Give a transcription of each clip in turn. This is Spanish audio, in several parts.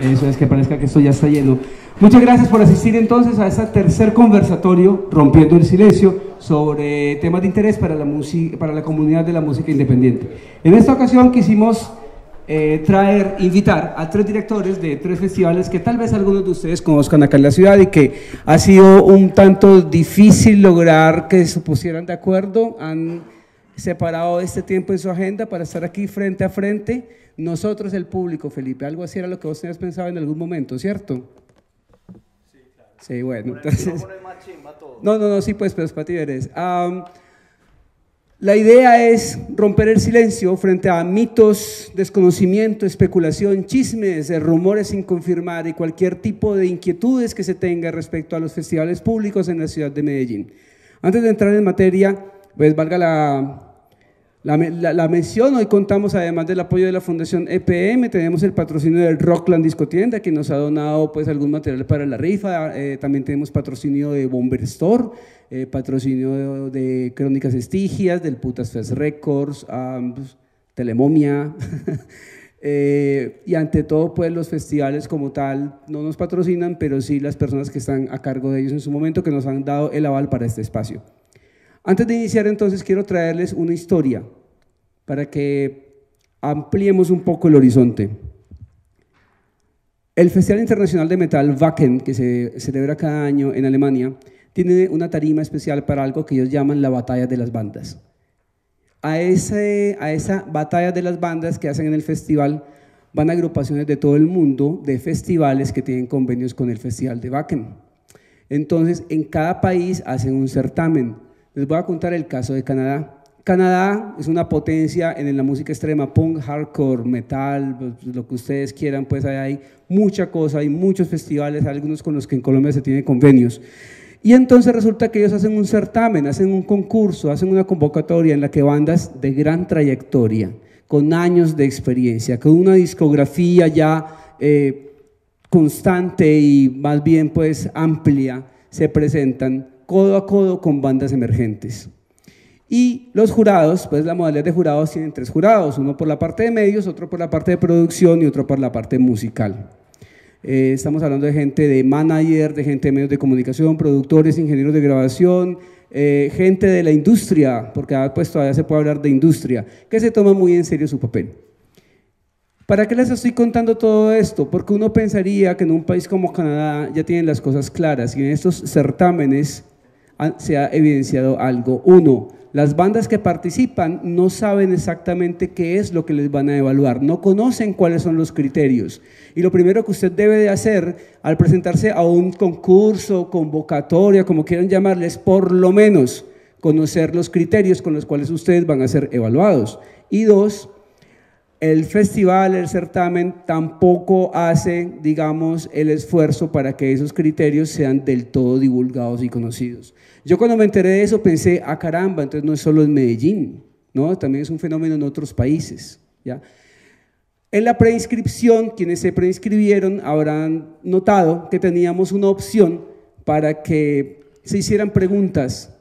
Eso es que parezca que esto ya está lleno. Muchas gracias por asistir entonces a este tercer conversatorio, Rompiendo el Silencio, sobre temas de interés para la, para la comunidad de la música independiente. En esta ocasión quisimos eh, traer, invitar a tres directores de tres festivales que tal vez algunos de ustedes conozcan acá en la ciudad y que ha sido un tanto difícil lograr que se pusieran de acuerdo. Han separado este tiempo en su agenda para estar aquí frente a frente. Nosotros, el público, Felipe, algo así era lo que vos tenías pensado en algún momento, ¿cierto? Sí, bueno, entonces... No, no, no, sí, pues, pero es para ti eres. la idea es romper el silencio frente a mitos, desconocimiento, especulación, chismes, rumores sin confirmar y cualquier tipo de inquietudes que se tenga respecto a los festivales públicos en la ciudad de Medellín. Antes de entrar en materia, pues valga la, la, mención, hoy contamos además del apoyo de la Fundación EPM, tenemos el patrocinio del Rockland Discotienda, que nos ha donado pues algún material para la rifa, eh, también tenemos patrocinio de Bomber Store, eh, patrocinio de, Crónicas Estigias, del Putas Fest Records, pues, Telemomia, eh, y ante todo pues los festivales como tal no nos patrocinan, pero sí las personas que están a cargo de ellos en su momento que nos han dado el aval para este espacio. Antes de iniciar entonces quiero traerles una historia para que ampliemos un poco el horizonte. El Festival Internacional de Metal Wacken, que se celebra cada año en Alemania, tiene una tarima especial para algo que ellos llaman la batalla de las bandas. A, ese, a esa batalla de las bandas que hacen en el festival van agrupaciones de todo el mundo de festivales que tienen convenios con el Festival de Wacken. Entonces, en cada país hacen un certamen les voy a contar el caso de Canadá. Canadá es una potencia en la música extrema, punk, hardcore, metal, pues, lo que ustedes quieran, pues hay mucha cosa, hay muchos festivales, algunos con los que en Colombia se tienen convenios. Y entonces resulta que ellos hacen un certamen, hacen un concurso, hacen una convocatoria en la que bandas de gran trayectoria, con años de experiencia, con una discografía ya eh, constante y más bien pues amplia, se presentan codo a codo con bandas emergentes. Y los jurados, pues la modalidad de jurados tienen tres jurados, uno por la parte de medios, otro por la parte de producción y otro por la parte musical. Eh, estamos hablando de gente de manager, de gente de medios de comunicación, productores, ingenieros de grabación, eh, gente de la industria, porque pues todavía se puede hablar de industria, que se toma muy en serio su papel. ¿Para qué les estoy contando todo esto? Porque uno pensaría que en un país como Canadá ya tienen las cosas claras y en estos certámenes se ha evidenciado algo. Uno, las bandas que participan no saben exactamente qué es lo que les van a evaluar, no conocen cuáles son los criterios. Y lo primero que usted debe de hacer al presentarse a un concurso, convocatoria, como quieran llamarles, por lo menos conocer los criterios con los cuales ustedes van a ser evaluados. Y dos, el festival, el certamen, tampoco hace, digamos, el esfuerzo para que esos criterios sean del todo divulgados y conocidos. Yo cuando me enteré de eso pensé, ah caramba, entonces no es solo en Medellín, ¿no? también es un fenómeno en otros países. ¿ya? En la preinscripción, quienes se preinscribieron habrán notado que teníamos una opción para que se hicieran preguntas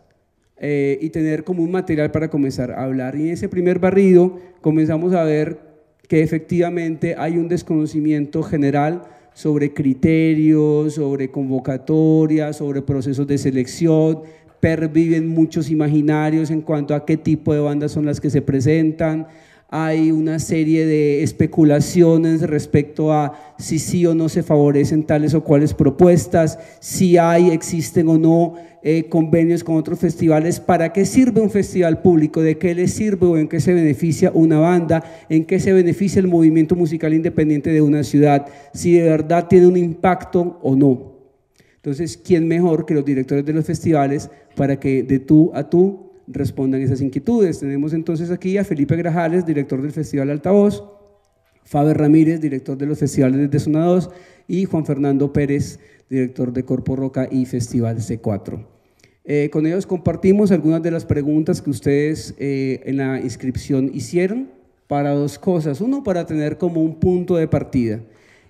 eh, y tener como un material para comenzar a hablar. Y en ese primer barrido comenzamos a ver que efectivamente hay un desconocimiento general sobre criterios, sobre convocatorias, sobre procesos de selección, perviven muchos imaginarios en cuanto a qué tipo de bandas son las que se presentan, hay una serie de especulaciones respecto a si sí o no se favorecen tales o cuales propuestas, si hay, existen o no eh, convenios con otros festivales, para qué sirve un festival público, de qué le sirve o en qué se beneficia una banda, en qué se beneficia el movimiento musical independiente de una ciudad, si de verdad tiene un impacto o no. Entonces, ¿quién mejor que los directores de los festivales para que de tú a tú respondan esas inquietudes. Tenemos entonces aquí a Felipe Grajales, director del Festival Altavoz, Faber Ramírez, director de los festivales de Zona 2, y Juan Fernando Pérez, director de Corpo Roca y Festival C4. Eh, con ellos compartimos algunas de las preguntas que ustedes eh, en la inscripción hicieron para dos cosas. Uno, para tener como un punto de partida.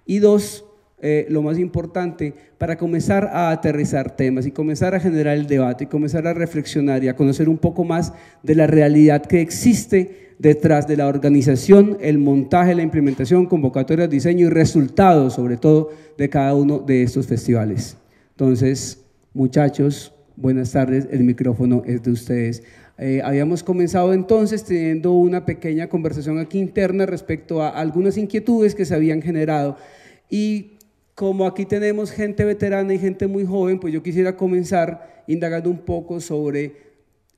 Y dos, eh, lo más importante para comenzar a aterrizar temas y comenzar a generar el debate y comenzar a reflexionar y a conocer un poco más de la realidad que existe detrás de la organización, el montaje, la implementación, convocatoria, diseño y resultados, sobre todo, de cada uno de estos festivales. Entonces, muchachos, buenas tardes, el micrófono es de ustedes. Eh, habíamos comenzado entonces teniendo una pequeña conversación aquí interna respecto a algunas inquietudes que se habían generado y como aquí tenemos gente veterana y gente muy joven, pues yo quisiera comenzar indagando un poco sobre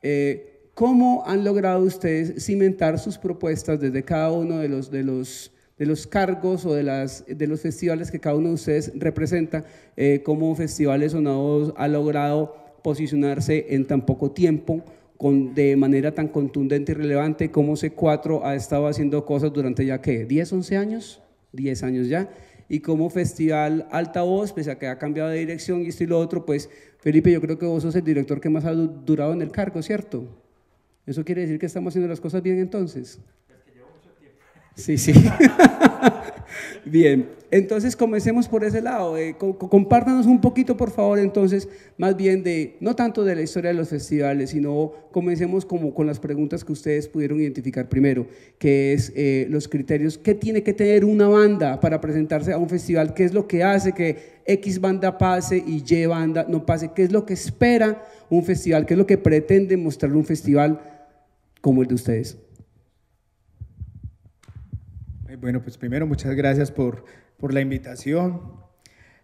eh, cómo han logrado ustedes cimentar sus propuestas desde cada uno de los, de los, de los cargos o de, las, de los festivales que cada uno de ustedes representa, eh, cómo Festivales Sonados ha logrado posicionarse en tan poco tiempo, con, de manera tan contundente y relevante, cómo C4 ha estado haciendo cosas durante ya, ¿qué? ¿10, 11 años? 10 años ya y como Festival Altavoz, pese a que ha cambiado de dirección y esto y lo otro, pues Felipe, yo creo que vos sos el director que más ha durado en el cargo, ¿cierto? ¿Eso quiere decir que estamos haciendo las cosas bien entonces? Sí, sí. bien, entonces comencemos por ese lado. Eh, compártanos un poquito, por favor, entonces, más bien de, no tanto de la historia de los festivales, sino comencemos como con las preguntas que ustedes pudieron identificar primero, que es eh, los criterios, ¿qué tiene que tener una banda para presentarse a un festival? ¿Qué es lo que hace que X banda pase y Y banda no pase? ¿Qué es lo que espera un festival? ¿Qué es lo que pretende mostrar un festival como el de ustedes? Eh, bueno, pues primero muchas gracias por, por la invitación.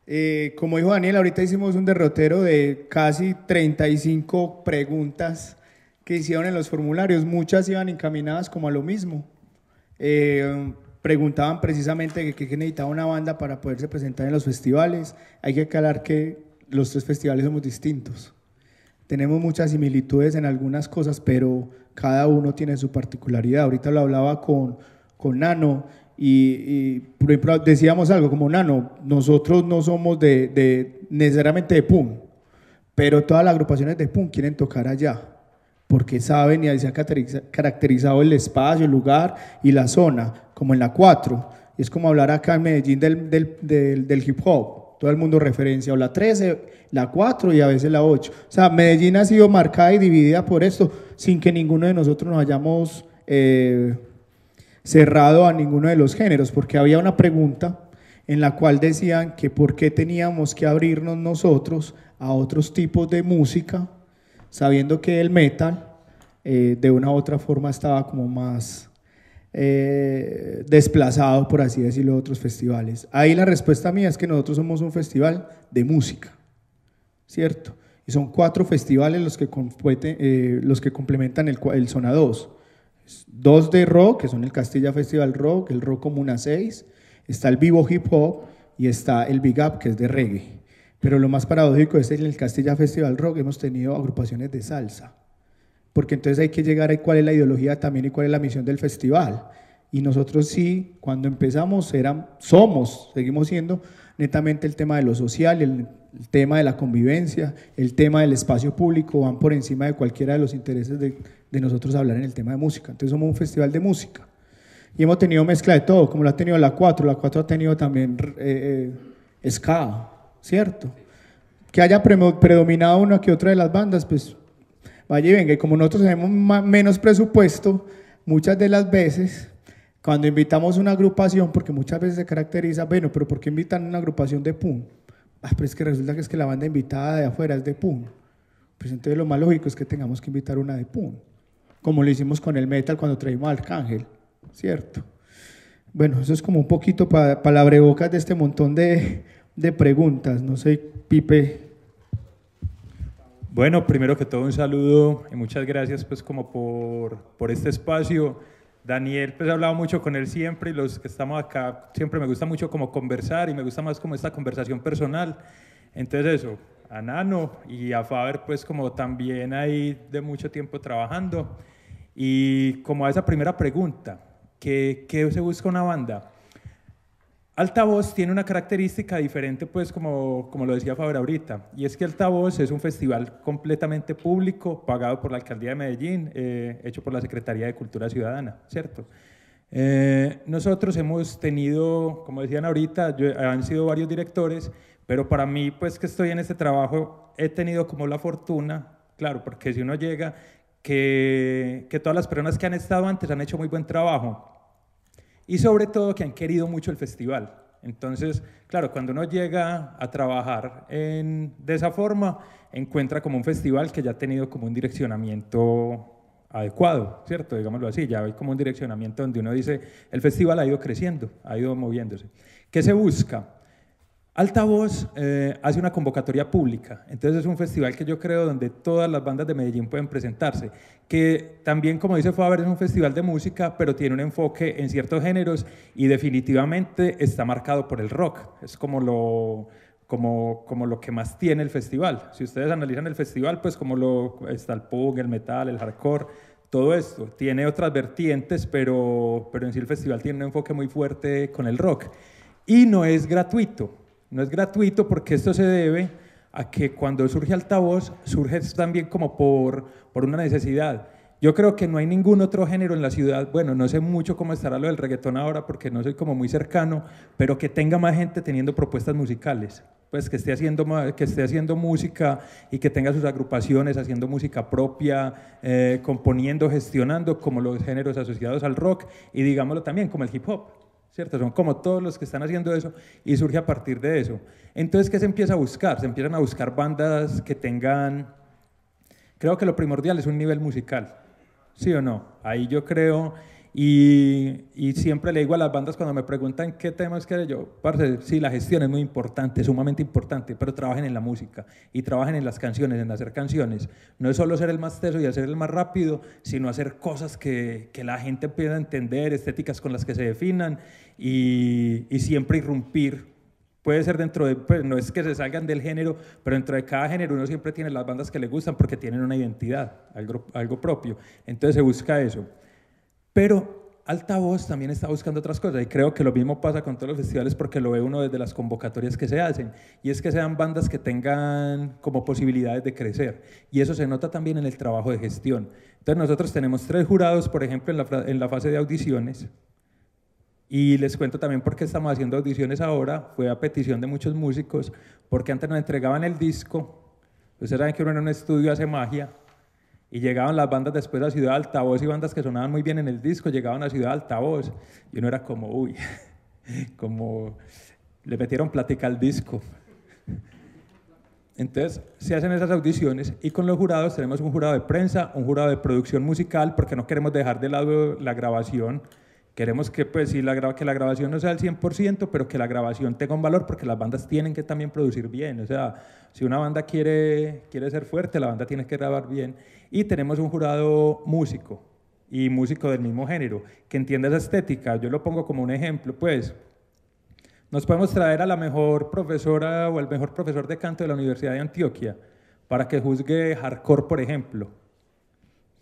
Eh, como dijo Daniel, ahorita hicimos un derrotero de casi 35 preguntas que hicieron en los formularios. Muchas iban encaminadas como a lo mismo. Eh, preguntaban precisamente qué necesitaba una banda para poderse presentar en los festivales. Hay que aclarar que los tres festivales somos distintos. Tenemos muchas similitudes en algunas cosas, pero cada uno tiene su particularidad. Ahorita lo hablaba con, con Nano y, ejemplo, decíamos algo como, Nano, nosotros no somos de, necesariamente de PUM, pero todas las agrupaciones de PUM quieren tocar allá, porque saben y ahí se ha caracterizado el espacio, el lugar y la zona, como en la 4. Es como hablar acá en Medellín del, del, del, hip hop. Todo el mundo referencia o la 13, la 4 y a veces la 8. O sea, Medellín ha sido marcada y dividida por esto sin que ninguno de nosotros nos hayamos... Eh, cerrado a ninguno de los géneros, porque había una pregunta en la cual decían que por qué teníamos que abrirnos nosotros a otros tipos de música, sabiendo que el metal eh, de una u otra forma estaba como más eh, desplazado, por así decirlo, de otros festivales. Ahí la respuesta mía es que nosotros somos un festival de música, ¿cierto? Y son cuatro festivales los que, eh, los que complementan el, el Zona 2 dos de rock, que son el Castilla Festival Rock, el Rock Comuna 6, está el Vivo Hip Hop y está el Big Up, que es de reggae. Pero lo más paradójico es que en el Castilla Festival Rock hemos tenido agrupaciones de salsa, porque entonces hay que llegar a cuál es la ideología también y cuál es la misión del festival. Y nosotros sí, cuando empezamos, eran, somos, seguimos siendo netamente el tema de lo social, el, tema de la convivencia, el tema del espacio público, van por encima de cualquiera de los intereses de, de nosotros hablar en el tema de música. Entonces somos un festival de música. Y hemos tenido mezcla de todo, como lo ha tenido la 4. La 4 ha tenido también eh, eh, ska, ¿cierto? Que haya predominado una que otra de las bandas, pues vaya y venga. Y como nosotros tenemos menos presupuesto, muchas de las veces, cuando invitamos una agrupación, porque muchas veces se caracteriza, bueno, pero ¿por qué invitan una agrupación de PUM? Ah, pero es que resulta que es que la banda invitada de afuera es de PUM. Pues entonces lo más lógico es que tengamos que invitar una de PUM como lo hicimos con el metal cuando traímos a Arcángel, ¿cierto? Bueno, eso es como un poquito para palabrebocas de este montón de, de preguntas. No sé, Pipe. Bueno, primero que todo un saludo y muchas gracias pues como por, por este espacio. Daniel, pues he hablado mucho con él siempre y los que estamos acá siempre me gusta mucho como conversar y me gusta más como esta conversación personal. Entonces eso, a Nano y a Faber pues como también ahí de mucho tiempo trabajando. Y como a esa primera pregunta, ¿qué, ¿qué, se busca una banda? Altavoz tiene una característica diferente, pues como, como lo decía Faber ahorita, y es que Altavoz es un festival completamente público, pagado por la Alcaldía de Medellín, eh, hecho por la Secretaría de Cultura Ciudadana, ¿cierto? Eh, nosotros hemos tenido, como decían ahorita, han sido varios directores, pero para mí, pues que estoy en este trabajo, he tenido como la fortuna, claro, porque si uno llega que, que todas las personas que han estado antes han hecho muy buen trabajo y sobre todo que han querido mucho el festival. Entonces, claro, cuando uno llega a trabajar en, de esa forma, encuentra como un festival que ya ha tenido como un direccionamiento adecuado, ¿cierto? Digámoslo así, ya hay como un direccionamiento donde uno dice, el festival ha ido creciendo, ha ido moviéndose. ¿Qué se busca? Altavoz eh, hace una convocatoria pública, entonces es un festival que yo creo donde todas las bandas de Medellín pueden presentarse, que también, como dice Faber, es un festival de música, pero tiene un enfoque en ciertos géneros y definitivamente está marcado por el rock, es como lo, como, como lo que más tiene el festival. Si ustedes analizan el festival, pues como lo, está el punk, el metal, el hardcore, todo esto. Tiene otras vertientes, pero, pero en sí el festival tiene un enfoque muy fuerte con el rock. Y no es gratuito. No es gratuito porque esto se debe a que cuando surge altavoz, surge también como por, por una necesidad. Yo creo que no hay ningún otro género en la ciudad, bueno, no sé mucho cómo estará lo del reggaetón ahora porque no soy como muy cercano, pero que tenga más gente teniendo propuestas musicales, pues que esté haciendo, que esté haciendo música y que tenga sus agrupaciones haciendo música propia, eh, componiendo, gestionando como los géneros asociados al rock y digámoslo también como el hip hop. ¿Cierto? Son como todos los que están haciendo eso y surge a partir de eso. Entonces, ¿qué se empieza a buscar? Se empiezan a buscar bandas que tengan, creo que lo primordial es un nivel musical, ¿sí o no? Ahí yo creo y, y, siempre le digo a las bandas cuando me preguntan qué temas quiere yo, parce, sí, la gestión es muy importante, sumamente importante, pero trabajen en la música y trabajen en las canciones, en hacer canciones. No es solo ser el más teso y hacer el más rápido, sino hacer cosas que, que la gente pueda entender, estéticas con las que se definan y, y siempre irrumpir Puede ser dentro de, pues no es que se salgan del género, pero dentro de cada género uno siempre tiene las bandas que le gustan porque tienen una identidad, algo, algo propio. Entonces se busca eso. Pero Altavoz también está buscando otras cosas y creo que lo mismo pasa con todos los festivales porque lo ve uno desde las convocatorias que se hacen y es que sean bandas que tengan como posibilidades de crecer y eso se nota también en el trabajo de gestión. Entonces nosotros tenemos tres jurados, por ejemplo, en la, en la fase de audiciones y les cuento también por qué estamos haciendo audiciones ahora, fue a petición de muchos músicos porque antes nos entregaban el disco, ustedes saben que uno en un estudio hace magia y llegaban las bandas después a Ciudad Altavoz y bandas que sonaban muy bien en el disco llegaban a Ciudad Altavoz. Y uno era como, uy, como le metieron plática al disco. Entonces se hacen esas audiciones y con los jurados tenemos un jurado de prensa, un jurado de producción musical, porque no queremos dejar de lado la grabación Queremos que, pues, sí, la, que la grabación no sea al 100%, pero que la grabación tenga un valor, porque las bandas tienen que también producir bien. O sea, si una banda quiere, quiere ser fuerte, la banda tiene que grabar bien. Y tenemos un jurado músico, y músico del mismo género, que entienda esa estética. Yo lo pongo como un ejemplo, pues. Nos podemos traer a la mejor profesora o el mejor profesor de canto de la Universidad de Antioquia para que juzgue hardcore, por ejemplo.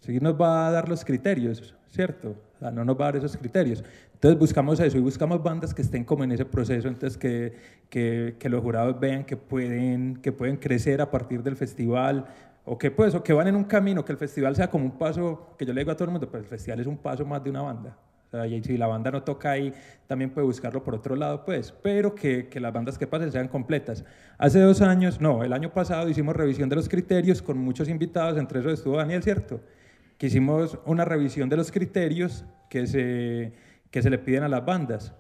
Sí nos va a dar los criterios, ¿cierto? no nos va a dar esos criterios. Entonces buscamos eso y buscamos bandas que estén como en ese proceso, entonces que, que, que, los jurados vean que pueden, que pueden crecer a partir del festival o que, pues, o que van en un camino, que el festival sea como un paso, que yo le digo a todo el mundo, pues el festival es un paso más de una banda. O sea, y si la banda no toca ahí, también puede buscarlo por otro lado, pues, pero que, que las bandas que pasen sean completas. Hace dos años, no, el año pasado hicimos revisión de los criterios con muchos invitados, entre esos estuvo Daniel, ¿cierto? Que hicimos una revisión de los criterios que se, que se le piden a las bandas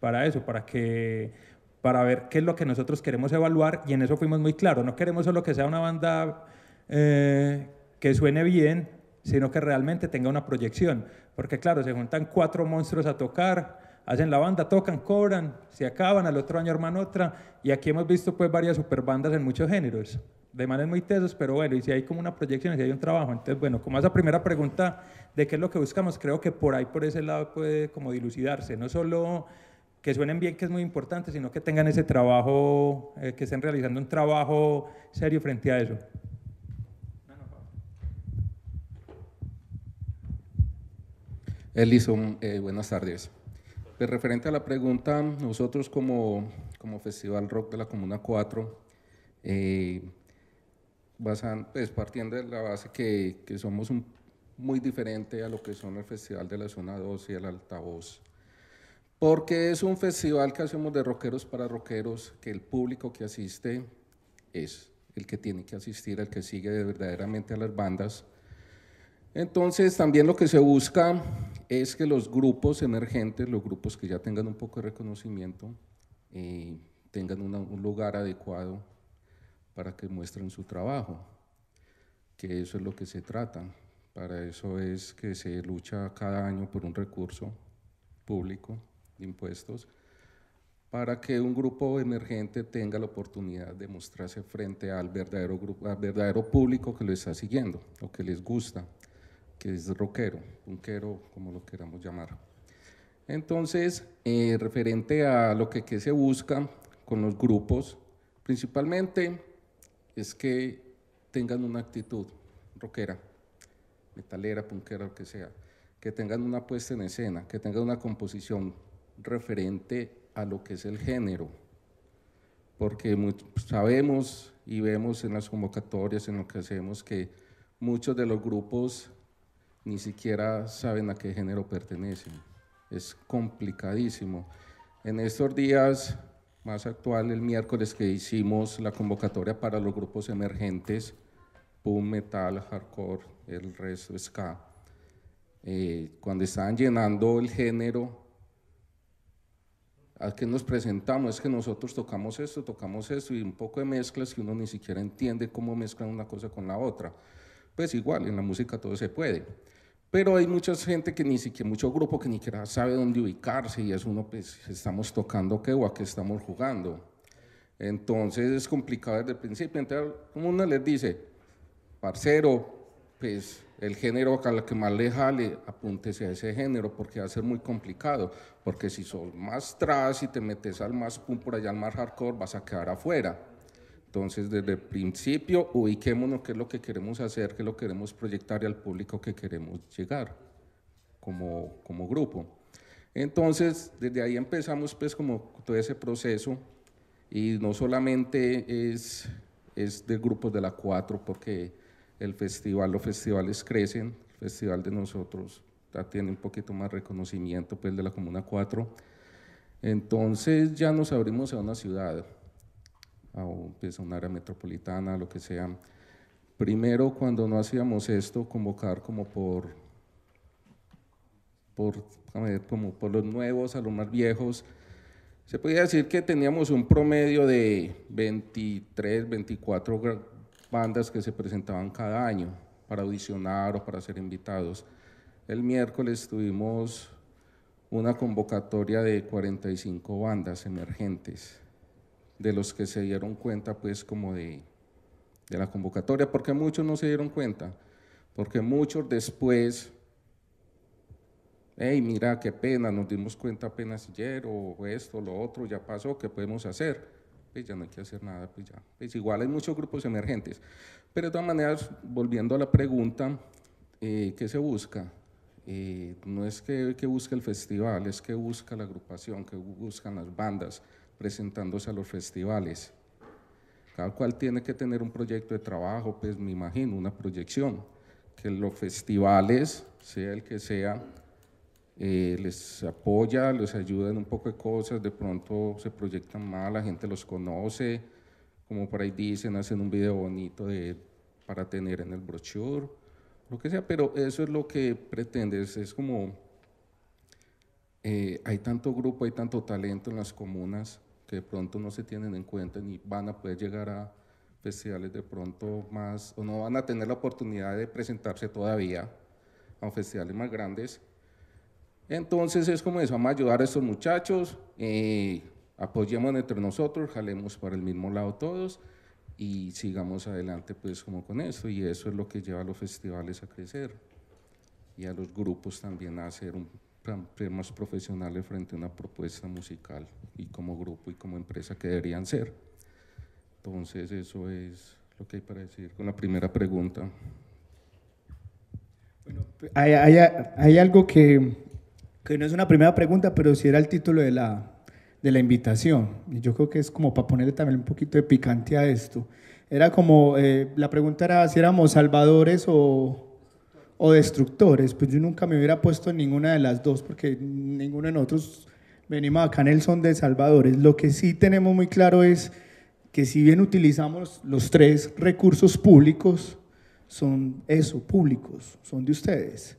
para eso, para, que, para ver qué es lo que nosotros queremos evaluar y en eso fuimos muy claros. No queremos solo que sea una banda eh, que suene bien, sino que realmente tenga una proyección. Porque claro, se juntan cuatro monstruos a tocar, hacen la banda, tocan, cobran, se acaban, al otro año arman otra, y aquí hemos visto pues varias superbandas en muchos géneros de maneras muy tesos, pero bueno, y si hay como una proyección, si hay un trabajo. Entonces, bueno, como esa primera pregunta de qué es lo que buscamos, creo que por ahí, por ese lado, puede como dilucidarse. No solo que suenen bien, que es muy importante, sino que tengan ese trabajo, eh, que estén realizando un trabajo serio frente a eso. Elison, eh, buenas tardes. Pues referente a la pregunta, nosotros como, como Festival Rock de la Comuna 4, eh, basan, pues partiendo de la base que, que somos muy diferente a lo que son el Festival de la Zona 2 y el Altavoz. Porque es un festival que hacemos de rockeros para rockeros, que el público que asiste es el que tiene que asistir, el que sigue verdaderamente a las bandas. Entonces, también lo que se busca es que los grupos emergentes, los grupos que ya tengan un poco de reconocimiento, eh, tengan un lugar adecuado para que muestren su trabajo, que eso es lo que se trata. Para eso es que se lucha cada año por un recurso público de impuestos para que un grupo emergente tenga la oportunidad de mostrarse frente al verdadero, grupo, al verdadero público que lo está siguiendo o que les gusta, que es rockero, punkero, como lo queramos llamar. Entonces, eh, referente a lo que, que se busca con los grupos, principalmente es que tengan una actitud rockera, metalera, punkera, lo que sea, que tengan una puesta en escena, que tengan una composición referente a lo que es el género, porque sabemos y vemos en las convocatorias, en lo que hacemos, que muchos de los grupos ni siquiera saben a qué género pertenecen. Es complicadísimo. En estos días más actual, el miércoles que hicimos la convocatoria para los grupos emergentes, Boom, Metal, Hardcore, el resto, Ska, eh, cuando estaban llenando el género, ¿a qué nos presentamos? Es que nosotros tocamos esto, tocamos esto y un poco de mezclas que uno ni siquiera entiende cómo mezclan una cosa con la otra. Pues igual, en la música todo se puede. Pero hay mucha gente que ni siquiera, mucho grupo que ni siquiera sabe dónde ubicarse y es uno, pues, estamos tocando qué o a qué estamos jugando. Entonces es complicado desde el principio. Entonces, como uno les dice, parcero, pues el género a la que más le jale, apúntese a ese género porque va a ser muy complicado. Porque si sos más tras y te metes al más pum por allá al más hardcore, vas a quedar afuera. Entonces, desde el principio, ubiquémonos qué es lo que queremos hacer, qué es lo que queremos proyectar y al público que queremos llegar como, como grupo. Entonces, desde ahí empezamos pues como todo ese proceso y no solamente es, es de grupos de la 4 porque el festival, los festivales crecen, el festival de nosotros ya tiene un poquito más reconocimiento pues de la Comuna 4. Entonces ya nos abrimos a una ciudad, a, pues, un área metropolitana, lo que sea. Primero, cuando no hacíamos esto, convocar como por, por, como por los nuevos a los más viejos, se podía decir que teníamos un promedio de 23, 24 bandas que se presentaban cada año para audicionar o para ser invitados. El miércoles tuvimos una convocatoria de 45 bandas emergentes de los que se dieron cuenta pues como de, de la convocatoria, porque muchos no se dieron cuenta, porque muchos después, hey, mira, qué pena, nos dimos cuenta apenas ayer, o esto, lo otro, ya pasó, ¿qué podemos hacer? Pues ya no hay que hacer nada, pues ya. Pues igual hay muchos grupos emergentes. Pero de todas maneras, volviendo a la pregunta, eh, ¿qué se busca? Eh, no es que, que busca el festival, es que busca la agrupación, que buscan las bandas, presentándose a los festivales. Cada cual tiene que tener un proyecto de trabajo, pues me imagino, una proyección, que los festivales, sea el que sea, eh, les apoya, les ayuda en un poco de cosas, de pronto se proyectan mal, la gente los conoce, como por ahí dicen, hacen un video bonito de, para tener en el brochure, lo que sea, pero eso es lo que pretendes, es como, eh, hay tanto grupo, hay tanto talento en las comunas, que de pronto no se tienen en cuenta ni van a poder llegar a festivales de pronto más, o no van a tener la oportunidad de presentarse todavía a festivales más grandes. Entonces es como eso, vamos a ayudar a estos muchachos, eh, apoyemos entre nosotros, jalemos para el mismo lado todos y sigamos adelante pues como con eso y eso es lo que lleva a los festivales a crecer y a los grupos también a hacer un más profesionales frente a una propuesta musical y como grupo y como empresa que deberían ser. Entonces eso es lo que hay para decir con la primera pregunta. Bueno, hay, hay, hay algo que, que, no es una primera pregunta, pero sí era el título de la, de la invitación. Y yo creo que es como para ponerle también un poquito de picante a esto. Era como, eh, la pregunta era si éramos salvadores o, o destructores, pues yo nunca me hubiera puesto en ninguna de las dos porque ninguno de nosotros venimos acá en el son de salvadores. Lo que sí tenemos muy claro es que si bien utilizamos los tres recursos públicos, son eso, públicos, son de ustedes.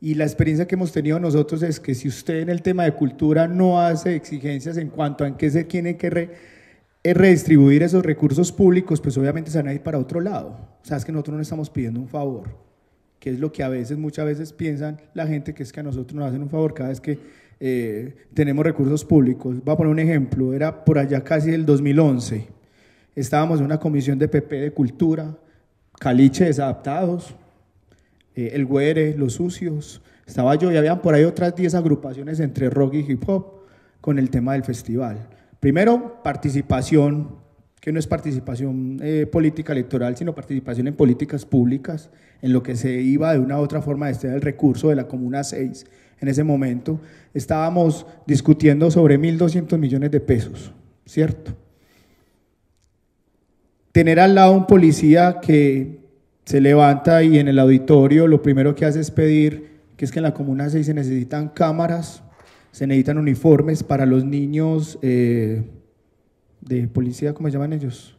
Y la experiencia que hemos tenido nosotros es que si usted en el tema de cultura no hace exigencias en cuanto a en qué se tiene que redistribuir esos recursos públicos, pues obviamente se van a ir para otro lado. O sea, es que nosotros no estamos pidiendo un favor, que es lo que a veces, muchas veces piensan la gente, que es que a nosotros nos hacen un favor cada vez que eh, tenemos recursos públicos. Voy a poner un ejemplo, era por allá casi el 2011. Estábamos en una comisión de PP de Cultura, Caliche Desadaptados, eh, El Güere, Los Sucios, estaba yo y habían por ahí otras 10 agrupaciones entre rock y hip hop con el tema del festival. Primero, participación, que no es participación eh, política electoral, sino participación en políticas públicas, en lo que se iba de una u otra forma este el recurso de la Comuna 6 en ese momento. Estábamos discutiendo sobre 1.200 millones de pesos, ¿cierto? Tener al lado un policía que se levanta y en el auditorio lo primero que hace es pedir que es que en la Comuna 6 se necesitan cámaras, se necesitan uniformes para los niños eh, de policía, ¿cómo se llaman ellos?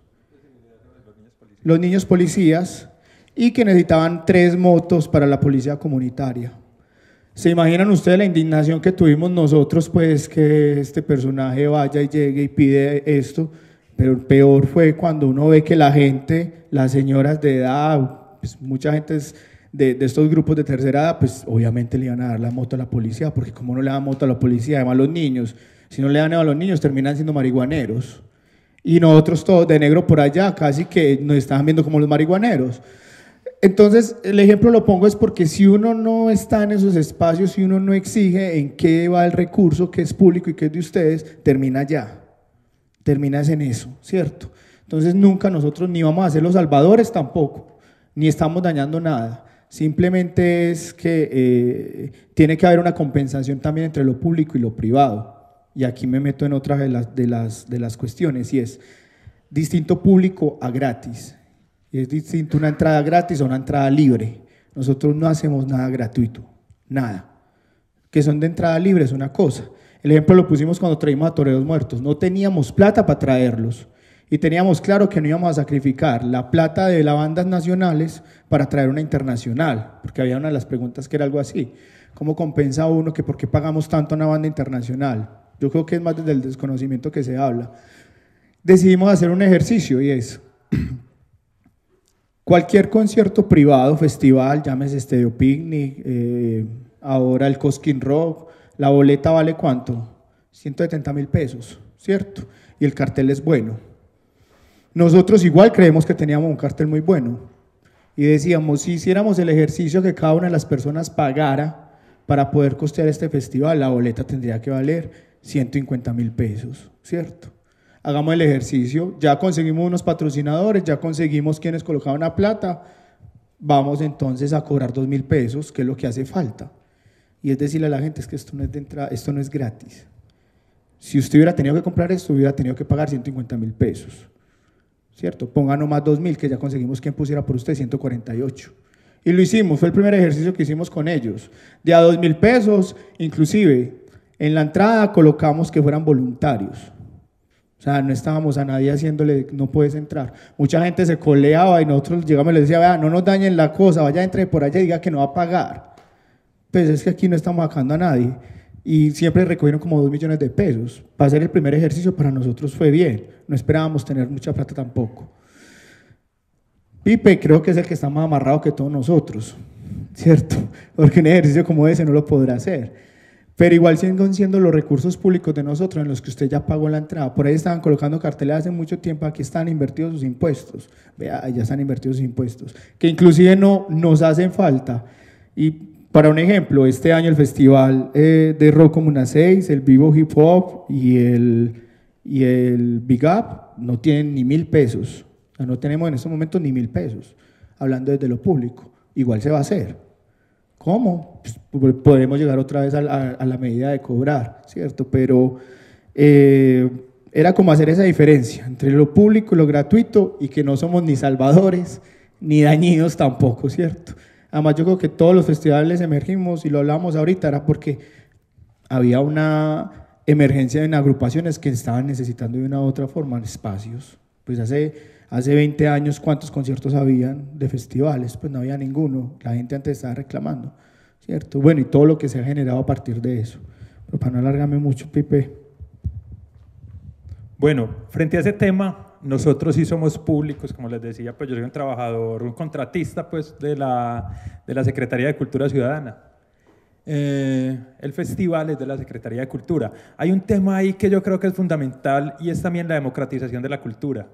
Los niños policías, y que necesitaban tres motos para la policía comunitaria. ¿Se imaginan ustedes la indignación que tuvimos nosotros, pues que este personaje vaya y llegue y pide esto? Pero peor fue cuando uno ve que la gente, las señoras de edad, pues mucha gente de, de, estos grupos de tercera edad, pues obviamente le iban a dar la moto a la policía, porque como no le dan moto a la policía, además los niños, si no le dan a los niños terminan siendo marihuaneros. Y nosotros todos de negro por allá, casi que nos estaban viendo como los marihuaneros. Entonces, el ejemplo lo pongo es porque si uno no está en esos espacios, si uno no exige en qué va el recurso, que es público y que es de ustedes, termina ya. Termina en eso, ¿cierto? Entonces, nunca nosotros ni vamos a ser los salvadores tampoco, ni estamos dañando nada. Simplemente es que eh, tiene que haber una compensación también entre lo público y lo privado. Y aquí me meto en otra de las, de las, de las cuestiones, y es distinto público a gratis. Y es distinto una entrada gratis a una entrada libre. Nosotros no hacemos nada gratuito, nada. Que son de entrada libre es una cosa. El ejemplo lo pusimos cuando traímos a toreros muertos. No teníamos plata para traerlos. Y teníamos claro que no íbamos a sacrificar la plata de las bandas nacionales para traer una internacional. Porque había una de las preguntas que era algo así. ¿Cómo compensa uno que por qué pagamos tanto a una banda internacional? Yo creo que es más desde el desconocimiento que se habla. Decidimos hacer un ejercicio y es, Cualquier concierto privado, festival, llámese Stereo Picnic, eh, ahora el Cosquín Rock, la boleta vale cuánto? 170 mil pesos, ¿cierto? Y el cartel es bueno. Nosotros igual creemos que teníamos un cartel muy bueno. Y decíamos, si hiciéramos el ejercicio que cada una de las personas pagara para poder costear este festival, la boleta tendría que valer 150 mil pesos, ¿cierto? hagamos el ejercicio, ya conseguimos unos patrocinadores, ya conseguimos quienes colocaban la plata, vamos entonces a cobrar dos mil pesos, que es lo que hace falta. Y es decirle a la gente, es que esto no es, de entrada, esto no es gratis. Si usted hubiera tenido que comprar esto, hubiera tenido que pagar 150 mil pesos. ¿Cierto? Ponga nomás dos mil, que ya conseguimos quien pusiera por usted 148. Y lo hicimos, fue el primer ejercicio que hicimos con ellos. De a dos mil pesos, inclusive, en la entrada colocamos que fueran voluntarios. O sea, no estábamos a nadie haciéndole, no puedes entrar. Mucha gente se coleaba y nosotros llegamos y les decía, vea, no nos dañen la cosa, vaya, entre por allá y diga que no va a pagar. Pues es que aquí no estamos sacando a nadie. Y siempre recogieron como dos millones de pesos. Para hacer el primer ejercicio para nosotros fue bien. No esperábamos tener mucha plata tampoco. Pipe creo que es el que está más amarrado que todos nosotros, ¿cierto? Porque un ejercicio como ese no lo podrá hacer. Pero igual siguen siendo los recursos públicos de nosotros en los que usted ya pagó la entrada. Por ahí estaban colocando carteles hace mucho tiempo, aquí están invertidos sus impuestos. Vea, ya están invertidos sus impuestos, que inclusive no nos hacen falta. Y para un ejemplo, este año el festival eh, de Rock Comuna 6, el Vivo Hip Hop y el, y el Big Up no tienen ni mil pesos. no tenemos en este momento ni mil pesos, hablando desde lo público. Igual se va a hacer. ¿Cómo? Pues, podemos llegar otra vez a la, medida de cobrar, ¿cierto? Pero eh, era como hacer esa diferencia entre lo público y lo gratuito y que no somos ni salvadores ni dañinos tampoco, ¿cierto? Además yo creo que todos los festivales emergimos y lo hablamos ahorita era porque había una emergencia en agrupaciones que estaban necesitando de una u otra forma espacios. Pues hace hace 20 años, ¿cuántos conciertos habían de festivales? Pues no había ninguno. La gente antes estaba reclamando, ¿cierto? Bueno, y todo lo que se ha generado a partir de eso. Pero para no alargarme mucho, Pipe. Bueno, frente a ese tema, nosotros sí somos públicos, como les decía, pues yo soy un trabajador, un contratista pues de la, de la Secretaría de Cultura Ciudadana. Eh, el festival es de la Secretaría de Cultura. Hay un tema ahí que yo creo que es fundamental y es también la democratización de la cultura.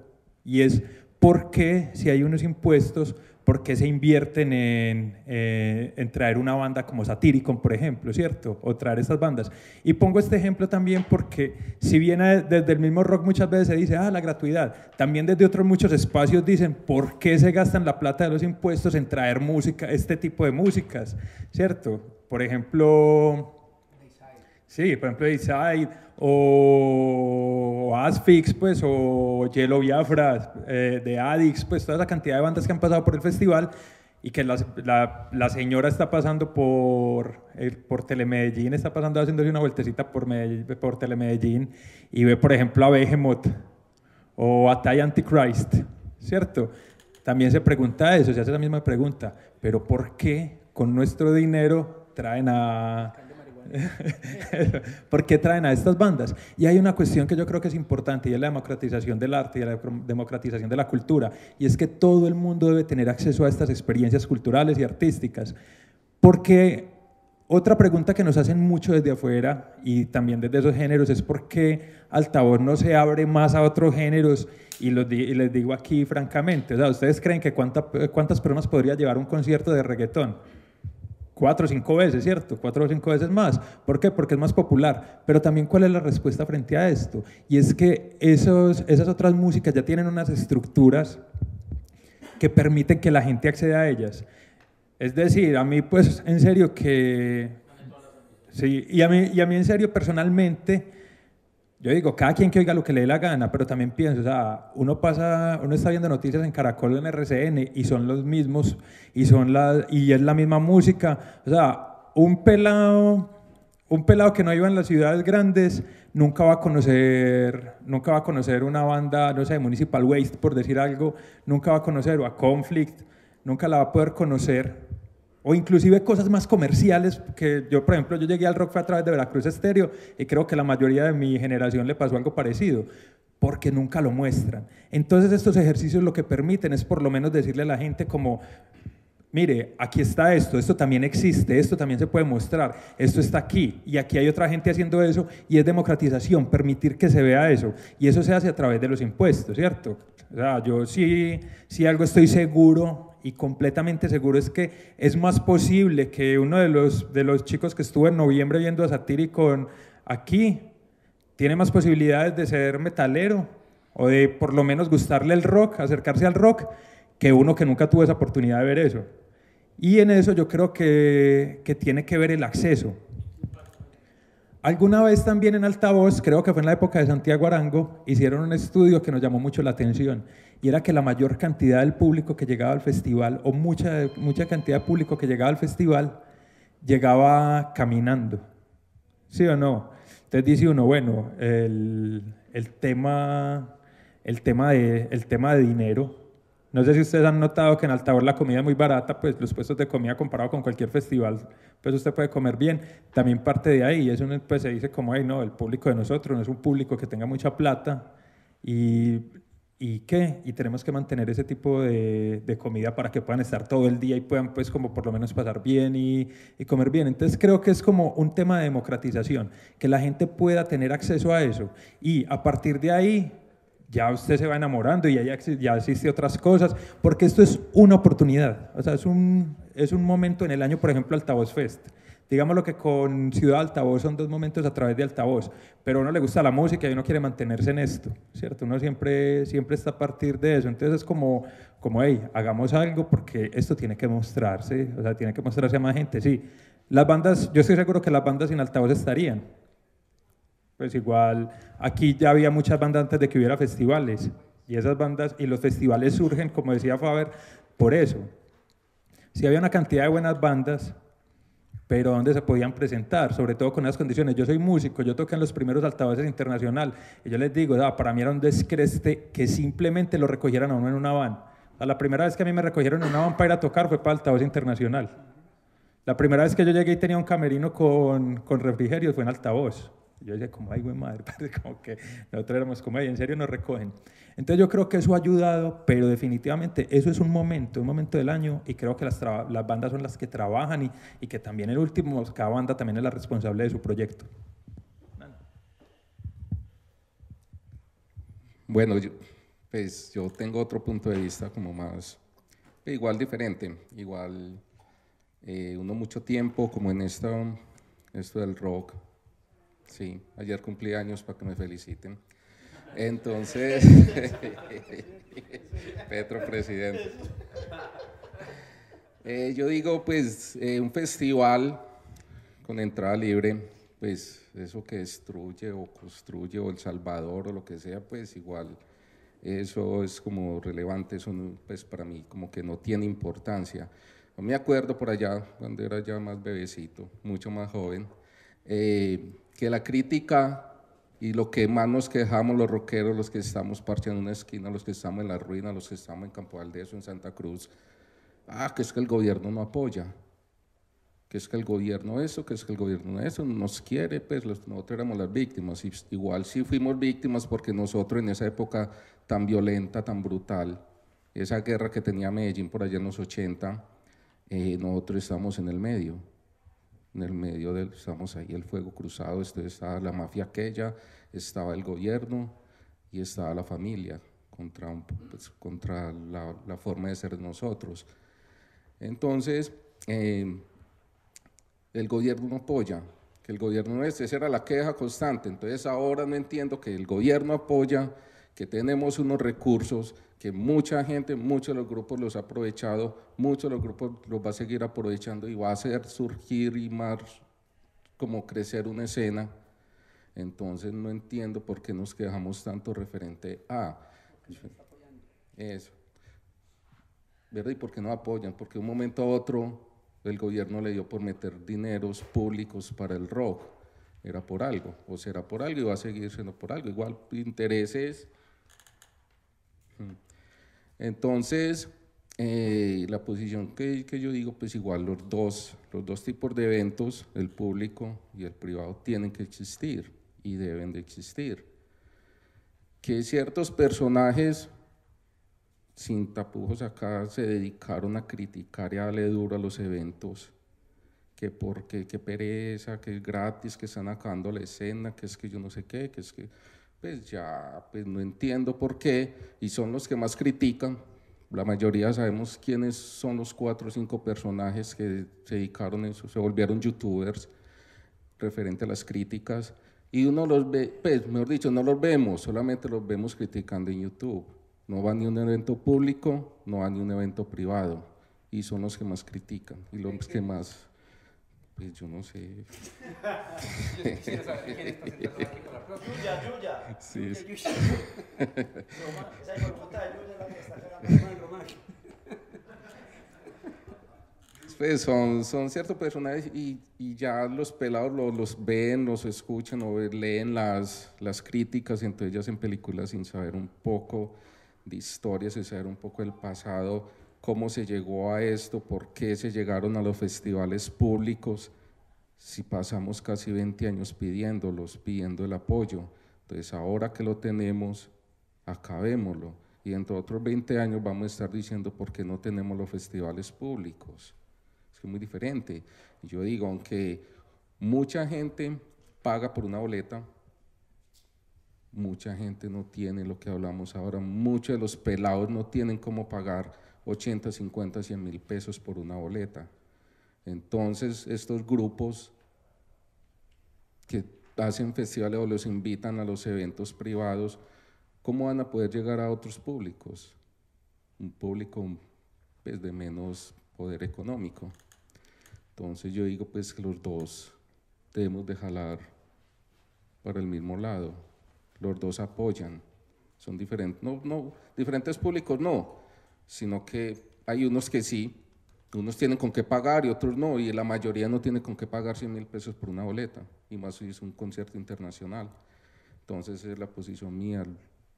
Y es por qué, si hay unos impuestos, por qué se invierten en, eh, en, traer una banda como Satyricon, por ejemplo, ¿cierto? O traer estas bandas. Y pongo este ejemplo también porque si bien desde el mismo rock muchas veces se dice, ah, la gratuidad, también desde otros muchos espacios dicen, ¿por qué se gastan la plata de los impuestos en traer música, este tipo de músicas, ¿cierto? Por ejemplo, sí, por ejemplo, Inside o Asfix, pues, o Yellow Biafra, eh, de Addicts, pues, toda esa cantidad de bandas que han pasado por el festival y que la, la, señora está pasando por, eh, por Telemedellín, está pasando haciéndose una vueltecita por, por Telemedellín y ve, por ejemplo, a Behemoth o a Ty Antichrist, ¿cierto? También se pregunta eso, se hace la misma pregunta, pero ¿por qué con nuestro dinero traen a... ¿Por qué traen a estas bandas? Y hay una cuestión que yo creo que es importante y es la democratización del arte y la democratización de la cultura. Y es que todo el mundo debe tener acceso a estas experiencias culturales y artísticas. Porque otra pregunta que nos hacen mucho desde afuera y también desde esos géneros es por qué Altavoz no se abre más a otros géneros y, y les digo aquí francamente, o sea, ¿ustedes creen que cuántas personas podría llevar un concierto de reggaetón? Cuatro o cinco veces, ¿cierto? Cuatro o cinco veces más. ¿Por qué? Porque es más popular. Pero también cuál es la respuesta frente a esto. Y es que esos, esas otras músicas ya tienen unas estructuras que permiten que la gente acceda a ellas. Es decir, a mí pues en serio que... Sí, y a mí, y a mí en serio personalmente yo digo, cada quien que oiga lo que le dé la gana, pero también pienso, o sea, uno pasa, uno está viendo noticias en Caracol en RCN y son los mismos y son la, y es la misma música, o sea, un pelado, un pelado que no iba en las ciudades grandes nunca va a conocer, nunca va a conocer una banda, no sé, Municipal Waste por decir algo, nunca va a conocer o a Conflict, nunca la va a poder conocer o inclusive cosas más comerciales, que yo, por ejemplo, yo llegué al rock fue a través de Veracruz Estéreo y creo que la mayoría de mi generación le pasó algo parecido, porque nunca lo muestran. Entonces estos ejercicios lo que permiten es por lo menos decirle a la gente como, mire, aquí está esto, esto también existe, esto también se puede mostrar, esto está aquí y aquí hay otra gente haciendo eso y es democratización, permitir que se vea eso y eso se hace a través de los impuestos, ¿cierto? O sea, yo sí, sí algo estoy seguro y completamente seguro es que es más posible que uno de los, de los chicos que estuvo en noviembre viendo a Satyricon aquí tiene más posibilidades de ser metalero o de por lo menos gustarle el rock, acercarse al rock, que uno que nunca tuvo esa oportunidad de ver eso. Y en eso yo creo que, que tiene que ver el acceso. Alguna vez también en altavoz, creo que fue en la época de Santiago Arango, hicieron un estudio que nos llamó mucho la atención y era que la mayor cantidad del público que llegaba al festival, o mucha, mucha cantidad de público que llegaba al festival, llegaba caminando. ¿Sí o no? Entonces dice uno, bueno, el, el tema, el, tema de, el tema de dinero no sé si ustedes han notado que en Altavoz la comida es muy barata, pues los puestos de comida comparado con cualquier festival, pues usted puede comer bien. También parte de ahí, eso pues se dice como, hey, no, el público de nosotros no es un público que tenga mucha plata y, y qué, y tenemos que mantener ese tipo de, de, comida para que puedan estar todo el día y puedan pues como por lo menos pasar bien y, y comer bien. Entonces creo que es como un tema de democratización, que la gente pueda tener acceso a eso y a partir de ahí ya usted se va enamorando y ya, ya existe otras cosas, porque esto es una oportunidad, o sea, es un, es un momento en el año, por ejemplo, Altavoz Fest. Digamos lo que con Ciudad Altavoz son dos momentos a través de Altavoz, pero a uno le gusta la música y uno quiere mantenerse en esto, ¿cierto? Uno siempre, siempre está a partir de eso, entonces es como, como, hey, hagamos algo porque esto tiene que mostrarse, o sea, tiene que mostrarse a más gente, sí. Las bandas, yo estoy seguro que las bandas sin altavoz estarían, pues igual, aquí ya había muchas bandas antes de que hubiera festivales. Y esas bandas y los festivales surgen, como decía Faber, por eso. Si había una cantidad de buenas bandas, pero ¿dónde se podían presentar? Sobre todo con esas condiciones. Yo soy músico, yo toqué en los primeros altavoces internacional, y yo les digo, ah, para mí era un descreste que simplemente lo recogieran a uno en una van. la primera vez que a mí me recogieron en una van para ir a tocar fue para altavoz internacional. La primera vez que yo llegué y tenía un camerino con, con refrigerio fue en altavoz. Yo decía, como, ay, güey, madre, como que nosotros éramos como, en serio nos recogen. Entonces yo creo que eso ha ayudado, pero definitivamente eso es un momento, un momento del año, y creo que las, las bandas son las que trabajan y, y, que también el último, cada banda también es la responsable de su proyecto. Bueno, yo, pues yo tengo otro punto de vista como más, igual diferente, igual eh, uno mucho tiempo como en esto, esto del rock, sí, ayer cumplí años para que me feliciten. Entonces, Petro presidente. Eh, yo digo, pues, eh, un festival con entrada libre, pues, eso que destruye o construye o El Salvador o lo que sea, pues, igual, eso es como relevante, eso, pues, para mí, como que no tiene importancia. No me acuerdo por allá, cuando era ya más bebecito, mucho más joven, eh, que la crítica y lo que más nos quejamos los rockeros, los que estamos parcheando en una esquina, los que estamos en la ruina, los que estamos en Campo Valdez o en Santa Cruz, ah, que es que el gobierno no apoya, que es que el gobierno eso, que es que el gobierno eso, nos quiere, pues nosotros éramos las víctimas, igual sí fuimos víctimas porque nosotros en esa época tan violenta, tan brutal, esa guerra que tenía Medellín por allá en los 80, eh, nosotros estamos en el medio, en el medio del, estamos ahí el fuego cruzado, este, estaba la mafia aquella, estaba el gobierno y estaba la familia contra, pues, contra la, la, forma de ser nosotros. Entonces, eh, el gobierno no apoya, que el gobierno no es, esa era la queja constante, entonces ahora no entiendo que el gobierno apoya, que tenemos unos recursos, que mucha gente, muchos de los grupos los ha aprovechado, muchos de los grupos los va a seguir aprovechando y va a hacer surgir y más como crecer una escena. Entonces no entiendo por qué nos quejamos tanto referente a eso. ¿Verdad? ¿Y por qué no apoyan? Porque un momento a otro el gobierno le dio por meter dineros públicos para el rock. Era por algo, o será por algo y va a seguir siendo por algo. Igual intereses. Hmm. Entonces, eh, la posición que, que, yo digo, pues igual los dos, los dos tipos de eventos, el público y el privado, tienen que existir y deben de existir. Que ciertos personajes, sin tapujos acá, se dedicaron a criticar y a darle duro a los eventos, que porque, qué pereza, que es gratis, que están acabando la escena, que es que yo no sé qué, que es que pues ya pues no entiendo por qué, y son los que más critican. La mayoría sabemos quiénes son los cuatro o cinco personajes que se dedicaron a eso, se volvieron youtubers referente a las críticas, y uno los ve, pues mejor dicho, no los vemos, solamente los vemos criticando en YouTube. No va ni un evento público, no va ni un evento privado, y son los que más critican, y los que más pues yo no sé. quisiera saber quién está Yuya, Yuya. Sí. Yuya, Yuya. Esa Yuya es la que está Román. Pues son, son ciertos personajes y, y ya los pelados los, los, ven, los escuchan o leen las, las críticas, y entonces ya hacen películas sin saber un poco de historia, sin saber un poco del pasado cómo se llegó a esto, por qué se llegaron a los festivales públicos, si pasamos casi 20 años pidiéndolos, pidiendo el apoyo. Entonces ahora que lo tenemos, acabémoslo. Y entre otros 20 años vamos a estar diciendo por qué no tenemos los festivales públicos. Es muy diferente. Yo digo, aunque mucha gente paga por una boleta, mucha gente no tiene lo que hablamos ahora, muchos de los pelados no tienen cómo pagar 80, 50, 100 mil pesos por una boleta. Entonces, estos grupos que hacen festivales o los invitan a los eventos privados, ¿cómo van a poder llegar a otros públicos? Un público pues, de menos poder económico. Entonces yo digo pues que los dos debemos de jalar para el mismo lado. Los dos apoyan. Son diferentes, no, no, diferentes públicos no, sino que hay unos que sí, unos tienen con qué pagar y otros no, y la mayoría no tiene con qué pagar 100 mil pesos por una boleta, y más si es un concierto internacional. Entonces es la posición mía,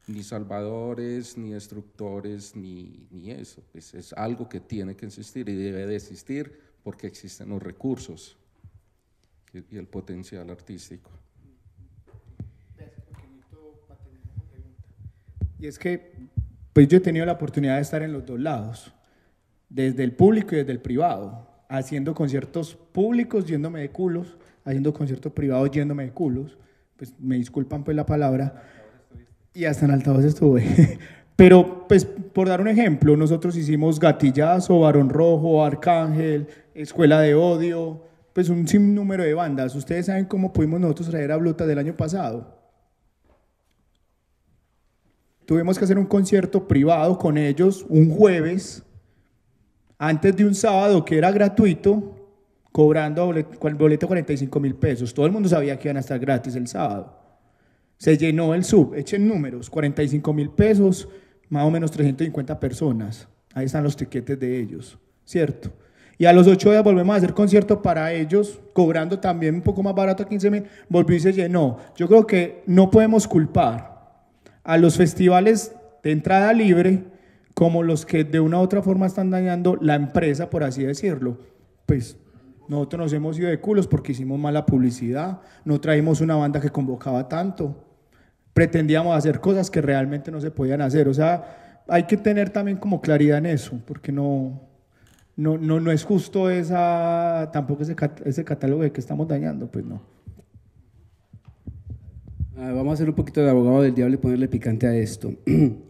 ni salvadores, ni destructores, ni, ni eso, pues es algo que tiene que existir y debe de existir porque existen los recursos y el potencial artístico. Y es que, pues yo he tenido la oportunidad de estar en los dos lados desde el público y desde el privado, haciendo conciertos públicos yéndome de culos, haciendo conciertos privados yéndome de culos, pues me disculpan pues la palabra, y hasta en altavoz estuve. Pero, pues, por dar un ejemplo, nosotros hicimos Gatillazo, Barón Rojo, Arcángel, Escuela de Odio, pues un sinnúmero de bandas. Ustedes saben cómo pudimos nosotros traer a Bluta del año pasado. Tuvimos que hacer un concierto privado con ellos un jueves antes de un sábado que era gratuito, cobrando el boleto 45 mil pesos. Todo el mundo sabía que iban a estar gratis el sábado. Se llenó el sub, echen números, 45 mil pesos, más o menos 350 personas. Ahí están los tiquetes de ellos, ¿cierto? Y a los ocho días volvemos a hacer concierto para ellos, cobrando también un poco más barato a 15 mil, volvió y se llenó. Yo creo que no podemos culpar a los festivales de entrada libre como los que de una u otra forma están dañando la empresa, por así decirlo. Pues nosotros nos hemos ido de culos porque hicimos mala publicidad, no traímos una banda que convocaba tanto, pretendíamos hacer cosas que realmente no se podían hacer. O sea, hay que tener también como claridad en eso, porque no, no, no, no es justo esa, tampoco ese, ese catálogo de que estamos dañando, pues no. Vamos a hacer un poquito de abogado del diablo y ponerle picante a esto.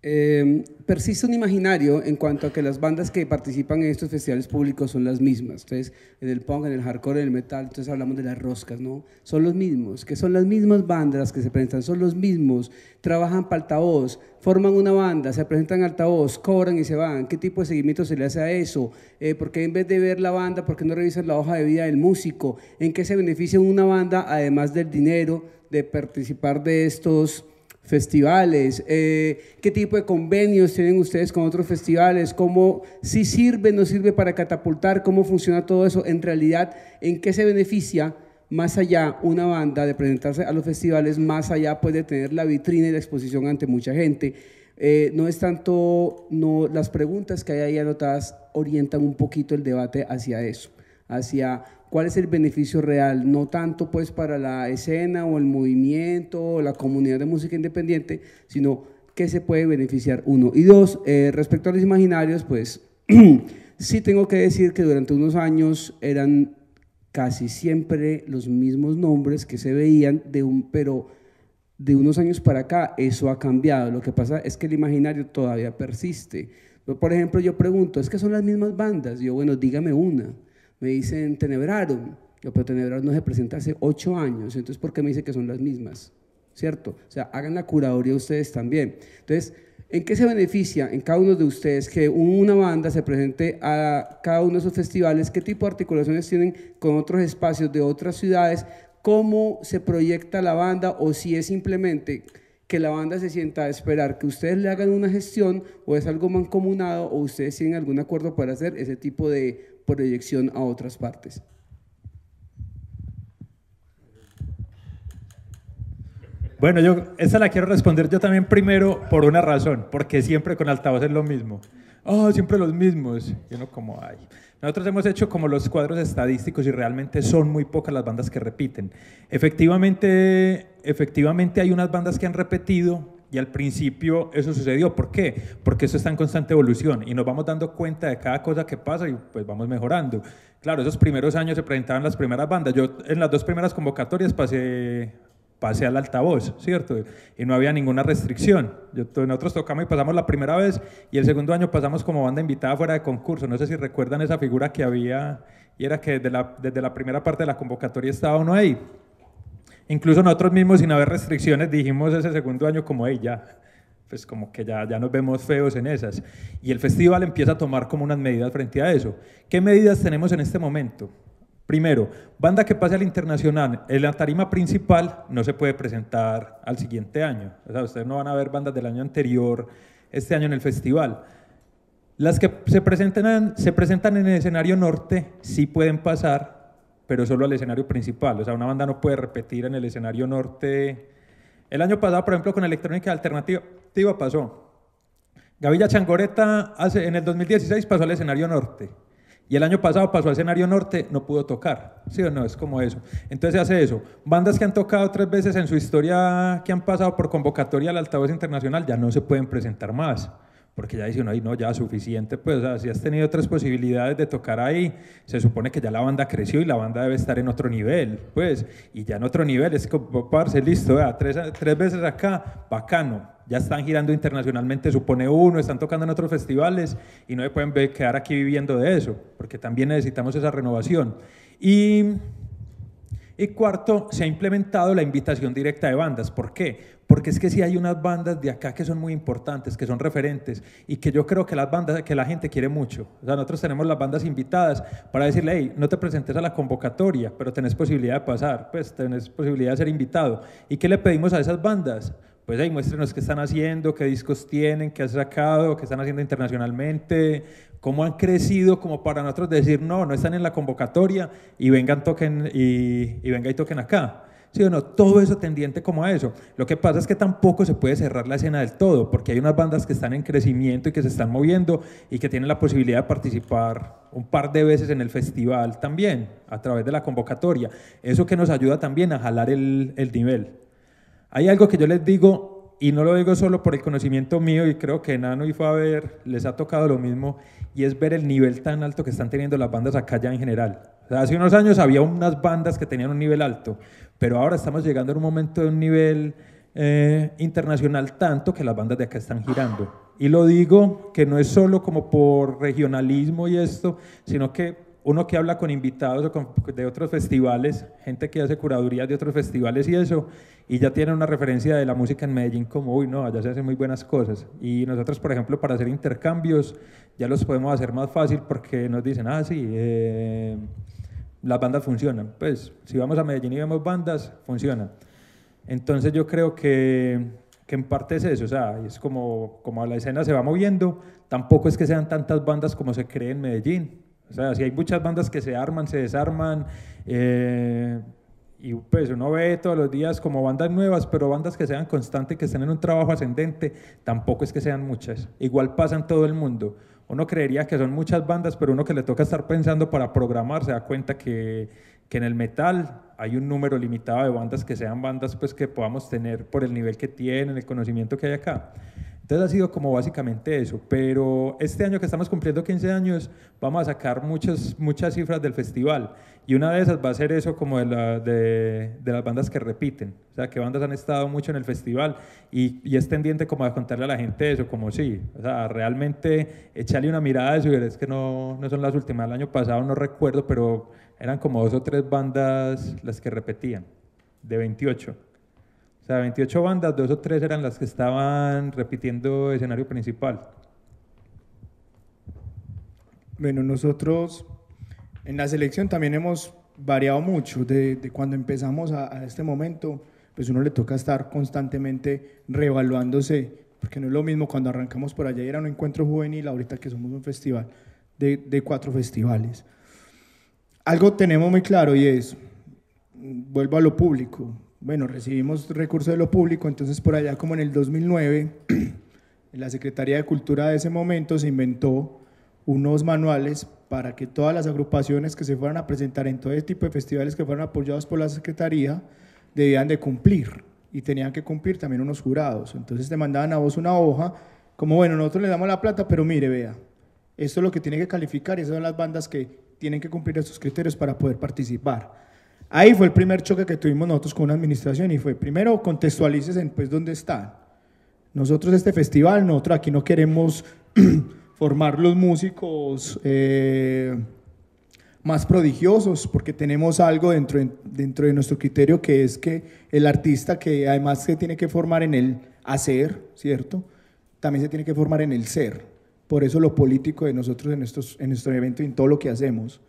Eh, persiste un imaginario en cuanto a que las bandas que participan en estos festivales públicos son las mismas. Entonces, en el punk, en el hardcore, en el metal, entonces hablamos de las roscas, ¿no? Son los mismos, que son las mismas bandas que se presentan, son los mismos, trabajan para altavoz, forman una banda, se presentan altavoz, cobran y se van. ¿Qué tipo de seguimiento se le hace a eso? Eh, porque en vez de ver la banda, por qué no revisan la hoja de vida del músico? ¿En qué se beneficia una banda, además del dinero, de participar de estos festivales, eh, qué tipo de convenios tienen ustedes con otros festivales, cómo si sirve, no sirve para catapultar, cómo funciona todo eso, en realidad, en qué se beneficia más allá una banda de presentarse a los festivales, más allá puede tener la vitrina y la exposición ante mucha gente. Eh, no es tanto, no, las preguntas que hay ahí anotadas orientan un poquito el debate hacia eso, hacia cuál es el beneficio real, no tanto pues para la escena o el movimiento o la comunidad de música independiente, sino qué se puede beneficiar uno. Y dos, eh, respecto a los imaginarios, pues sí tengo que decir que durante unos años eran casi siempre los mismos nombres que se veían, de un, pero de unos años para acá eso ha cambiado. Lo que pasa es que el imaginario todavía persiste. Por ejemplo, yo pregunto, ¿es que son las mismas bandas? Yo, bueno, dígame una me dicen Tenebraron. Yo, pero Tenebraron no se presenta hace ocho años, entonces ¿por qué me dice que son las mismas? ¿Cierto? O sea, hagan la curaduría ustedes también. Entonces, ¿en qué se beneficia en cada uno de ustedes que una banda se presente a cada uno de esos festivales? ¿Qué tipo de articulaciones tienen con otros espacios de otras ciudades? ¿Cómo se proyecta la banda? O si es simplemente que la banda se sienta a esperar que ustedes le hagan una gestión o es algo mancomunado o ustedes tienen algún acuerdo para hacer ese tipo de proyección a otras partes. Bueno, yo esta la quiero responder yo también primero por una razón, porque siempre con altavoz es lo mismo. Oh, siempre los mismos. Y uno como, ay. Nosotros hemos hecho como los cuadros estadísticos y realmente son muy pocas las bandas que repiten. Efectivamente, efectivamente hay unas bandas que han repetido, y al principio eso sucedió. ¿Por qué? Porque eso está en constante evolución y nos vamos dando cuenta de cada cosa que pasa y pues vamos mejorando. Claro, esos primeros años se presentaban las primeras bandas. Yo en las dos primeras convocatorias pasé, pasé al altavoz, ¿cierto? Y no había ninguna restricción. Yo, nosotros tocamos y pasamos la primera vez y el segundo año pasamos como banda invitada fuera de concurso. No sé si recuerdan esa figura que había y era que desde la, desde la primera parte de la convocatoria estaba uno ahí. Incluso nosotros mismos, sin haber restricciones, dijimos ese segundo año como, hey, ya, pues como que ya, ya nos vemos feos en esas. Y el festival empieza a tomar como unas medidas frente a eso. ¿Qué medidas tenemos en este momento? Primero, banda que pase al internacional, en la tarima principal no se puede presentar al siguiente año. O sea, ustedes no van a ver bandas del año anterior este año en el festival. Las que se presentan, se presentan en el escenario norte sí pueden pasar, pero solo al escenario principal. O sea, una banda no puede repetir en el escenario norte. El año pasado, por ejemplo, con Electrónica Alternativa pasó. Gavilla Changoreta hace, en el 2016 pasó al escenario norte. Y el año pasado pasó al escenario norte, no pudo tocar. ¿Sí o no? Es como eso. Entonces se hace eso. Bandas que han tocado tres veces en su historia, que han pasado por convocatoria al altavoz internacional, ya no se pueden presentar más porque ya dice uno, ahí no, ya suficiente, pues, si has tenido otras posibilidades de tocar ahí, se supone que ya la banda creció y la banda debe estar en otro nivel, pues, y ya en otro nivel. Es como, parce, listo, vea, tres, tres veces acá, bacano, ya están girando internacionalmente, supone uno, están tocando en otros festivales y no se pueden quedar aquí viviendo de eso, porque también necesitamos esa renovación. Y y cuarto, se ha implementado la invitación directa de bandas. ¿Por qué? Porque es que sí hay unas bandas de acá que son muy importantes, que son referentes y que yo creo que las bandas, que la gente quiere mucho. O sea, nosotros tenemos las bandas invitadas para decirle, hey, no te presentes a la convocatoria, pero tenés posibilidad de pasar, pues tenés posibilidad de ser invitado. ¿Y qué le pedimos a esas bandas? pues ahí muéstrenos qué están haciendo, qué discos tienen, qué han sacado, qué están haciendo internacionalmente, cómo han crecido como para nosotros decir, no, no están en la convocatoria y vengan, toquen y, y venga y toquen acá. ¿Sí o no? Todo eso tendiente como a eso. Lo que pasa es que tampoco se puede cerrar la escena del todo, porque hay unas bandas que están en crecimiento y que se están moviendo y que tienen la posibilidad de participar un par de veces en el festival también, a través de la convocatoria. Eso que nos ayuda también a jalar el, el nivel. Hay algo que yo les digo, y no lo digo solo por el conocimiento mío, y creo que Nano y Faber les ha tocado lo mismo, y es ver el nivel tan alto que están teniendo las bandas acá ya en general. hace unos años había unas bandas que tenían un nivel alto, pero ahora estamos llegando a un momento de un nivel eh, internacional tanto que las bandas de acá están girando. Y lo digo que no es solo como por regionalismo y esto, sino que uno que habla con invitados de otros festivales, gente que hace curadurías de otros festivales y eso, y ya tiene una referencia de la música en Medellín como, uy, no, allá se hacen muy buenas cosas. Y nosotros, por ejemplo, para hacer intercambios, ya los podemos hacer más fácil porque nos dicen, ah, sí, eh, las bandas funcionan. Pues si vamos a Medellín y vemos bandas, funcionan. Entonces yo creo que, que en parte es eso, o sea, es como, como la escena se va moviendo, tampoco es que sean tantas bandas como se cree en Medellín, o sea, si hay muchas bandas que se arman, se desarman, eh, y pues uno ve todos los días como bandas nuevas, pero bandas que sean constantes, que estén en un trabajo ascendente, tampoco es que sean muchas. Igual pasa en todo el mundo. Uno creería que son muchas bandas, pero uno que le toca estar pensando para programar se da cuenta que, que en el metal hay un número limitado de bandas que sean bandas pues que podamos tener por el nivel que tienen, el conocimiento que hay acá. Entonces ha sido como básicamente eso, pero este año que estamos cumpliendo 15 años vamos a sacar muchas, muchas cifras del festival. Y una de esas va a ser eso como de, la, de, de las bandas que repiten, o sea, que bandas han estado mucho en el festival y, y, es tendiente como a contarle a la gente eso, como sí, o sea, realmente echarle una mirada a eso es que no, no son las últimas, el año pasado no recuerdo, pero eran como dos o tres bandas las que repetían, de 28 sea, 28 bandas, dos o tres eran las que estaban repitiendo escenario principal. Bueno, nosotros en la selección también hemos variado mucho de, cuando empezamos a, este momento, pues uno le toca estar constantemente reevaluándose, porque no es lo mismo cuando arrancamos por allá era un encuentro juvenil, ahorita que somos un festival de, de cuatro festivales. Algo tenemos muy claro y es, vuelvo a lo público, bueno, recibimos recursos de lo público, entonces por allá como en el 2009, en la Secretaría de Cultura de ese momento se inventó unos manuales para que todas las agrupaciones que se fueran a presentar en todo este tipo de festivales que fueran apoyados por la Secretaría debían de cumplir y tenían que cumplir también unos jurados. Entonces te mandaban a vos una hoja como, bueno, nosotros le damos la plata, pero mire, vea, esto es lo que tiene que calificar y esas son las bandas que tienen que cumplir estos criterios para poder participar. Ahí fue el primer choque que tuvimos nosotros con una administración y fue, primero, contextualices en pues dónde están. Nosotros este festival, nosotros aquí no queremos formar los músicos eh, más prodigiosos porque tenemos algo dentro, dentro de nuestro criterio que es que el artista que además se tiene que formar en el hacer, ¿cierto? También se tiene que formar en el ser. Por eso lo político de nosotros en, estos, en nuestro evento y en todo lo que hacemos.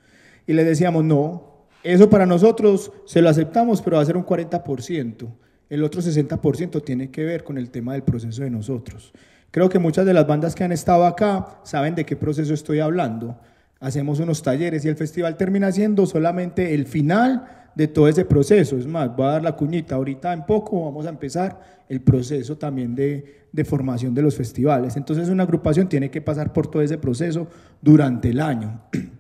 Y le decíamos, no, eso para nosotros se lo aceptamos, pero va a ser un 40%. El otro 60% tiene que ver con el tema del proceso de nosotros. Creo que muchas de las bandas que han estado acá saben de qué proceso estoy hablando. Hacemos unos talleres y el festival termina siendo solamente el final de todo ese proceso. Es más, voy a dar la cuñita, ahorita en poco vamos a empezar el proceso también de, de formación de los festivales. Entonces una agrupación tiene que pasar por todo ese proceso durante el año.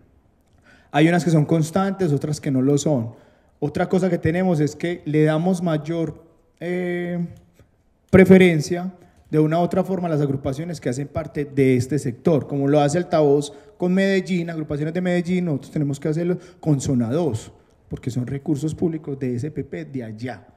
Hay unas que son constantes, otras que no lo son. Otra cosa que tenemos es que le damos mayor eh, preferencia de una u otra forma a las agrupaciones que hacen parte de este sector, como lo hace Altavoz con Medellín, agrupaciones de Medellín, nosotros tenemos que hacerlo con Zona 2, porque son recursos públicos de SPP de allá.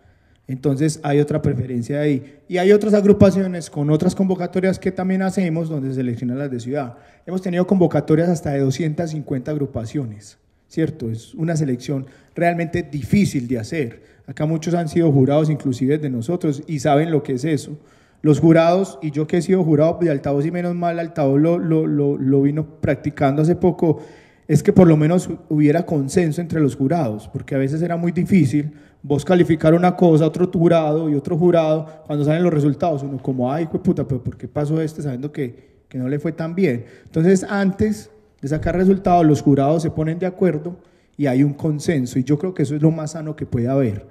Entonces hay otra preferencia ahí. Y hay otras agrupaciones con otras convocatorias que también hacemos donde se seleccionan las de ciudad. Hemos tenido convocatorias hasta de 250 agrupaciones, ¿cierto? Es una selección realmente difícil de hacer. Acá muchos han sido jurados inclusive de nosotros y saben lo que es eso. Los jurados, y yo que he sido jurado de altavoz y menos mal, altavoz lo, lo, lo, lo vino practicando hace poco, es que por lo menos hubiera consenso entre los jurados, porque a veces era muy difícil vos calificar una cosa, otro jurado y otro jurado, cuando salen los resultados, uno como, ay, puta, pero ¿por qué pasó este sabiendo que, que no le fue tan bien? Entonces, antes de sacar resultados, los jurados se ponen de acuerdo y hay un consenso, y yo creo que eso es lo más sano que puede haber.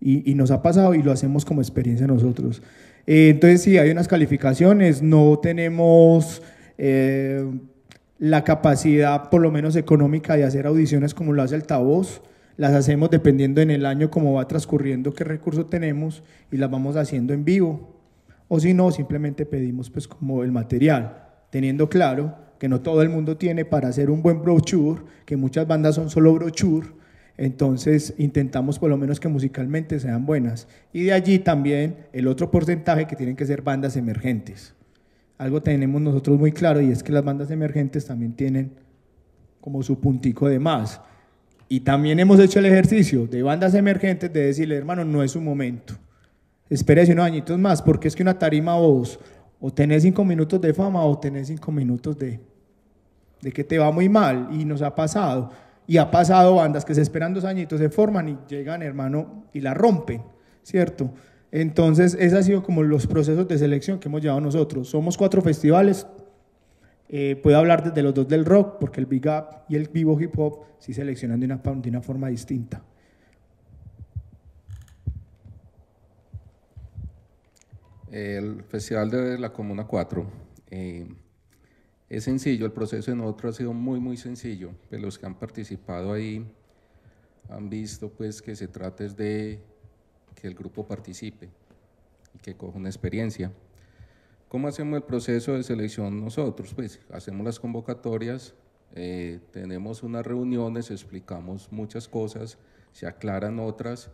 Y, y nos ha pasado y lo hacemos como experiencia nosotros. Eh, entonces, sí, hay unas calificaciones, no tenemos... Eh, la capacidad, por lo menos económica, de hacer audiciones como lo hace Altavoz. Las hacemos dependiendo en el año cómo va transcurriendo, qué recursos tenemos y las vamos haciendo en vivo. O si no, simplemente pedimos pues como el material, teniendo claro que no todo el mundo tiene para hacer un buen brochure, que muchas bandas son solo brochure, entonces intentamos por lo menos que musicalmente sean buenas. Y de allí también el otro porcentaje que tienen que ser bandas emergentes algo tenemos nosotros muy claro y es que las bandas emergentes también tienen como su puntico de más. Y también hemos hecho el ejercicio de bandas emergentes de decirle, hermano, no es su momento. Espérese unos añitos más, porque es que una tarima vos o tenés cinco minutos de fama o tenés cinco minutos de, de que te va muy mal. Y nos ha pasado. Y ha pasado bandas que se esperan dos añitos, se forman y llegan, hermano, y la rompen, ¿cierto? Entonces, esos han sido como los procesos de selección que hemos llevado nosotros. Somos cuatro festivales. Eh, puedo hablar desde los dos del rock, porque el Big Up y el Vivo Hip Hop sí seleccionan de una, de una forma distinta. El Festival de la Comuna 4 eh, es sencillo, el proceso de nosotros ha sido muy, muy sencillo. Pues los que han participado ahí han visto pues que se trata de que el grupo participe y que coja una experiencia. ¿Cómo hacemos el proceso de selección nosotros? Pues hacemos las convocatorias, eh, tenemos unas reuniones, explicamos muchas cosas, se aclaran otras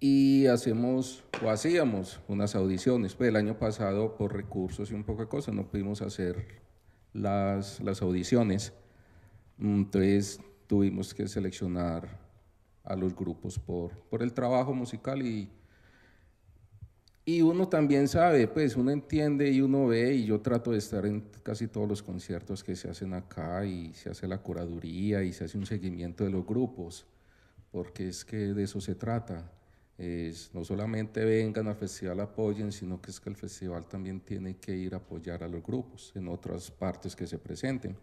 y hacemos o hacíamos unas audiciones. Pues el año pasado por recursos y un poco de cosas no pudimos hacer las, las audiciones, entonces tuvimos que seleccionar a los grupos por, por el trabajo musical y, y uno también sabe, pues uno entiende y uno ve y yo trato de estar en casi todos los conciertos que se hacen acá y se hace la curaduría y se hace un seguimiento de los grupos, porque es que de eso se trata. Es, no solamente vengan al festival, apoyen, sino que es que el festival también tiene que ir a apoyar a los grupos en otras partes que se presenten.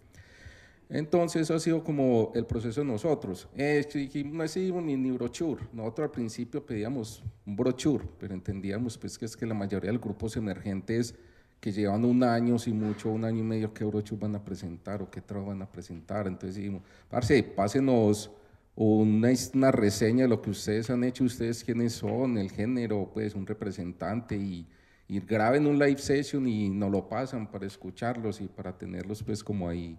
Entonces, eso ha sido como el proceso de nosotros. Eh, no decimos ni, ni brochure. Nosotros al principio pedíamos un brochure, pero entendíamos pues, que es que la mayoría de los grupos emergentes que llevan un año, si mucho, un año y medio, qué brochure van a presentar o qué trabajo van a presentar. Entonces dijimos, parce, pásenos una, una reseña de lo que ustedes han hecho, ustedes quiénes son, el género, pues un representante y, y graben un live session y nos lo pasan para escucharlos y para tenerlos pues como ahí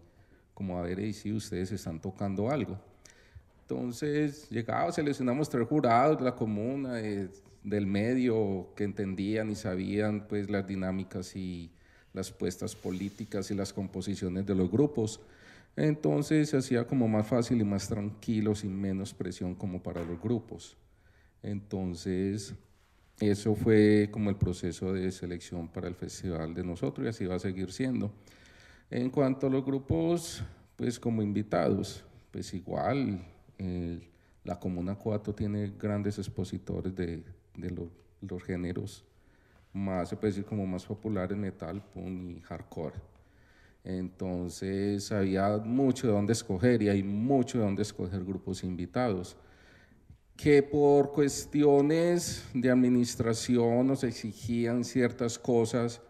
como a ver y si ustedes están tocando algo. Entonces llegaba, seleccionamos tres jurados de la comuna, del medio, que entendían y sabían pues las dinámicas y las puestas políticas y las composiciones de los grupos. Entonces se hacía como más fácil y más tranquilo, sin menos presión como para los grupos. Entonces eso fue como el proceso de selección para el festival de nosotros y así va a seguir siendo. En cuanto a los grupos, pues como invitados, pues igual, la Comuna 4 tiene grandes expositores de, los géneros más, se puede como más populares, metal, punk y hardcore. Entonces había mucho de dónde escoger y hay mucho de dónde escoger grupos invitados que por cuestiones de administración nos exigían ciertas cosas.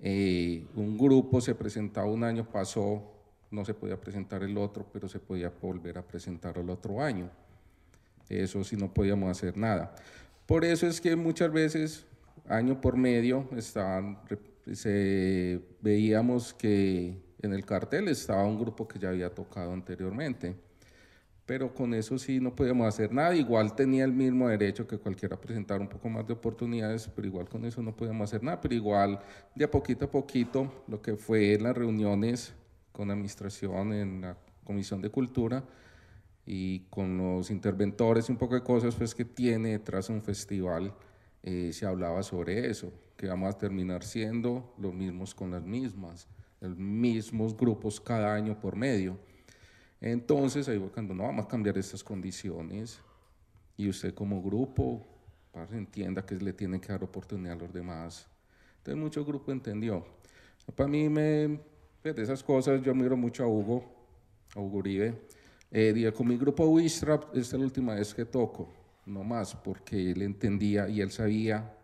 Eh, un grupo se presentaba un año, pasó, no se podía presentar el otro, pero se podía volver a presentar el otro año. Eso sí no podíamos hacer nada. Por eso es que muchas veces, año por medio, se, veíamos que en el cartel estaba un grupo que ya había tocado anteriormente. Pero con eso sí no podíamos hacer nada. Igual tenía el mismo derecho que cualquiera a presentar un poco más de oportunidades, pero igual con eso no podíamos hacer nada. Pero igual, de a poquito a poquito, lo que fue las reuniones con la administración en la Comisión de Cultura, y con los interventores y un poco de cosas pues, que tiene detrás un festival, eh, se hablaba sobre eso, que vamos a terminar siendo los mismos con las mismas, los mismos grupos cada año por medio. Entonces ahí fue cuando no vamos a cambiar estas condiciones y usted como grupo para entienda que le tiene que dar oportunidad a los demás. Entonces mucho grupo entendió. Para mí me, pues, de esas cosas yo admiro mucho a Hugo, a Hugo Uribe, eh, con mi grupo Wistrap, esta es la última vez que toco, no más, porque él entendía y él sabía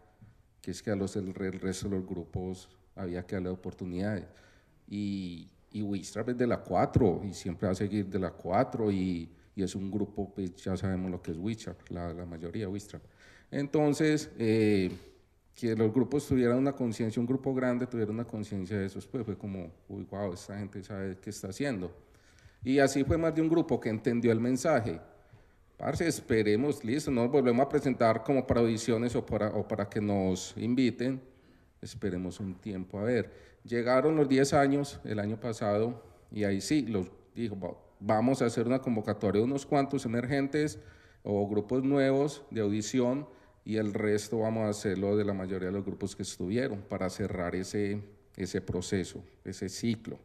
que es que a los el, resto de los grupos había que darle oportunidades. Y, y Wistrap es de la 4 y siempre va a seguir de la 4 y, y es un grupo, pues ya sabemos lo que es Wistrap, la, la mayoría Wistrap. Entonces, eh, que los grupos tuvieran una conciencia, un grupo grande tuviera una conciencia de eso, pues fue como, uy, wow, esta gente sabe qué está haciendo. Y así fue más de un grupo que entendió el mensaje. Parce, esperemos, listo, nos volvemos a presentar como para audiciones o para, o para que nos inviten. Esperemos un tiempo. A ver, llegaron los 10 años el año pasado y ahí sí, los dijo, vamos a hacer una convocatoria de unos cuantos emergentes o grupos nuevos de audición y el resto vamos a hacerlo de la mayoría de los grupos que estuvieron para cerrar ese, ese proceso, ese ciclo.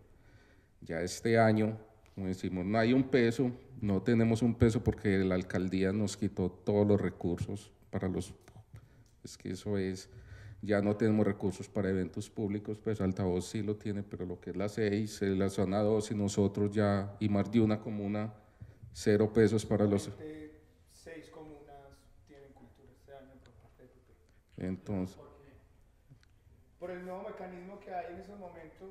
Ya este año como decimos, no hay un peso, no tenemos un peso porque la alcaldía nos quitó todos los recursos para los... Es que eso es, ya no tenemos recursos para eventos públicos, pues Altavoz sí lo tiene, pero lo que es la 6, la zona 2 y nosotros ya, y más de una comuna, cero pesos para los... Seis comunas tienen cultura este año por parte de PP. Entonces... Por el nuevo mecanismo que hay en esos momentos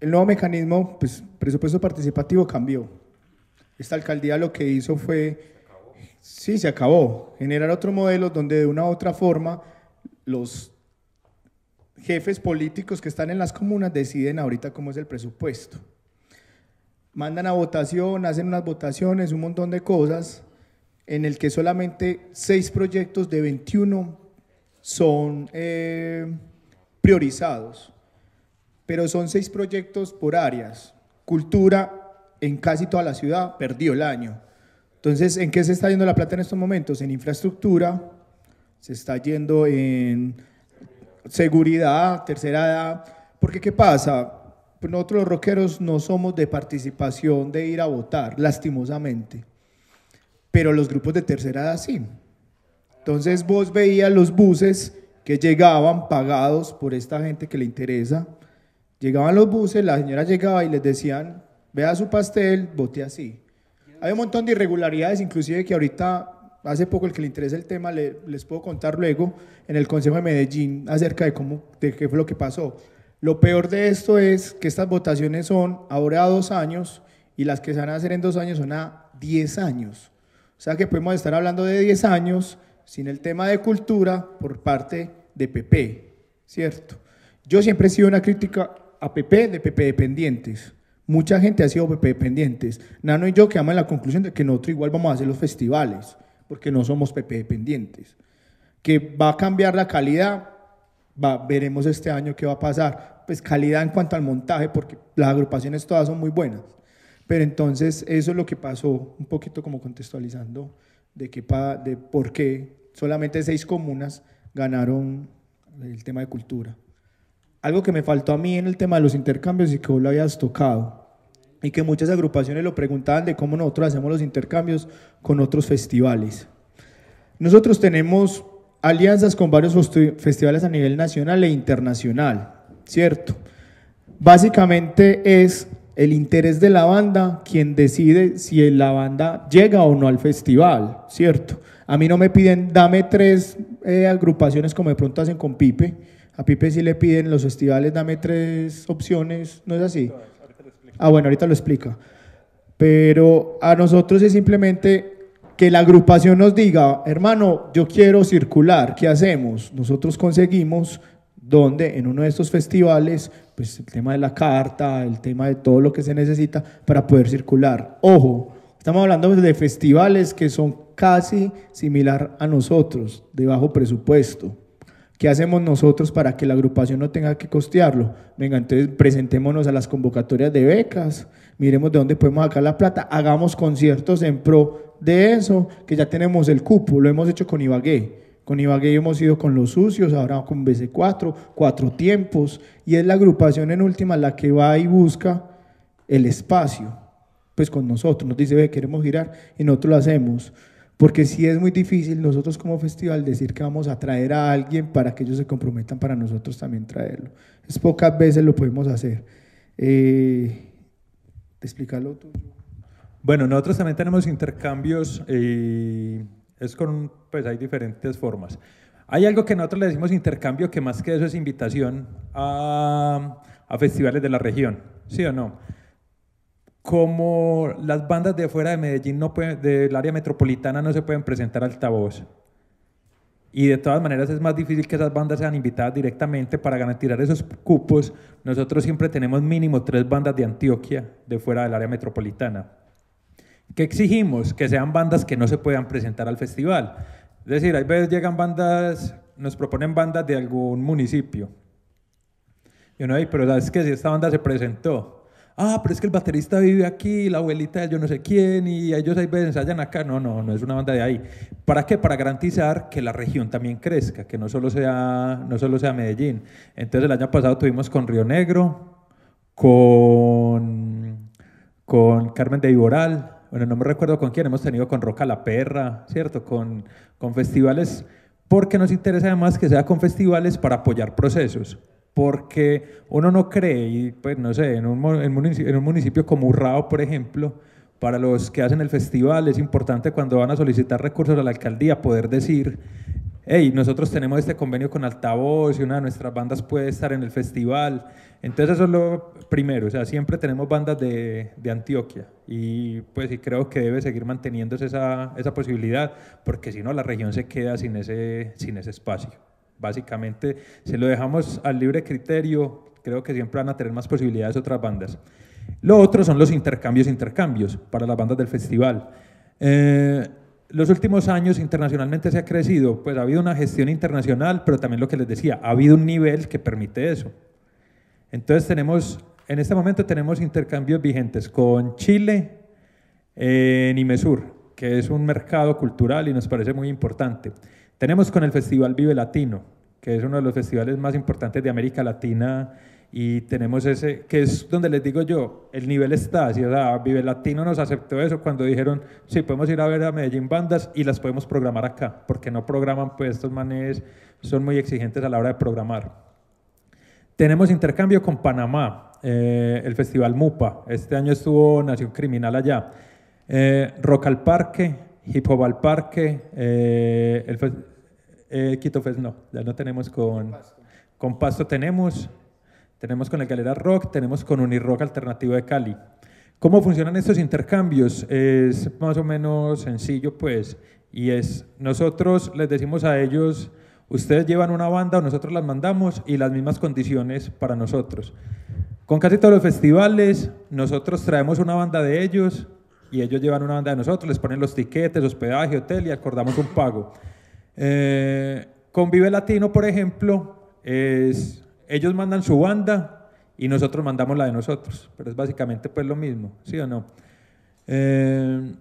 el nuevo mecanismo, pues presupuesto participativo cambió. Esta alcaldía lo que hizo fue, sí, se acabó, generar otro modelo donde de una u otra forma los jefes políticos que están en las comunas deciden ahorita cómo es el presupuesto. Mandan a votación, hacen unas votaciones, un montón de cosas, en el que solamente seis proyectos de 21 son eh, priorizados pero son seis proyectos por áreas. Cultura en casi toda la ciudad perdió el año. Entonces, ¿en qué se está yendo la plata en estos momentos? En infraestructura, se está yendo en seguridad, tercera edad. Porque, ¿qué pasa? Nosotros los rockeros no somos de participación de ir a votar, lastimosamente. Pero los grupos de tercera edad sí. Entonces vos veías los buses que llegaban pagados por esta gente que le interesa Llegaban los buses, la señora llegaba y les decían, vea su pastel, vote así. Hay un montón de irregularidades, inclusive que ahorita, hace poco el que le interesa el tema, les puedo contar luego en el Consejo de Medellín acerca de, cómo, de qué fue lo que pasó. Lo peor de esto es que estas votaciones son ahora a dos años y las que se van a hacer en dos años son a diez años. O sea que podemos estar hablando de diez años sin el tema de cultura por parte de PP, ¿cierto? Yo siempre he sido una crítica a PP de PP dependientes. Mucha gente ha sido PP dependientes. Nano y yo quedamos en la conclusión de que nosotros igual vamos a hacer los festivales, porque no somos PP dependientes. Que va a cambiar la calidad, va, veremos este año qué va a pasar. Pues calidad en cuanto al montaje, porque las agrupaciones todas son muy buenas. Pero entonces eso es lo que pasó, un poquito como contextualizando de, qué, de por qué solamente seis comunas ganaron el tema de cultura algo que me faltó a mí en el tema de los intercambios y que vos lo habías tocado, y que muchas agrupaciones lo preguntaban de cómo nosotros hacemos los intercambios con otros festivales. Nosotros tenemos alianzas con varios festivales a nivel nacional e internacional, ¿cierto? Básicamente es el interés de la banda quien decide si la banda llega o no al festival, ¿cierto? A mí no me piden, dame tres eh, agrupaciones como de pronto hacen con Pipe. A Pipe sí le piden los festivales, dame tres opciones, ¿no es así? Ah, bueno, ahorita lo explica. Pero a nosotros es simplemente que la agrupación nos diga, hermano, yo quiero circular, ¿qué hacemos? Nosotros conseguimos donde en uno de estos festivales, pues el tema de la carta, el tema de todo lo que se necesita para poder circular. Ojo, estamos hablando de festivales que son casi similar a nosotros, de bajo presupuesto. ¿Qué hacemos nosotros para que la agrupación no tenga que costearlo? Venga, entonces presentémonos a las convocatorias de becas, miremos de dónde podemos sacar la plata, hagamos conciertos en pro de eso, que ya tenemos el cupo, lo hemos hecho con Ibagué. Con Ibagué hemos ido con los sucios, ahora con BC4, cuatro tiempos, y es la agrupación en última la que va y busca el espacio, pues con nosotros, nos dice, ve, queremos girar, y nosotros lo hacemos. Porque sí es muy difícil nosotros como festival decir que vamos a traer a alguien para que ellos se comprometan para nosotros también traerlo. Es pocas veces lo podemos hacer. Eh, explícalo tú. Bueno, nosotros también tenemos intercambios es con, pues hay diferentes formas. Hay algo que nosotros le decimos intercambio, que más que eso es invitación a, a festivales de la región, ¿sí o no? Como las bandas de fuera de Medellín, no pueden, del área metropolitana, no se pueden presentar altavoz. Y de todas maneras es más difícil que esas bandas sean invitadas directamente para garantizar esos cupos. Nosotros siempre tenemos mínimo tres bandas de Antioquia de fuera del área metropolitana. ¿Qué exigimos? Que sean bandas que no se puedan presentar al festival. Es decir, hay veces llegan bandas, nos proponen bandas de algún municipio. Y uno, pero ¿sabes que Si esta banda se presentó. Ah, pero es que el baterista vive aquí, la abuelita de yo no sé quién, y ellos veces ensayan acá. No, no, no es una banda de ahí. ¿Para qué? Para garantizar que la región también crezca, que no solo sea, no solo sea Medellín. Entonces el año pasado tuvimos con Río Negro, con, con Carmen de Iboral, bueno, no me recuerdo con quién, hemos tenido con Roca la Perra, ¿cierto? Con, con festivales, porque nos interesa además que sea con festivales para apoyar procesos, porque uno no cree, y pues no sé, en un, en un municipio como Urrao, por ejemplo, para los que hacen el festival es importante cuando van a solicitar recursos a la alcaldía poder decir hey, nosotros tenemos este convenio con Altavoz y una de nuestras bandas puede estar en el festival. Entonces eso es lo primero, o sea, siempre tenemos bandas de, Antioquia y pues sí creo que debe seguir manteniéndose esa, posibilidad porque si no la región se queda sin ese espacio. Básicamente, si lo dejamos al libre criterio, creo que siempre van a tener más posibilidades otras bandas. Lo otro son los intercambios, intercambios para las bandas del festival. Eh, los últimos años internacionalmente se ha crecido, pues ha habido una gestión internacional, pero también lo que les decía, ha habido un nivel que permite eso. Entonces tenemos, en este momento tenemos intercambios vigentes con Chile en Imesur, que es un mercado cultural y nos parece muy importante. Tenemos con el Festival Vive Latino, que es uno de los festivales más importantes de América Latina y tenemos ese, que es donde les digo yo, el nivel está, ¿sí? o sea, Vive Latino nos aceptó eso cuando dijeron, sí, podemos ir a ver a Medellín bandas y las podemos programar acá, porque no programan, pues estos manes son muy exigentes a la hora de programar. Tenemos intercambio con Panamá, eh, el Festival MUPA, este año estuvo Nación Criminal allá, eh, Rock al Parque, Hip Hop al Parque, eh, el eh, Quito Fest no, ya no tenemos con, con Pasto tenemos, tenemos con el Galera Rock, tenemos con Unirock Alternativo de Cali. ¿Cómo funcionan estos intercambios? Es más o menos sencillo, pues, y es, nosotros les decimos a ellos, ustedes llevan una banda o nosotros las mandamos y las mismas condiciones para nosotros. Con casi todos los festivales, nosotros traemos una banda de ellos y ellos llevan una banda de nosotros, les ponen los tiquetes, hospedaje, hotel y acordamos un pago. Eh, con Vive Latino, por ejemplo, es ellos mandan su banda y nosotros mandamos la de nosotros, pero es básicamente pues lo mismo, ¿sí o no? Eh,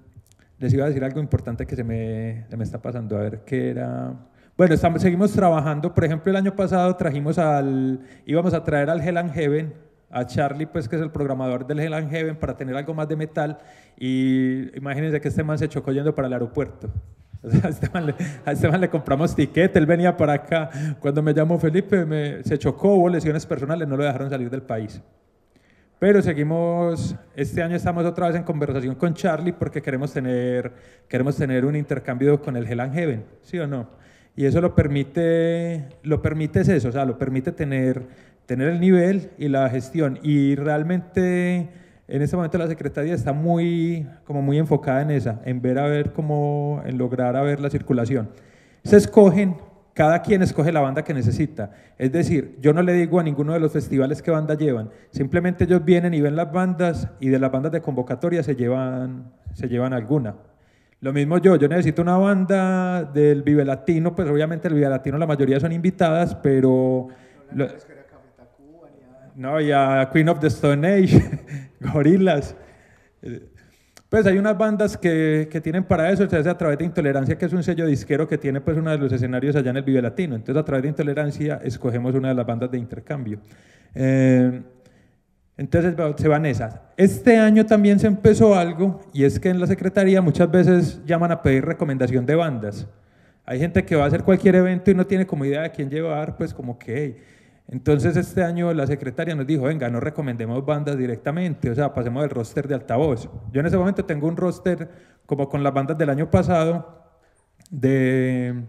les iba a decir algo importante que se me, está pasando, a ver qué era... Bueno, estamos, seguimos trabajando, por ejemplo, el año pasado trajimos al, íbamos a traer al Hell Heaven, a Charlie, pues que es el programador del Hell Heaven, para tener algo más de metal, y imagínense que este man se chocó yendo para el aeropuerto. a, Esteban le, a Esteban le compramos tiquete, él venía para acá. Cuando me llamó Felipe, me, se chocó, hubo lesiones personales, no lo dejaron salir del país. Pero seguimos, este año estamos otra vez en conversación con Charlie porque queremos tener, queremos tener un intercambio con el Hell and Heaven, ¿sí o no? Y eso lo permite, lo permite es eso, o sea, lo permite tener, tener el nivel y la gestión. Y realmente en este momento la Secretaría está muy, como muy enfocada en esa, en ver a ver cómo, en lograr a ver la circulación. Se escogen cada quien escoge la banda que necesita. Es decir, yo no le digo a ninguno de los festivales qué banda llevan. Simplemente ellos vienen y ven las bandas y de las bandas de convocatoria se llevan, se llevan alguna. Lo mismo yo, yo necesito una banda del Vive Latino, pues obviamente el Vive Latino la mayoría son invitadas, pero... no, ya Queen of the Stone Age, Gorillas. Pues hay unas bandas que, que, tienen para eso, se hace a través de Intolerancia, que es un sello disquero que tiene pues uno de los escenarios allá en el Vive Latino. Entonces a través de Intolerancia escogemos una de las bandas de intercambio. Eh, entonces se van esas. Este año también se empezó algo y es que en la Secretaría muchas veces llaman a pedir recomendación de bandas. Hay gente que va a hacer cualquier evento y no tiene como idea de quién llevar, pues como que... Entonces este año la secretaria nos dijo, venga, no recomendemos bandas directamente, o sea, pasemos del roster de altavoz. Yo en ese momento tengo un roster como con las bandas del año pasado, de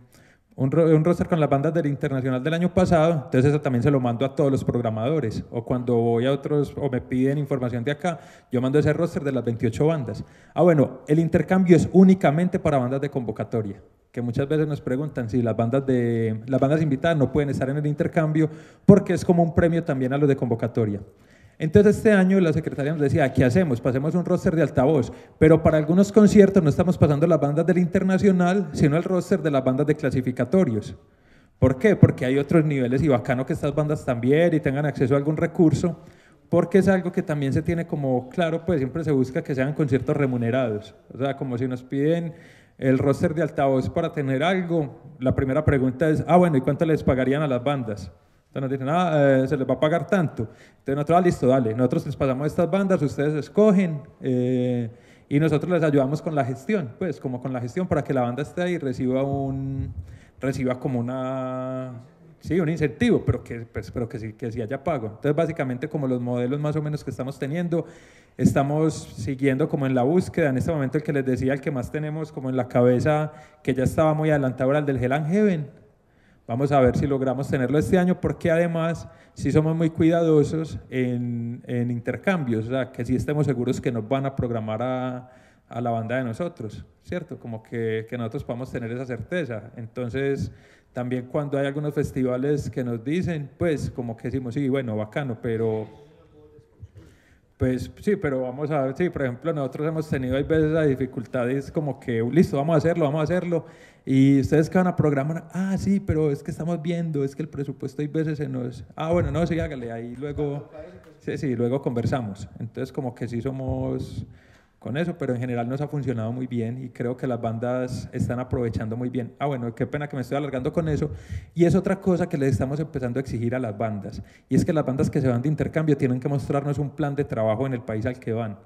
un, un, roster con las bandas del internacional del año pasado, entonces eso también se lo mando a todos los programadores, o cuando voy a otros, o me piden información de acá, yo mando ese roster de las 28 bandas. Ah, bueno, el intercambio es únicamente para bandas de convocatoria que muchas veces nos preguntan si las bandas, de, las bandas invitadas no pueden estar en el intercambio porque es como un premio también a los de convocatoria. Entonces este año la secretaria nos decía, ¿qué hacemos? Pasemos un roster de altavoz, pero para algunos conciertos no estamos pasando las bandas del internacional, sino el roster de las bandas de clasificatorios. ¿Por qué? Porque hay otros niveles y bacano que estas bandas también y tengan acceso a algún recurso, porque es algo que también se tiene como claro, pues siempre se busca que sean conciertos remunerados. O sea, como si nos piden el roster de altavoz para tener algo, la primera pregunta es, ah, bueno, ¿y cuánto les pagarían a las bandas? Entonces nos dicen, ah, eh, se les va a pagar tanto. Entonces nosotros, ah, listo, dale, nosotros les pasamos estas bandas, ustedes escogen eh, y nosotros les ayudamos con la gestión, pues como con la gestión para que la banda esté ahí y reciba un, reciba como una, sí, un incentivo, pero que, pues, pero que, sí, que sí haya pago. Entonces básicamente como los modelos más o menos que estamos teniendo estamos siguiendo como en la búsqueda. En este momento el que les decía, el que más tenemos como en la cabeza, que ya estaba muy adelantado, era el del Hell and Heaven. Vamos a ver si logramos tenerlo este año, porque además sí somos muy cuidadosos en, en intercambios, o sea, que sí estemos seguros que nos van a programar a, a la banda de nosotros, ¿cierto? Como que, que nosotros podamos tener esa certeza. Entonces, también cuando hay algunos festivales que nos dicen, pues como que decimos, sí, bueno, bacano, pero pues sí, pero vamos a ver, sí, por ejemplo, nosotros hemos tenido hay veces la dificultades como que, listo, vamos a hacerlo, vamos a hacerlo, y ustedes que van a programar, ah, sí, pero es que estamos viendo, es que el presupuesto hay veces se nos, ah, bueno, no, sí, hágale, ahí luego, sí, sí, luego conversamos. Entonces, como que sí somos con eso, pero en general nos ha funcionado muy bien y creo que las bandas están aprovechando muy bien. Ah, bueno, qué pena que me estoy alargando con eso. Y es otra cosa que le estamos empezando a exigir a las bandas, y es que las bandas que se van de intercambio tienen que mostrarnos un plan de trabajo en el país al que van.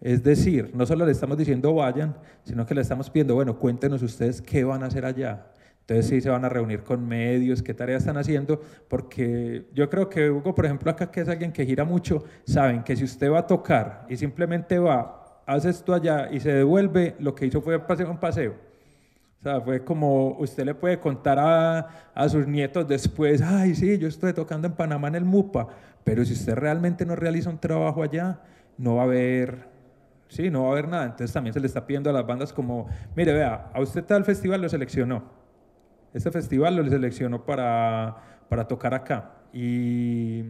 Es decir, no solo le estamos diciendo vayan, sino que le estamos pidiendo, bueno, cuéntenos ustedes qué van a hacer allá. Entonces sí se van a reunir con medios, qué tareas están haciendo, porque yo creo que por ejemplo, acá que es alguien que gira mucho, saben que si usted va a tocar y simplemente va hace esto allá y se devuelve, lo que hizo fue un paseo. O sea, fue como usted le puede contar a, a, sus nietos después, ay, sí, yo estoy tocando en Panamá en el MUPA, pero si usted realmente no realiza un trabajo allá, no va a haber, sí, no va a haber nada. Entonces también se le está pidiendo a las bandas como, mire, vea, a usted tal festival lo seleccionó. Este festival lo seleccionó para, para tocar acá. Y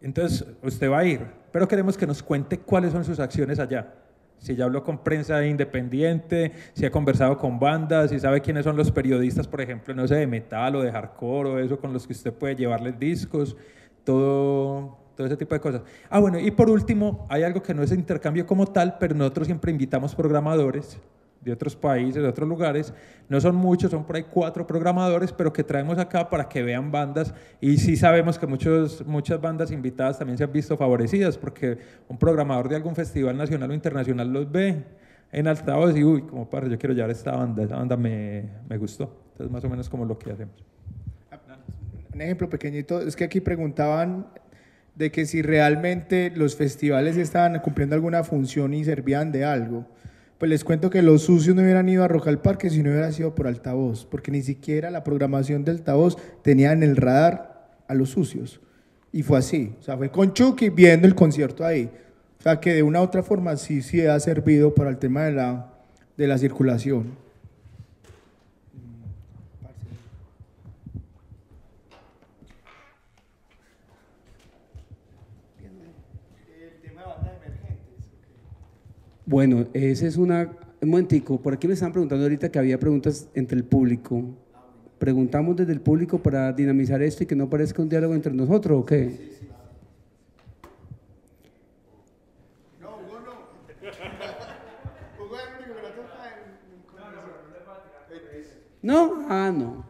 entonces usted va a ir, pero queremos que nos cuente cuáles son sus acciones allá. Si ya habló con prensa independiente, si ha conversado con bandas, si sabe quiénes son los periodistas, por ejemplo, no sé, de metal o de hardcore o eso con los que usted puede llevarles discos, todo, todo ese tipo de cosas. Ah, bueno, y por último, hay algo que no es intercambio como tal, pero nosotros siempre invitamos programadores de otros países, de otros lugares. No son muchos, son por ahí cuatro programadores, pero que traemos acá para que vean bandas. Y sí sabemos que muchos, muchas bandas invitadas también se han visto favorecidas, porque un programador de algún festival nacional o internacional los ve. en altavoz y, uy, como para, yo quiero llevar esta banda, esta banda me, me gustó. Entonces, más o menos como lo que hacemos. Un ejemplo pequeñito, es que aquí preguntaban de que si realmente los festivales estaban cumpliendo alguna función y servían de algo. Pues les cuento que los sucios no hubieran ido a Rock al Parque si no hubiera sido por altavoz, porque ni siquiera la programación de altavoz tenía en el radar a los sucios. Y fue así, o sea, fue con Chucky viendo el concierto ahí. O sea, que de una u otra forma sí, sí ha servido para el tema de la, de la circulación. Bueno, ese es una... Un momentico, por aquí me estaban preguntando ahorita que había preguntas entre el público. Preguntamos desde el público para dinamizar esto y que no parezca un diálogo entre nosotros, ¿o qué? No, ah, no.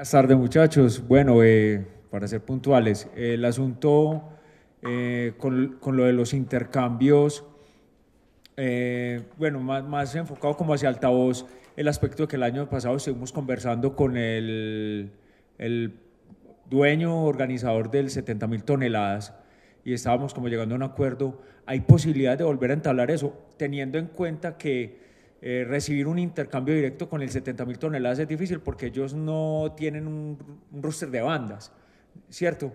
Buenas tardes muchachos. Bueno, eh, para ser puntuales, el asunto eh, con, con, lo de los intercambios, eh, bueno, más, más, enfocado como hacia altavoz, el aspecto de que el año pasado estuvimos conversando con el, el dueño organizador del 70 mil toneladas y estábamos como llegando a un acuerdo. Hay posibilidad de volver a entablar eso, teniendo en cuenta que eh, recibir un intercambio directo con el 70 mil toneladas es difícil porque ellos no tienen un, un roster de bandas, ¿cierto?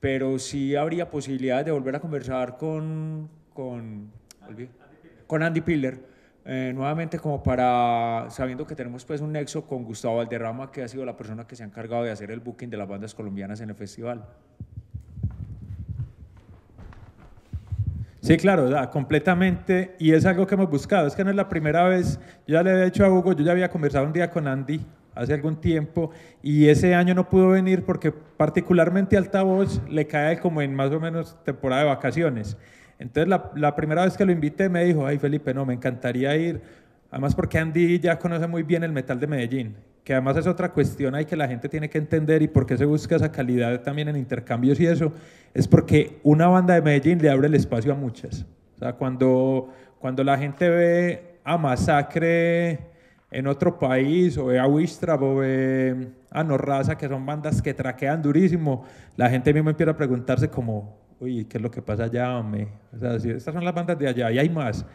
Pero sí habría posibilidad de volver a conversar con, con, Andy con Andy Piller, eh, nuevamente como para, sabiendo que tenemos pues un nexo con Gustavo Valderrama, que ha sido la persona que se ha encargado de hacer el booking de las bandas colombianas en el festival. Sí, claro, completamente. Y es algo que hemos buscado. Es que no es la primera vez. Yo ya le había dicho a Hugo, yo ya había conversado un día con Andy hace algún tiempo y ese año no pudo venir porque particularmente Altavoz le cae como en más o menos temporada de vacaciones. Entonces la, la primera vez que lo invité me dijo, ay Felipe, no, me encantaría ir. Además porque Andy ya conoce muy bien el metal de Medellín que además es otra cuestión ahí que la gente tiene que entender y por qué se busca esa calidad también en intercambios y eso, es porque una banda de Medellín le abre el espacio a muchas. O sea, cuando, cuando la gente ve a Masacre en otro país, o ve a Wistrab, o ve a Norraza, que son bandas que traquean durísimo, la gente mismo empieza a preguntarse como, uy, ¿qué es lo que pasa allá, hombre? O sea, si estas son las bandas de allá y hay más.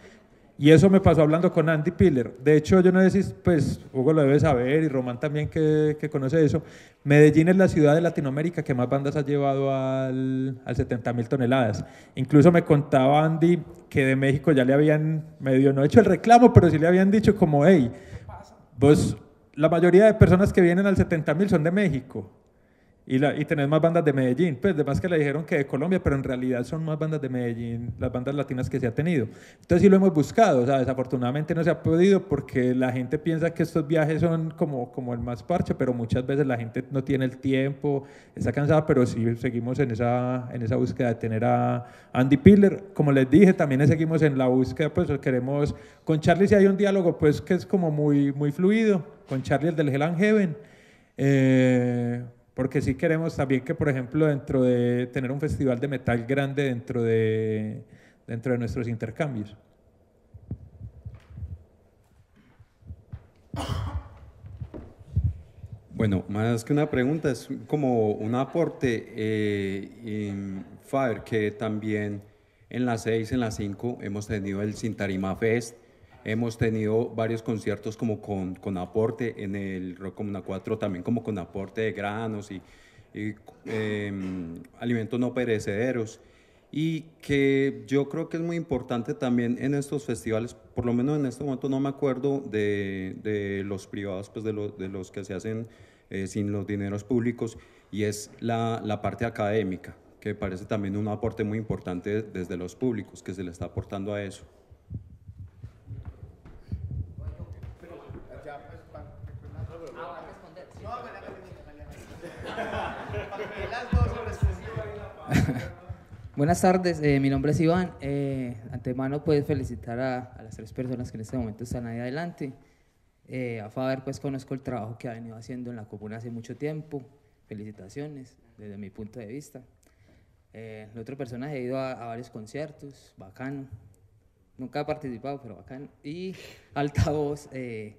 Y eso me pasó hablando con Andy Piller. De hecho, yo no sé si, pues, Hugo lo debe saber y Román también que, que, conoce eso. Medellín es la ciudad de Latinoamérica que más bandas ha llevado al, al 70 mil toneladas. Incluso me contaba Andy que de México ya le habían medio, no hecho el reclamo, pero sí le habían dicho como, hey, pues la mayoría de personas que vienen al 70 mil son de México. Y, la, y tenés más bandas de Medellín, pues además que le dijeron que de Colombia, pero en realidad son más bandas de Medellín, las bandas latinas que se ha tenido. Entonces sí lo hemos buscado, o sea, desafortunadamente no se ha podido porque la gente piensa que estos viajes son como, como el más parche, pero muchas veces la gente no tiene el tiempo, está cansada, pero sí seguimos en esa, en esa búsqueda de tener a Andy Piller. Como les dije, también seguimos en la búsqueda, pues queremos, con Charlie si hay un diálogo pues que es como muy, muy fluido, con Charlie el del Hell and Heaven. Eh, porque sí queremos también que, por ejemplo, dentro de tener un festival de metal grande dentro de, nuestros intercambios. Bueno, más que una pregunta, es como un aporte. Eh, Faber, que también en las 6, en las 5 hemos tenido el Sintarima Fest, Hemos tenido varios conciertos como con, con aporte en el Rock Comuna 4, también como con aporte de granos y, em, alimentos no perecederos. Y que yo creo que es muy importante también en estos festivales, por lo menos en este momento no me acuerdo de, de los privados, pues de, de, los que se hacen eh, sin los dineros públicos, y es la, la parte académica, que parece también un aporte muy importante desde los públicos, que se le está aportando a eso. Buenas tardes, eh, mi nombre es Iván. Eh, antemano, puedes felicitar a, a, las tres personas que en este momento están ahí adelante. Eh, a Faber pues conozco el trabajo que ha venido haciendo en la comuna hace mucho tiempo. Felicitaciones desde mi punto de vista. Eh, la otra persona ha ido a, varios conciertos, bacano. Nunca he participado, pero bacano. Y altavoz, eh,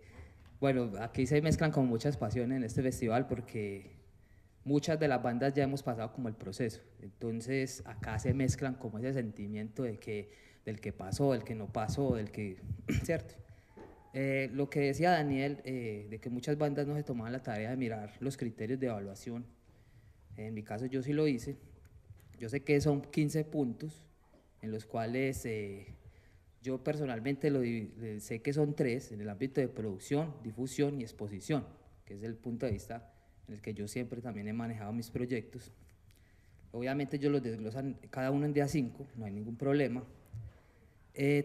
bueno, aquí se mezclan con muchas pasiones en este festival porque muchas de las bandas ya hemos pasado como el proceso. Entonces acá se mezclan como ese sentimiento de que, del que pasó, del que no pasó, del que, ¿cierto? Eh, lo que decía Daniel, eh, de que muchas bandas no se tomaban la tarea de mirar los criterios de evaluación. En mi caso yo sí lo hice. Yo sé que son 15 puntos, en los cuales eh, yo personalmente lo, sé que son tres en el ámbito de producción, difusión y exposición, que es el punto de vista en el que yo siempre también he manejado mis proyectos. Obviamente yo los desglosan cada uno en día 5, no hay ningún problema.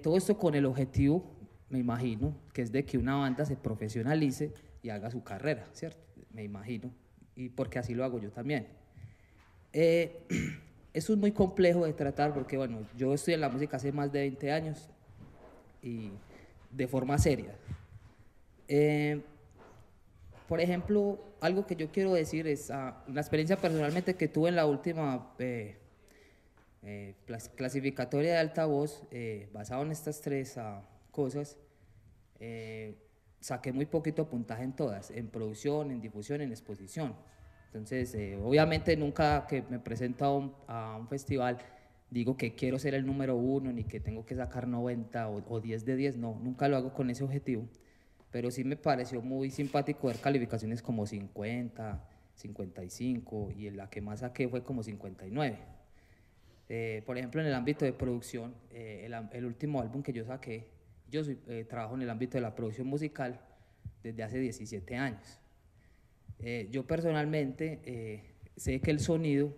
todo esto con el objetivo me imagino, que es de que una banda se profesionalice y haga su carrera, ¿cierto? Me imagino, y porque así lo hago yo también. Eh, eso es muy complejo de tratar porque, bueno, yo estoy en la música hace más de 20 años y de forma seria. Eh, por ejemplo, algo que yo quiero decir es una experiencia personalmente que tuve en la última eh, clasificatoria de altavoz, basado en estas tres... Uh, cosas, eh, saqué muy poquito puntaje en todas, en producción, en difusión, en exposición. Entonces, eh, obviamente nunca que me presento a un, a un, festival digo que quiero ser el número uno, ni que tengo que sacar 90 o, o 10 de 10, no, nunca lo hago con ese objetivo. Pero sí me pareció muy simpático ver calificaciones como 50, 55 y la que más saqué fue como 59. Eh, por ejemplo, en el ámbito de producción, el, el, último álbum que yo saqué yo eh, trabajo en el ámbito de la producción musical desde hace 17 años. Eh, yo personalmente eh, sé que el sonido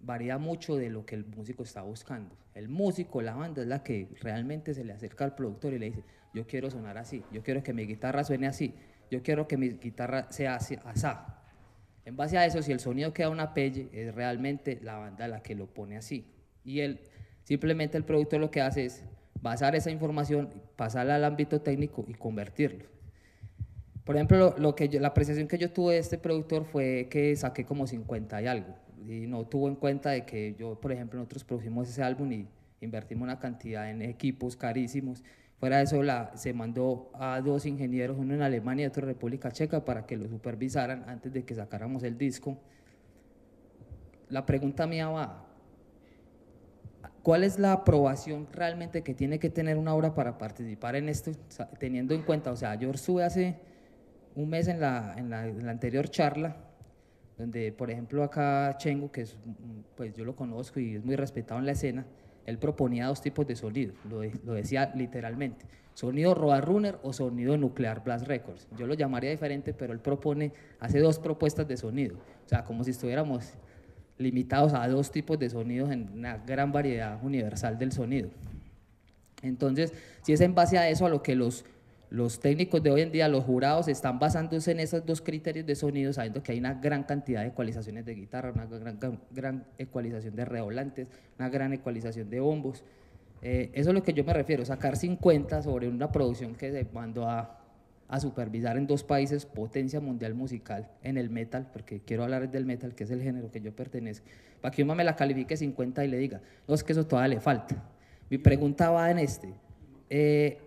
varía mucho de lo que el músico está buscando. El músico, la banda, es la que realmente se le acerca al productor y le dice, yo quiero sonar así, yo quiero que mi guitarra suene así, yo quiero que mi guitarra sea así. En base a eso, si el sonido queda una pelle, es realmente la banda la que lo pone así. Y él, simplemente el productor lo que hace es basar esa información, pasarla al ámbito técnico y convertirlo. Por ejemplo, lo, que la apreciación que yo tuve de este productor fue que saqué como 50 y algo, y no tuvo en cuenta de que yo, por ejemplo, nosotros producimos ese álbum y invertimos una cantidad en equipos carísimos. Fuera de eso, la, se mandó a dos ingenieros, uno en Alemania y otro en República Checa, para que lo supervisaran antes de que sacáramos el disco. La pregunta mía va, ¿Cuál es la aprobación realmente que tiene que tener una obra para participar en esto, teniendo en cuenta, o sea, yo estuve hace un mes en la, en la, anterior charla, donde, por ejemplo, acá Chengo, que es, pues yo lo conozco y es muy respetado en la escena, él proponía dos tipos de sonido, lo, decía literalmente, sonido Runner o sonido Nuclear Blast Records. Yo lo llamaría diferente, pero él propone, hace dos propuestas de sonido, o sea, como si estuviéramos limitados a dos tipos de sonidos en una gran variedad universal del sonido. Entonces, si es en base a eso a lo que los, los técnicos de hoy en día, los jurados, están basándose en esos dos criterios de sonido, sabiendo que hay una gran cantidad de ecualizaciones de guitarra, una gran, gran, ecualización de redolantes, una gran ecualización de bombos. Eh, eso es lo que yo me refiero, sacar 50 sobre una producción que se mandó a a supervisar en dos países potencia mundial musical en el metal, porque quiero hablar del metal, que es el género que yo pertenezco, para que uno me la califique 50 y le diga, no, es que eso todavía le falta. Mi pregunta va en este. Eh,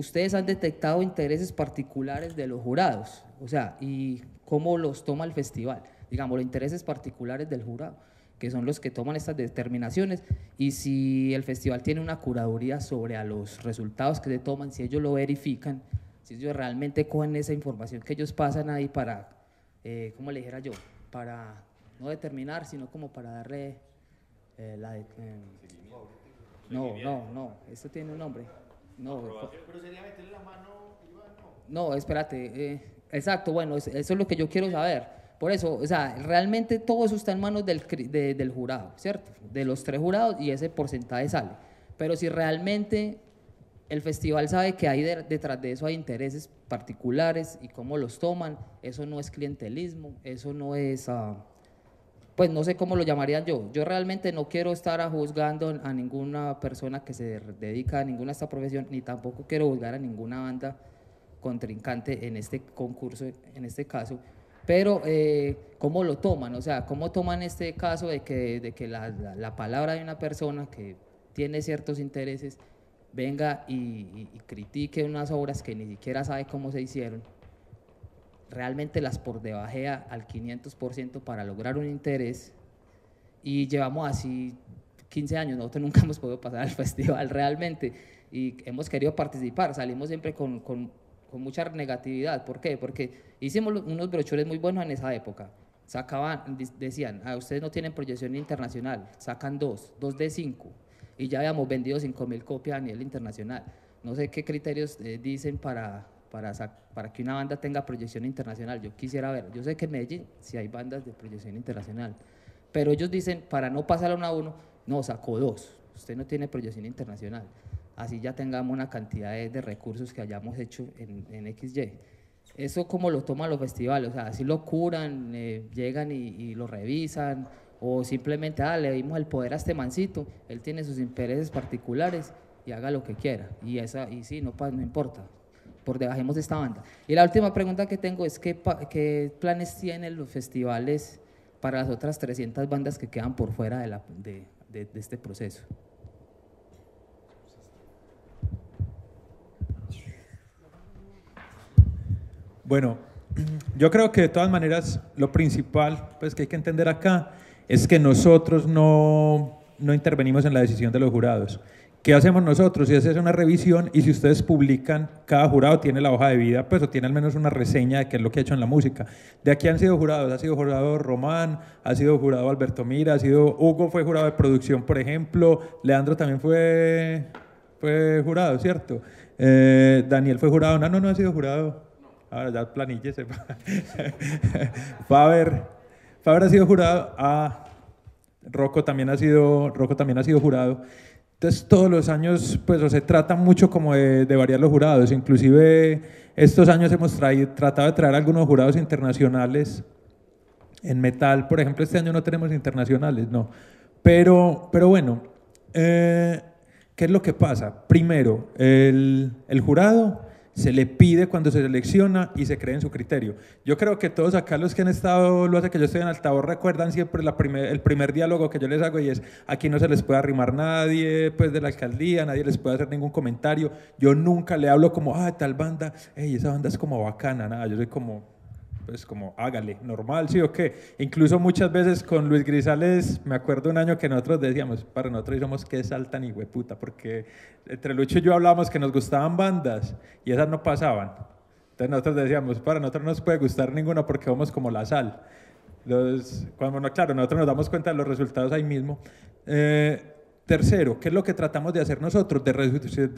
¿Ustedes han detectado intereses particulares de los jurados? O sea, ¿y cómo los toma el festival? Digamos, los intereses particulares del jurado, que son los que toman estas determinaciones, y si el festival tiene una curaduría sobre a los resultados que se toman, si ellos lo verifican, si ellos realmente cogen esa información que ellos pasan ahí para, eh, ¿cómo le dijera yo? Para no determinar, sino como para darle eh, la... Eh, no, no, no, esto tiene un nombre. No, pero sería meterle la mano, no. No, espérate, eh, exacto, bueno, eso es lo que yo quiero saber. Por eso, o sea, realmente todo eso está en manos del, del jurado, ¿cierto? De los tres jurados y ese porcentaje sale. Pero si realmente el festival sabe que hay detrás de eso hay intereses particulares y cómo los toman. Eso no es clientelismo, eso no es, ah, pues no sé cómo lo llamarían yo. Yo realmente no quiero estar juzgando a ninguna persona que se dedica a ninguna esta profesión, ni tampoco quiero juzgar a ninguna banda contrincante en este concurso, en este caso. Pero, eh, ¿cómo lo toman? O sea, ¿cómo toman este caso de que, de que la, la, la palabra de una persona que tiene ciertos intereses venga y, critique unas obras que ni siquiera sabe cómo se hicieron, realmente las por debajea al 500% para lograr un interés. Y llevamos así 15 años, nosotros nunca hemos podido pasar al festival realmente. Y hemos querido participar, salimos siempre con, con, con mucha negatividad, ¿por qué? Porque hicimos unos brochures muy buenos en esa época, sacaban, decían, ah, ustedes no tienen proyección internacional, sacan dos, dos de cinco, y ya habíamos vendido 5 mil copias a nivel internacional. No sé qué criterios eh, dicen para, para, para que una banda tenga proyección internacional. Yo quisiera ver, yo sé que en Medellín sí hay bandas de proyección internacional, pero ellos dicen, para no pasar a a uno, no, sacó dos, usted no tiene proyección internacional. Así ya tengamos una cantidad de, recursos que hayamos hecho en, en, XY. Eso como lo toman los festivales, o sea, así lo curan, eh, llegan y, y lo revisan, o simplemente, ah, le dimos el poder a este mancito, él tiene sus intereses particulares y haga lo que quiera. Y, esa, y sí, no, no importa, por debajemos de esta banda. Y la última pregunta que tengo es, ¿qué, qué planes tienen los festivales para las otras 300 bandas que quedan por fuera de, la, de, de, de este proceso? Bueno, yo creo que de todas maneras lo principal pues, que hay que entender acá es que nosotros no, no intervenimos en la decisión de los jurados. ¿Qué hacemos nosotros? Si haces una revisión y si ustedes publican, cada jurado tiene la hoja de vida, pues o tiene al menos una reseña de qué es lo que ha hecho en la música. De aquí han sido jurados, ha sido jurado Román, ha sido jurado Alberto Mira, ha sido Hugo fue jurado de producción, por ejemplo, Leandro también fue, fue jurado, ¿cierto? Eh, Daniel fue jurado, no, no, no ha sido jurado. Ahora ya planille Faber Faber ha sido jurado, ah, Rocco también ha sido, Rocco también ha sido jurado. Entonces todos los años pues se trata mucho como de, de, variar los jurados, inclusive estos años hemos traído, tratado de traer algunos jurados internacionales en metal, por ejemplo este año no tenemos internacionales, no, pero, pero bueno, eh, ¿qué es lo que pasa? Primero, el, el jurado se le pide cuando se selecciona y se cree en su criterio. Yo creo que todos acá los que han estado, lo hace que yo estoy en altavoz, recuerdan siempre el primer diálogo que yo les hago y es, aquí no se les puede arrimar nadie pues de la alcaldía, nadie les puede hacer ningún comentario. Yo nunca le hablo como, ah, tal banda, hey, esa banda es como bacana, nada, yo soy como, pues como hágale, normal, sí o qué. Incluso muchas veces con Luis Grisales, me acuerdo un año que nosotros decíamos, para nosotros somos que saltan y hueputa, porque entre Lucho y yo hablábamos que nos gustaban bandas y esas no pasaban. Entonces nosotros decíamos, para nosotros no nos puede gustar ninguna porque vamos como la sal. Los, cuando, claro, nosotros nos damos cuenta de los resultados ahí mismo. Eh, Tercero, ¿qué es lo que tratamos de hacer nosotros? De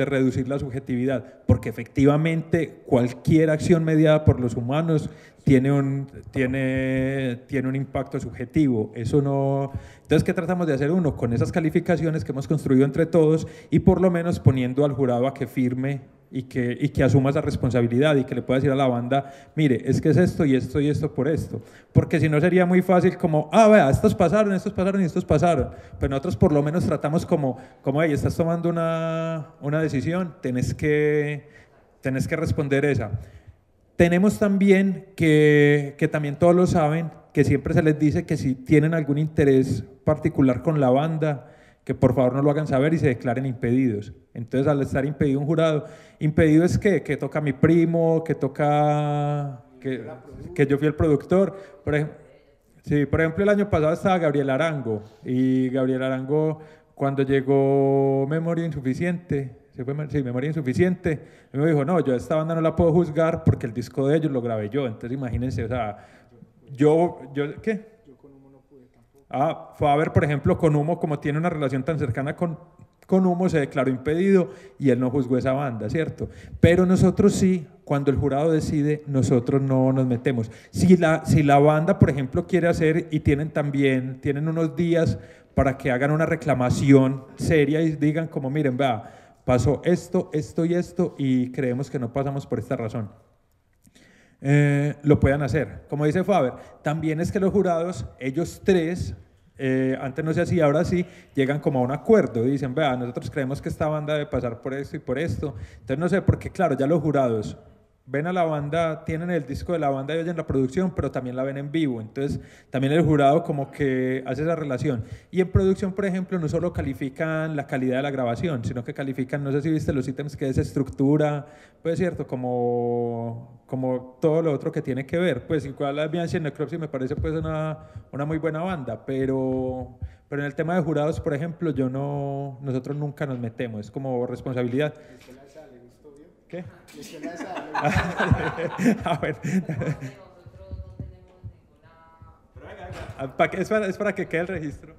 reducir, la subjetividad, porque efectivamente cualquier acción mediada por los humanos tiene un, tiene, tiene un impacto subjetivo. Eso no... Entonces, ¿qué tratamos de hacer uno? Con esas calificaciones que hemos construido entre todos y por lo menos poniendo al jurado a que firme y que, y que asuma esa responsabilidad y que le pueda decir a la banda, mire, es que es esto y esto y esto por esto. Porque si no sería muy fácil como, ah, vea, estos pasaron, estos pasaron y estos pasaron. Pero nosotros por lo menos tratamos como, como hey, estás tomando una, una decisión, tenés que, tenés que responder esa. Tenemos también que, que también todos lo saben, que siempre se les dice que si tienen algún interés particular con la banda, que por favor no lo hagan saber y se declaren impedidos. Entonces, al estar impedido un jurado, impedido es que, que toca mi primo, que toca, que, que yo fui el productor. Por sí, por ejemplo, el año pasado estaba Gabriel Arango y Gabriel Arango, cuando llegó Memoria Insuficiente, ¿se fue? Sí, Memoria Insuficiente, me dijo, no, yo a esta banda no la puedo juzgar porque el disco de ellos lo grabé yo. Entonces, imagínense, o sea, yo, yo ¿qué? Ah, a ver, por ejemplo, con Humo, como tiene una relación tan cercana con, con Humo, se declaró impedido y él no juzgó esa banda, ¿cierto? Pero nosotros sí, cuando el jurado decide, nosotros no nos metemos. Si la, si la banda, por ejemplo, quiere hacer y tienen también, tienen unos días para que hagan una reclamación seria y digan como, miren, vea, pasó esto, esto y esto y creemos que no pasamos por esta razón. Eh, lo puedan hacer. Como dice Faber, también es que los jurados, ellos tres, eh, antes no se hacía, ahora sí, llegan como a un acuerdo, dicen, vea, nosotros creemos que esta banda debe pasar por esto y por esto. Entonces no sé, porque claro, ya los jurados ven a la banda, tienen el disco de la banda y oyen la producción, pero también la ven en vivo. Entonces, también el jurado como que hace esa relación. Y en producción, por ejemplo, no solo califican la calidad de la grabación, sino que califican, no sé si viste los ítems que es estructura, pues cierto, como, como todo lo otro que tiene que ver. Pues igual la Bianchi Necropsy me parece pues una, una muy buena banda, pero, pero en el tema de jurados, por ejemplo, yo no, nosotros nunca nos metemos, es como responsabilidad. ¿Qué? ah, bueno. Ah, es, para, es para que quede el registro.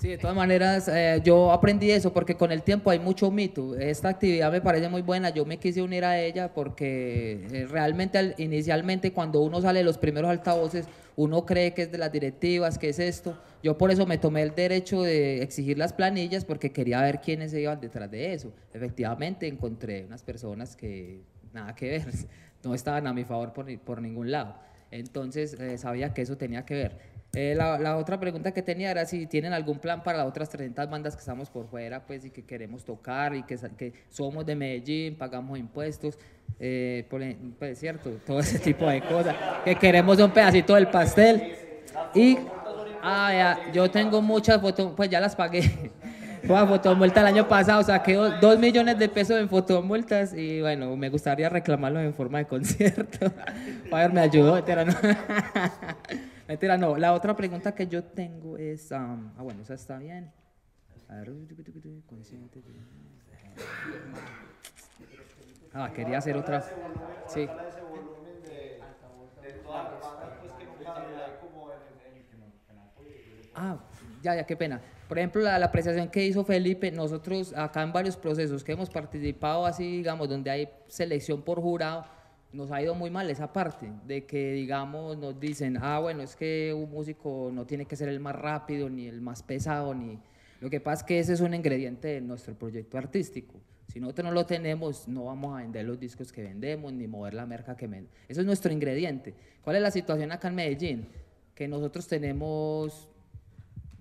Sí, de todas maneras, eh, yo aprendí eso porque con el tiempo hay mucho mito. Esta actividad me parece muy buena. Yo me quise unir a ella porque eh, realmente, inicialmente, cuando uno sale de los primeros altavoces, uno cree que es de las directivas, que es esto. Yo por eso me tomé el derecho de exigir las planillas porque quería ver quiénes se iban detrás de eso. Efectivamente, encontré unas personas que nada que ver, no estaban a mi favor por, por ningún lado. Entonces, eh, sabía que eso tenía que ver. Eh, la, otra pregunta que tenía era si tienen algún plan para las otras 300 bandas que estamos por fuera, pues, y que queremos tocar, y que, que somos de Medellín, pagamos impuestos, eh, por, pues, cierto, todo ese tipo de cosas, que queremos un pedacito del pastel. Y, ah, ya, yo tengo muchas fotos, pues ya las pagué. Fue fotomulta el año pasado, saqué dos millones de pesos en fotomultas y bueno, me gustaría reclamarlo en forma de concierto. ver, me ayudó. Mentira, no. La otra pregunta que yo tengo es, um, ah, bueno, esa está bien. Ah, quería hacer otra. Sí. Ah, ya, ya, qué pena. Por ejemplo, la, la, apreciación que hizo Felipe, nosotros acá en varios procesos que hemos participado así, digamos, donde hay selección por jurado, nos ha ido muy mal esa parte, de que digamos nos dicen, ah bueno, es que un músico no tiene que ser el más rápido, ni el más pesado, ni... Lo que pasa es que ese es un ingrediente de nuestro proyecto artístico. Si nosotros no lo tenemos, no vamos a vender los discos que vendemos, ni mover la merca que vendemos. Eso es nuestro ingrediente. ¿Cuál es la situación acá en Medellín? Que nosotros tenemos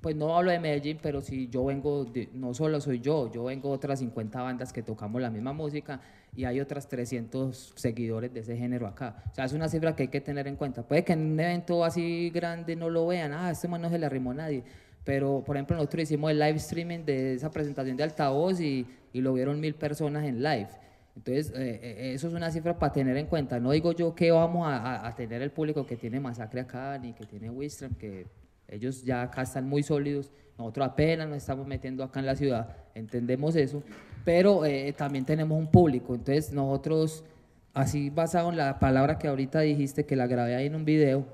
pues no hablo de Medellín, pero si yo vengo, no solo soy yo, yo vengo otras 50 bandas que tocamos la misma música y hay otras 300 seguidores de ese género acá. O sea, es una cifra que hay que tener en cuenta. Puede que en un evento así grande no lo vean, ah, este man no se le arrimó a nadie. Pero, por ejemplo, nosotros hicimos el live streaming de esa presentación de altavoz y, y lo vieron mil personas en live. Entonces, eh, eh, eso es una cifra para tener en cuenta. No digo yo que vamos a, a, tener el público que tiene Masacre acá, ni que tiene Wistram, que ellos ya acá están muy sólidos, nosotros apenas nos estamos metiendo acá en la ciudad, entendemos eso, pero eh, también tenemos un público, entonces nosotros, así basado en la palabra que ahorita dijiste, que la grabé ahí en un video,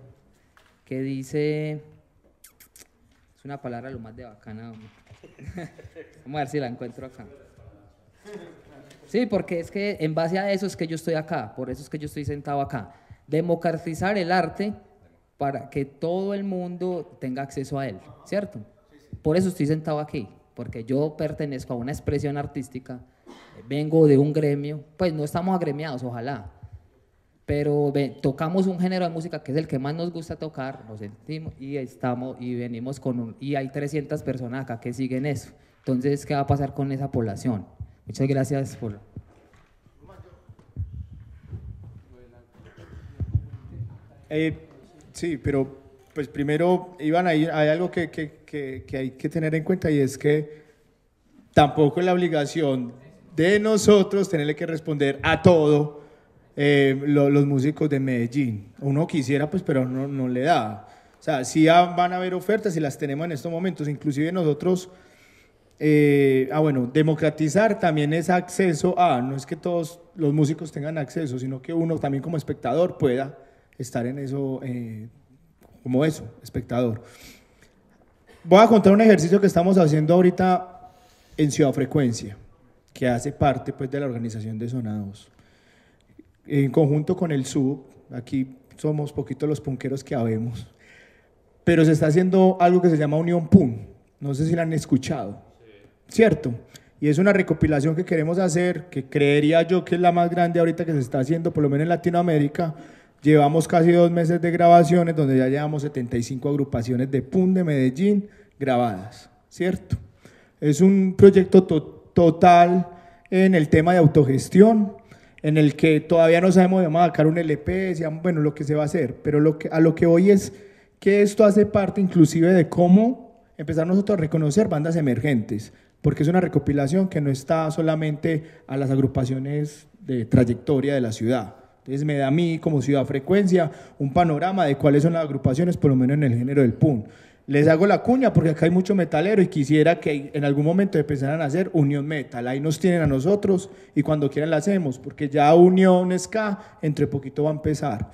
que dice, es una palabra lo más de bacana, vamos a ver si la encuentro acá. Sí, porque es que en base a eso es que yo estoy acá, por eso es que yo estoy sentado acá. Democratizar el arte para que todo el mundo tenga acceso a él, ¿cierto? Por eso estoy sentado aquí, porque yo pertenezco a una expresión artística, vengo de un gremio, pues no estamos agremiados, ojalá, pero tocamos un género de música que es el que más nos gusta tocar, nos sentimos y estamos y venimos con un, y hay 300 personas acá que siguen eso. Entonces, ¿qué va a pasar con esa población? Muchas gracias por eh, Sí, pero pues primero, Iván, hay, hay algo que, que, que, hay que tener en cuenta y es que tampoco es la obligación de nosotros tenerle que responder a todo eh, los músicos de Medellín. Uno quisiera, pues, pero no, no le da. O sea, sí van a haber ofertas y las tenemos en estos momentos. Inclusive nosotros, eh, ah, bueno, democratizar también es acceso a, no es que todos los músicos tengan acceso, sino que uno también como espectador pueda estar en eso, eh, como eso, espectador. Voy a contar un ejercicio que estamos haciendo ahorita en Ciudad Frecuencia, que hace parte pues, de la organización de Sonados. En conjunto con el SUB, aquí somos poquitos los punqueros que habemos, pero se está haciendo algo que se llama Unión PUN. No sé si la han escuchado, ¿cierto? Y es una recopilación que queremos hacer, que creería yo que es la más grande ahorita que se está haciendo, por lo menos en Latinoamérica, Llevamos casi dos meses de grabaciones donde ya llevamos 75 agrupaciones de PUN de Medellín grabadas, ¿cierto? Es un proyecto total en el tema de autogestión. en el que todavía no sabemos, vamos a sacar un LP, decíamos, bueno, lo que se va a hacer, pero lo que, a lo que voy es que esto hace parte inclusive de cómo empezar nosotros a reconocer bandas emergentes, porque es una recopilación que no está solamente a las agrupaciones de trayectoria de la ciudad. Entonces me da a mí como ciudad frecuencia un panorama de cuáles son las agrupaciones, por lo menos en el género del punk. Les hago la cuña porque acá hay mucho metalero y quisiera que en algún momento empezaran a hacer Unión Metal. Ahí nos tienen a nosotros y cuando quieran la hacemos, porque ya Unión Ska entre poquito va a empezar.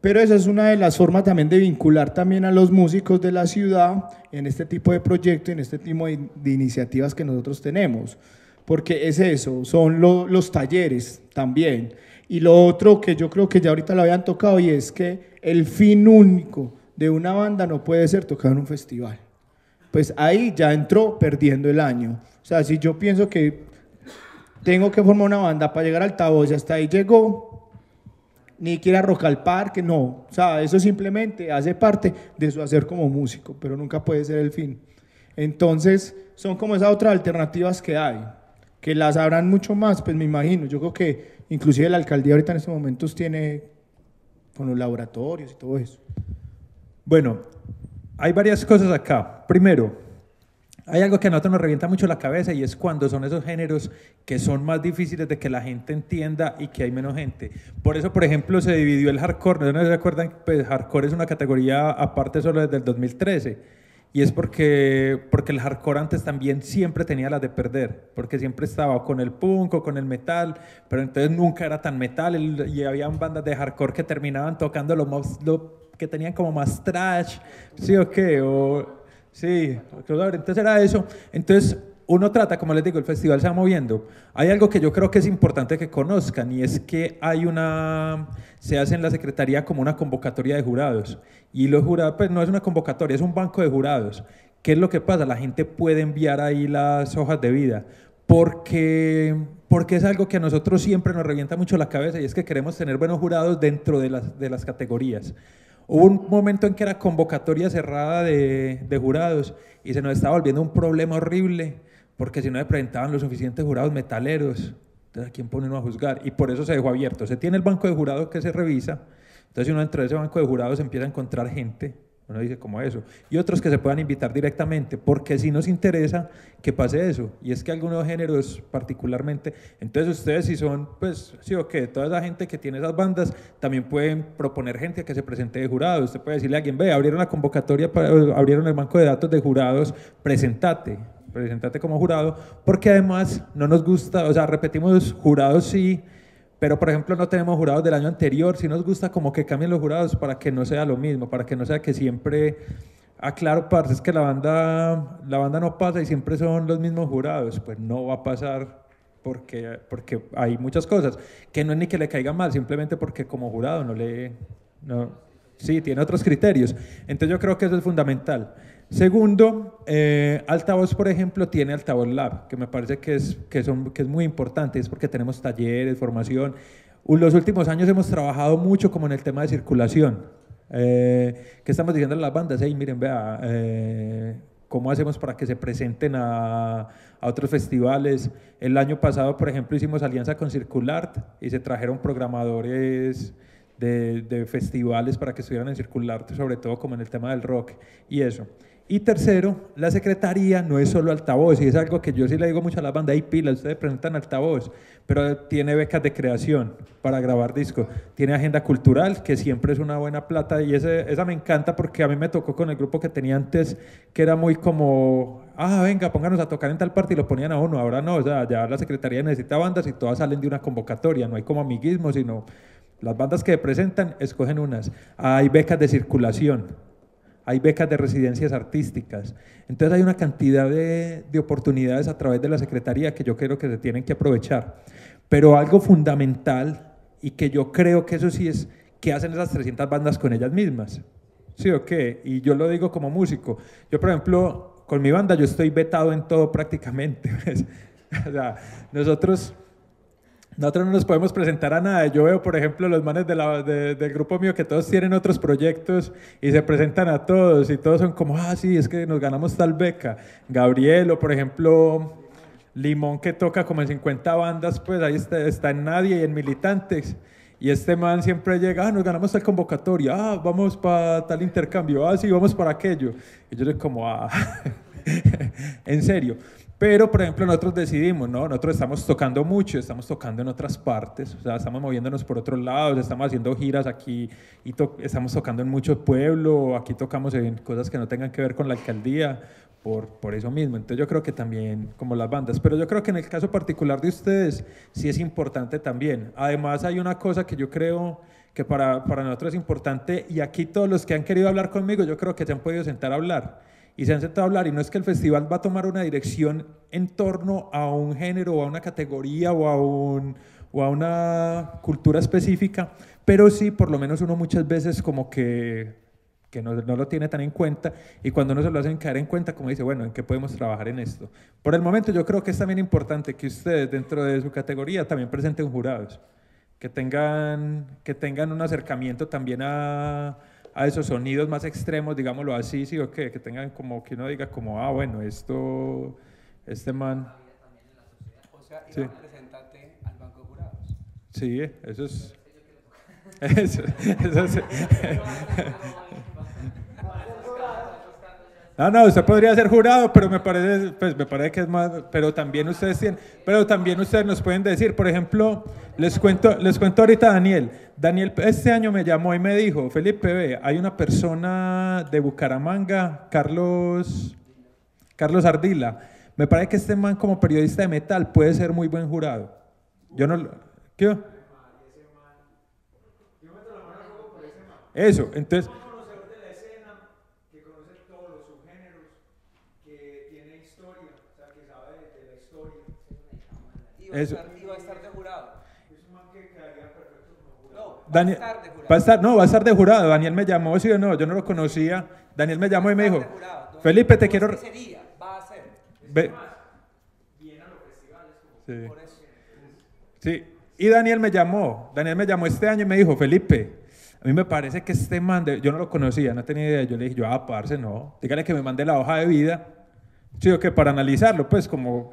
Pero esa es una de las formas también de vincular también a los músicos de la ciudad en este tipo de proyectos, en este tipo de, iniciativas que nosotros tenemos. Porque es eso, son los talleres también. Y lo otro que yo creo que ya ahorita lo habían tocado y es que el fin único de una banda no puede ser tocar en un festival. Pues ahí ya entró perdiendo el año. O sea, si yo pienso que tengo que formar una banda para llegar al y hasta ahí llegó, ni quiera rock al parque, no. O sea, eso simplemente hace parte de su hacer como músico, pero nunca puede ser el fin. Entonces, son como esas otras alternativas que hay, que las habrán mucho más, pues me imagino. Yo creo que inclusive la alcaldía ahorita en estos momentos tiene con los laboratorios y todo eso. Bueno, hay varias cosas acá. Primero, hay algo que a nosotros nos revienta mucho la cabeza y es cuando son esos géneros que son más difíciles de que la gente entienda y que hay menos gente. Por eso, por ejemplo, se dividió el hardcore. ¿No se acuerdan? Pues hardcore es una categoría aparte solo desde el 2013. Y es porque, porque el hardcore antes también siempre tenía las de perder, porque siempre estaba con el punk o con el metal, pero entonces nunca era tan metal y había bandas de hardcore que terminaban tocando lo, más, lo que tenían como más trash, ¿sí o qué? O, sí, entonces era eso. Entonces uno trata, como les digo, el festival se va moviendo. Hay algo que yo creo que es importante que conozcan y es que hay una, se hace en la Secretaría como una convocatoria de jurados. Y los jurados, pues no es una convocatoria, es un banco de jurados. ¿Qué es lo que pasa? La gente puede enviar ahí las hojas de vida porque, porque es algo que a nosotros siempre nos revienta mucho la cabeza y es que queremos tener buenos jurados dentro de las, de las categorías. Hubo un momento en que era convocatoria cerrada de, de, jurados y se nos estaba volviendo un problema horrible porque si no se presentaban los suficientes jurados metaleros, entonces ¿a quién pone uno a juzgar? Y por eso se dejó abierto. Se tiene el banco de jurados que se revisa, entonces uno entra a ese banco de jurados empieza a encontrar gente uno dice como eso. Y otros que se puedan invitar directamente, porque si nos interesa que pase eso. Y es que algunos géneros particularmente, entonces ustedes si son, pues sí o qué, toda esa gente que tiene esas bandas, también pueden proponer gente que se presente de jurado. Usted puede decirle a alguien, ve, abrieron la convocatoria, para, abrieron el banco de datos de jurados, presentate, presentate como jurado, porque además no nos gusta, o sea, repetimos jurados sí pero, por ejemplo, no tenemos jurados del año anterior. Si nos gusta como que cambien los jurados para que no sea lo mismo, para que no sea que siempre... Aclaro, parce, es que la banda, la banda no pasa y siempre son los mismos jurados. Pues no va a pasar porque, porque hay muchas cosas. Que no es ni que le caiga mal, simplemente porque como jurado no le... No, sí, tiene otros criterios. Entonces yo creo que eso es fundamental. Segundo, eh, Altavoz, por ejemplo, tiene Altavoz Lab, que me parece que es, que, son, que es muy importante, es porque tenemos talleres, formación. Los últimos años hemos trabajado mucho como en el tema de circulación. Eh, ¿Qué estamos diciendo a las bandas? Hey, miren, vea, eh, ¿cómo hacemos para que se presenten a, a, otros festivales? El año pasado, por ejemplo, hicimos alianza con Circulart y se trajeron programadores de, de festivales para que estuvieran en Circulart, sobre todo como en el tema del rock y eso. Y tercero, la secretaría no es solo altavoz, y es algo que yo sí le digo mucho a la banda, hay pilas, ustedes presentan altavoz, pero tiene becas de creación para grabar discos, tiene agenda cultural, que siempre es una buena plata, y ese, esa me encanta porque a mí me tocó con el grupo que tenía antes, que era muy como, ah, venga, pónganos a tocar en tal parte y lo ponían a uno, ahora no, o sea, ya la secretaría necesita bandas y todas salen de una convocatoria, no hay como amiguismo, sino las bandas que presentan escogen unas, hay becas de circulación, hay becas de residencias artísticas. Entonces hay una cantidad de, de, oportunidades a través de la Secretaría que yo creo que se tienen que aprovechar. Pero algo fundamental y que yo creo que eso sí es, ¿qué hacen esas 300 bandas con ellas mismas? ¿Sí o qué? Y yo lo digo como músico. Yo, por ejemplo, con mi banda yo estoy vetado en todo prácticamente. o sea, nosotros nosotros no nos podemos presentar a nada. Yo veo, por ejemplo, los manes de la, del grupo mío que todos tienen otros proyectos y se presentan a todos y todos son como, ah, sí, es que nos ganamos tal beca. Gabriel o, por ejemplo, Limón que toca como en 50 bandas, pues ahí está, está en Nadie y en Militantes. Y este man siempre llega, ah, nos ganamos tal convocatoria, ah, vamos para tal intercambio, ah, sí, vamos para aquello. Y yo le como, ah, en serio. Pero, por ejemplo, nosotros decidimos, ¿no? Nosotros estamos tocando mucho, estamos tocando en otras partes, o sea, estamos moviéndonos por otros lados, estamos haciendo giras aquí y estamos tocando en mucho pueblo, aquí tocamos en cosas que no tengan que ver con la alcaldía, por, por eso mismo. Entonces yo creo que también, como las bandas, pero yo creo que en el caso particular de ustedes sí es importante también. Además hay una cosa que yo creo que para, para nosotros es importante y aquí todos los que han querido hablar conmigo, yo creo que se han podido sentar a hablar y se han sentado a hablar y no es que el festival va a tomar una dirección en torno a un género o a una categoría o a, un, o a una cultura específica, pero sí por lo menos uno muchas veces como que que no, no, lo tiene tan en cuenta y cuando no se lo hacen caer en cuenta, como dice, bueno, ¿en qué podemos trabajar en esto? Por el momento yo creo que es también importante que ustedes dentro de su categoría también presenten jurados, que tengan, que tengan un acercamiento también a, a esos sonidos más extremos, digámoslo así, sí o qué, que tengan como que uno diga como, ah, bueno, esto, este man... O sea, sí. al banco de jurados. Sí, eso es... Eso, eso es, No, no, usted podría ser jurado, pero me parece, pues me parece que es más, pero también ustedes pero también ustedes nos pueden decir, por ejemplo, les cuento, les cuento ahorita a Daniel. Daniel este año me llamó y me dijo, Felipe, ve, hay una persona de Bucaramanga, Carlos, Carlos Ardila. Me parece que este man como periodista de metal puede ser muy buen jurado. Yo no, ¿qué? Eso, entonces Eso. va a estar de jurado. No, Daniel, va a estar de jurado. Va a estar, no, va a estar de jurado. Daniel me llamó, sí o no, yo no lo conocía. Daniel me llamó y me dijo, Felipe, te quiero... sería? Va a ser. Ve. Viene a los festivales. Sí. Por eso. Sí. Y Daniel me llamó, Daniel me llamó este año y me dijo, Felipe, a mí me parece que este man, yo no lo conocía, no tenía idea. Yo le dije, yo, ah, parce, no. Dígale que me mande la hoja de vida. Sí, o que para analizarlo, pues, como,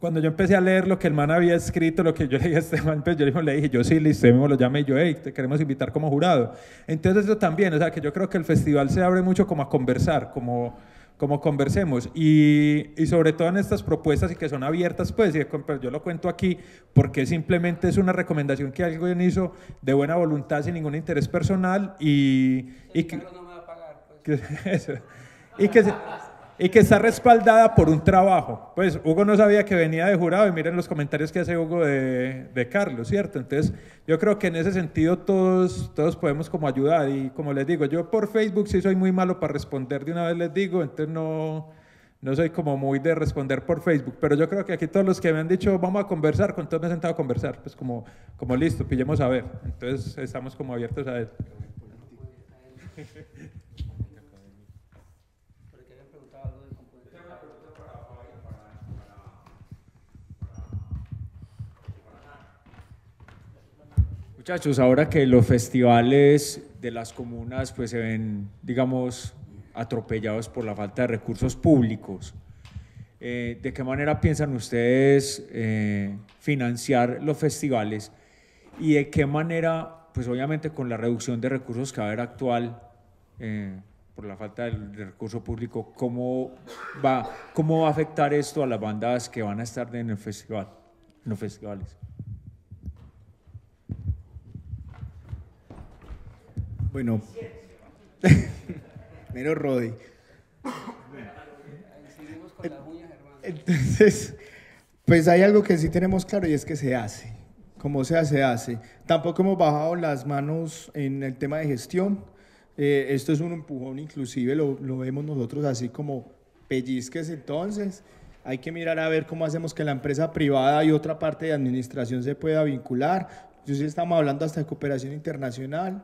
cuando yo empecé a leer lo que el man había escrito, lo que yo le dije a este man, pues yo le dije, yo sí, listo, me lo llamé y yo, hey, te queremos invitar como jurado. Entonces eso también, o sea, que yo creo que el festival se abre mucho como a conversar, como, como conversemos. Y, y sobre todo en estas propuestas y que son abiertas, pues, y yo lo cuento aquí porque simplemente es una recomendación que alguien hizo de buena voluntad, sin ningún interés personal y... y que, no me va a pagar, pues. que, eso, y que y que está respaldada por un trabajo. Pues Hugo no sabía que venía de jurado y miren los comentarios que hace Hugo de, de, Carlos, ¿cierto? Entonces yo creo que en ese sentido todos, todos podemos como ayudar y como les digo, yo por Facebook sí soy muy malo para responder, de una vez les digo, entonces no, no soy como muy de responder por Facebook, pero yo creo que aquí todos los que me han dicho vamos a conversar, con todos me he sentado a conversar, pues como, como listo, pillemos a ver, entonces estamos como abiertos a eso. Muchachos, ahora que los festivales de las comunas pues se ven, digamos, atropellados por la falta de recursos públicos, eh, ¿de qué manera piensan ustedes eh, financiar los festivales y de qué manera, pues obviamente con la reducción de recursos que va a haber actual eh, por la falta de, recurso público, ¿cómo va, ¿cómo va a afectar esto a las bandas que van a estar en el festival, en los festivales? Bueno, menos Rodi. Entonces, pues hay algo que sí tenemos claro y es que se hace. Como sea, se hace. Tampoco hemos bajado las manos en el tema de gestión. Eh, esto es un empujón, inclusive lo, lo vemos nosotros así como pellizques entonces. Hay que mirar a ver cómo hacemos que la empresa privada y otra parte de administración se pueda vincular. Yo sí estamos hablando hasta de cooperación internacional.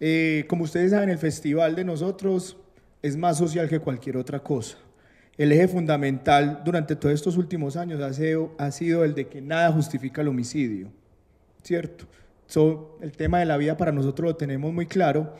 Eh, como ustedes saben, el festival de nosotros es más social que cualquier otra cosa. El eje fundamental durante todos estos últimos años ha sido, ha sido el de que nada justifica el homicidio, ¿cierto? el tema de la vida para nosotros lo tenemos muy claro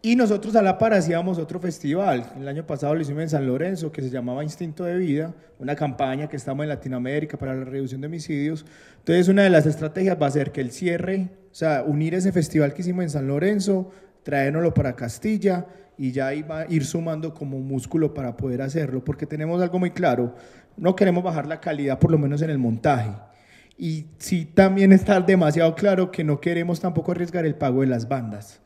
Y nosotros a la par hacíamos otro festival. El año pasado lo hicimos en San Lorenzo, que se llamaba Instinto de Vida, una campaña que estamos en Latinoamérica para la reducción de homicidios. Entonces, una de las estrategias va a ser que el cierre, o sea, unir ese festival que hicimos en San Lorenzo, traérnoslo para Castilla y ya iba a ir sumando como músculo para poder hacerlo, porque tenemos algo muy claro, no queremos bajar la calidad, por lo menos en el montaje. Y sí también está demasiado claro que no queremos tampoco arriesgar el pago de las bandas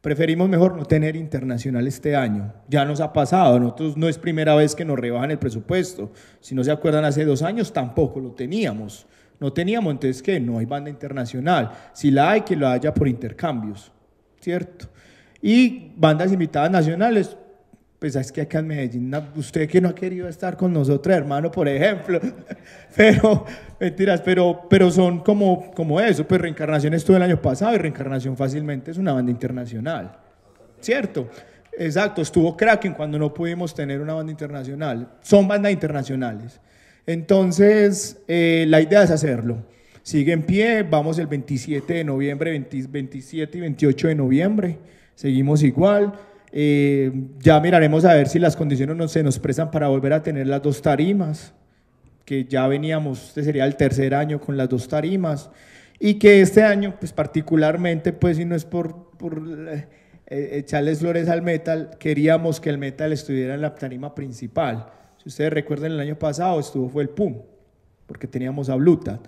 preferimos mejor no tener internacional este año. Ya nos ha pasado, nosotros no es primera vez que nos rebajan el presupuesto. Si no se acuerdan, hace dos años tampoco lo teníamos. No teníamos, entonces, ¿qué? No hay banda internacional. Si la hay, que la haya por intercambios, ¿cierto? Y bandas invitadas nacionales, pues es que acá en Medellín, usted que no ha querido estar con nosotros, hermano, por ejemplo, pero, mentiras, pero, pero son como, como eso, pues Reencarnación estuvo el año pasado y Reencarnación fácilmente es una banda internacional, ¿cierto? Exacto, estuvo Kraken cuando no pudimos tener una banda internacional, son bandas internacionales. Entonces, eh, la idea es hacerlo. Sigue en pie, vamos el 27 de noviembre, 27 y 28 de noviembre, seguimos igual. Eh, ya miraremos a ver si las condiciones no se nos prestan para volver a tener las dos tarimas, que ya veníamos, este sería el tercer año con las dos tarimas, y que este año, pues particularmente, pues si no es por, por eh, echarles flores al metal, queríamos que el metal estuviera en la tarima principal. Ustedes recuerdan, el año pasado estuvo, fue el PUM, porque teníamos a Bluta,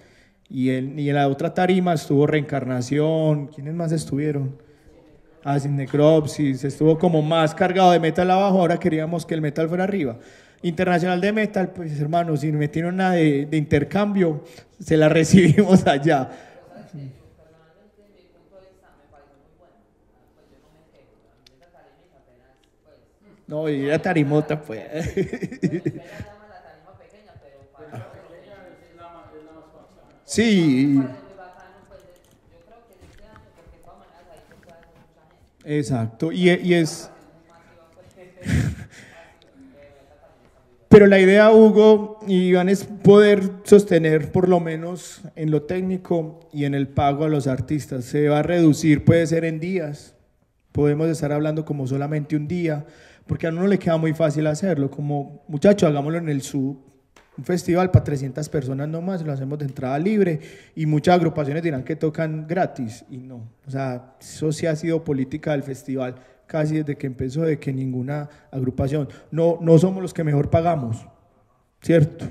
y, en la otra tarima estuvo Reencarnación, ¿quiénes más estuvieron? Ah, necropsis, estuvo como más cargado de metal abajo, ahora queríamos que el metal fuera arriba. Internacional de Metal, pues hermanos, si metieron nada de intercambio, se la recibimos allá. No, y era tarimota, pues. Sí. Exacto, y, y es... Pero la idea, Hugo y Iván, es poder sostener por lo menos en lo técnico y en el pago a los artistas. Se va a reducir, puede ser en días. Podemos estar hablando como solamente un día, porque a uno le queda muy fácil hacerlo. Como, muchachos, hagámoslo en el sub, un festival para 300 personas nomás, lo hacemos de entrada libre y muchas agrupaciones dirán que tocan gratis y no. O sea, eso sí ha sido política del festival casi desde que empezó, de que ninguna agrupación, no, no somos los que mejor pagamos, ¿cierto?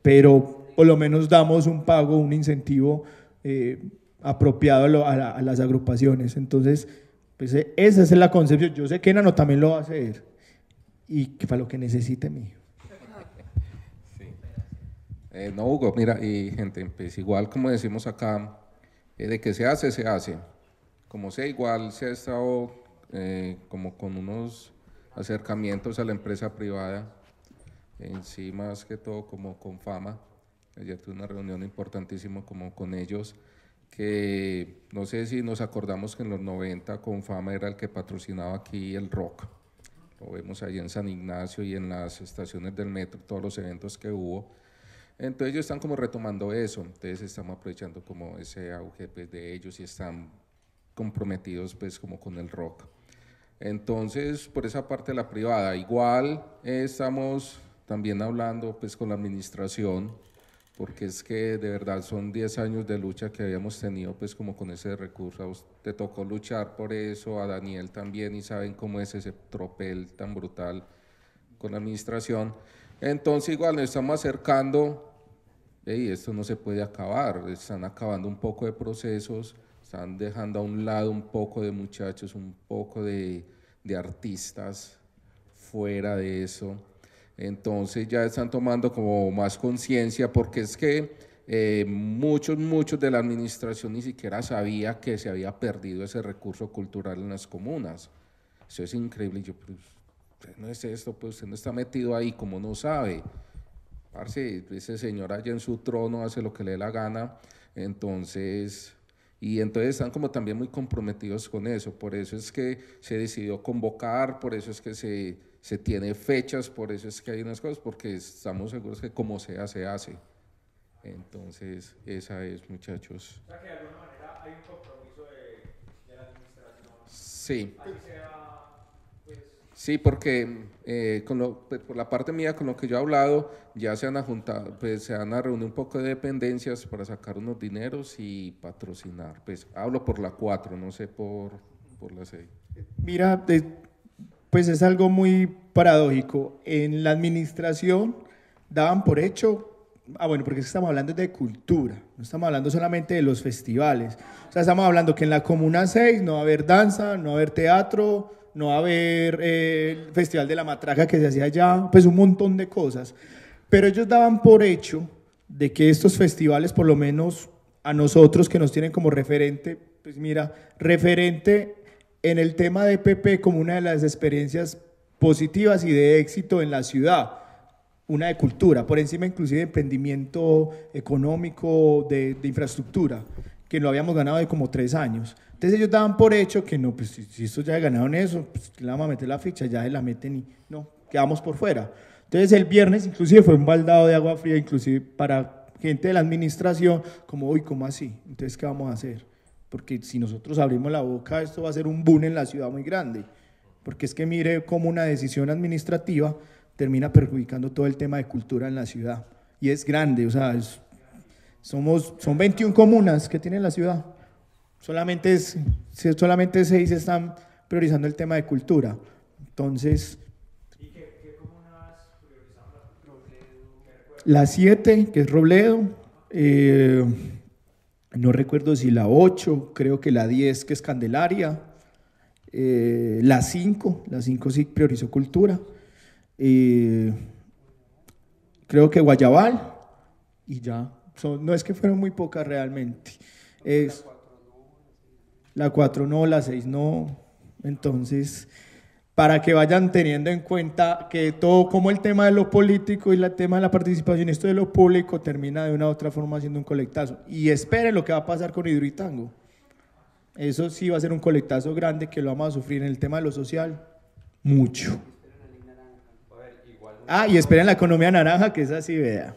Pero por lo menos damos un pago, un incentivo eh, apropiado a, las agrupaciones. Entonces, pues eh, esa es la concepción. Yo sé que Nano también lo va a hacer y que para lo que necesite mío. Eh, no, Hugo, mira, y gente, pues igual como decimos acá, eh, de que se hace, se hace. Como sea, igual se ha estado eh, como con unos acercamientos a la empresa privada, en sí más que todo como con fama. Ayer tuve una reunión importantísima como con ellos, que no sé si nos acordamos que en los 90 con fama era el que patrocinaba aquí el rock. Lo vemos ahí en San Ignacio y en las estaciones del metro, todos los eventos que hubo entonces ellos están como retomando eso, entonces estamos aprovechando como ese auge pues, de ellos y están comprometidos pues como con el rock. Entonces, por esa parte de la privada, igual estamos también hablando pues con la administración, porque es que de verdad son 10 años de lucha que habíamos tenido pues como con ese recurso. Te tocó luchar por eso, a Daniel también, y saben cómo es ese tropel tan brutal con la administración. Entonces igual nos estamos acercando y esto no se puede acabar, están acabando un poco de procesos, están dejando a un lado un poco de muchachos, un poco de, de artistas fuera de eso. Entonces ya están tomando como más conciencia porque es que eh, muchos, muchos de la administración ni siquiera sabía que se había perdido ese recurso cultural en las comunas. Eso es increíble. Yo, pues, no es esto, pues usted no está metido ahí como no sabe. Parce, ese señor allá en su trono hace lo que le dé la gana, entonces, y entonces están como también muy comprometidos con eso, por eso es que se decidió convocar, por eso es que se, se tiene fechas, por eso es que hay unas cosas, porque estamos seguros que como sea, se hace. Entonces, esa es, muchachos. O sea, que de alguna manera hay un compromiso de, de la administración. Sí. Así sea Sí, porque eh, con lo, pues, por la parte mía, con lo que yo he hablado, ya se han juntado, pues se han reunido un poco de dependencias para sacar unos dineros y patrocinar. Pues hablo por la 4, no sé por, por la 6. Mira, pues es algo muy paradójico. En la administración daban por hecho Ah, bueno, porque estamos hablando de cultura, no estamos hablando solamente de los festivales. O sea, estamos hablando que en la Comuna 6 no va a haber danza, no va a haber teatro, no va a haber eh, el Festival de la Matraca que se hacía allá, pues un montón de cosas. Pero ellos daban por hecho de que estos festivales, por lo menos a nosotros que nos tienen como referente, pues mira, referente en el tema de PP como una de las experiencias positivas y de éxito en la ciudad una de cultura, por encima inclusive de emprendimiento económico, de, infraestructura, que lo habíamos ganado de como tres años. Entonces ellos daban por hecho que no, pues si, esto ya ganaron eso, pues le vamos a meter la ficha, ya se la meten y no, quedamos por fuera. Entonces el viernes inclusive fue un baldado de agua fría, inclusive para gente de la administración, como, uy, ¿cómo así? Entonces, ¿qué vamos a hacer? Porque si nosotros abrimos la boca, esto va a ser un boom en la ciudad muy grande. Porque es que mire cómo una decisión administrativa termina perjudicando todo el tema de cultura en la ciudad. Y es grande, o sea, somos, son 21 comunas que tiene la ciudad. Solamente, es, solamente seis están priorizando el tema de cultura. Entonces... ¿Y qué, comunas La 7, que es Robledo. Eh, no recuerdo si la 8, creo que la 10, que es Candelaria. Eh, la 5, la 5 sí priorizó cultura creo que Guayabal y ya. no es que fueron muy pocas realmente. Es, la 4 no, la 6 no. Entonces, para que vayan teniendo en cuenta que todo, como el tema de lo político y el tema de la participación, esto de lo público termina de una u otra forma siendo un colectazo. Y esperen lo que va a pasar con Hidroitango. Eso sí va a ser un colectazo grande que lo vamos a sufrir en el tema de lo social, mucho. Ah, y esperen la economía naranja, que es así, vea.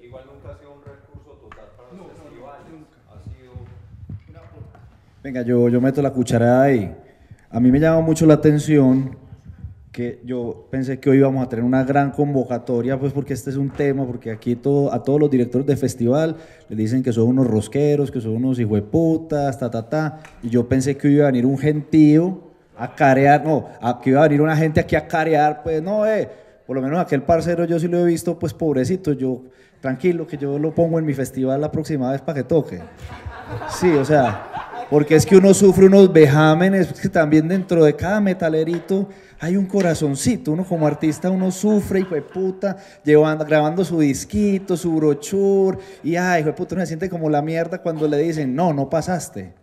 Igual nunca ha sido un recurso total para los festivales. Ha sido Venga, yo, yo meto la cucharada ahí. A mí me llama mucho la atención que yo pensé que hoy íbamos a tener una gran convocatoria, pues porque este es un tema, porque aquí todo, a todos los directores de festival les dicen que son unos rosqueros, que son unos hijueputas, ta, ta, ta, y yo pensé que hoy iba a venir un gentío a carear, no, que iba a venir una gente aquí a carear, pues no, eh, por lo menos aquel parcero yo sí lo he visto, pues pobrecito, yo tranquilo que yo lo pongo en mi festival la próxima vez para que toque. Sí, o sea, porque es que uno sufre unos vejámenes, que también dentro de cada metalerito hay un corazoncito, uno como artista uno sufre, hijo de puta, llevando, grabando su disquito, su brochure, y ay, hijo de puta, uno se siente como la mierda cuando le dicen, no, no pasaste.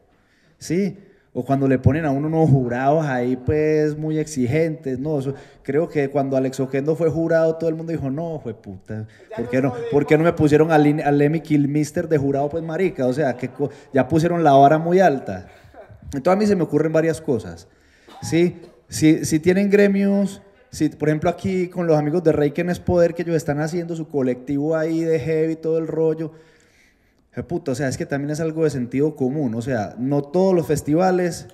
Sí, o cuando le ponen a uno unos jurados ahí pues muy exigentes, no, creo que cuando Alex Oquendo fue jurado todo el mundo dijo, no, fue puta, ¿por qué no, ¿por qué no me pusieron al, al Lemmy Kilmister de jurado pues marica? O sea, que ya pusieron la vara muy alta. Entonces a mí se me ocurren varias cosas, ¿sí? Si, si tienen gremios, si, por ejemplo aquí con los amigos de Reiken es Poder que ellos están haciendo su colectivo ahí de heavy, todo el rollo, puta, o sea, es que también es algo de sentido común, o sea, no todos los festivales,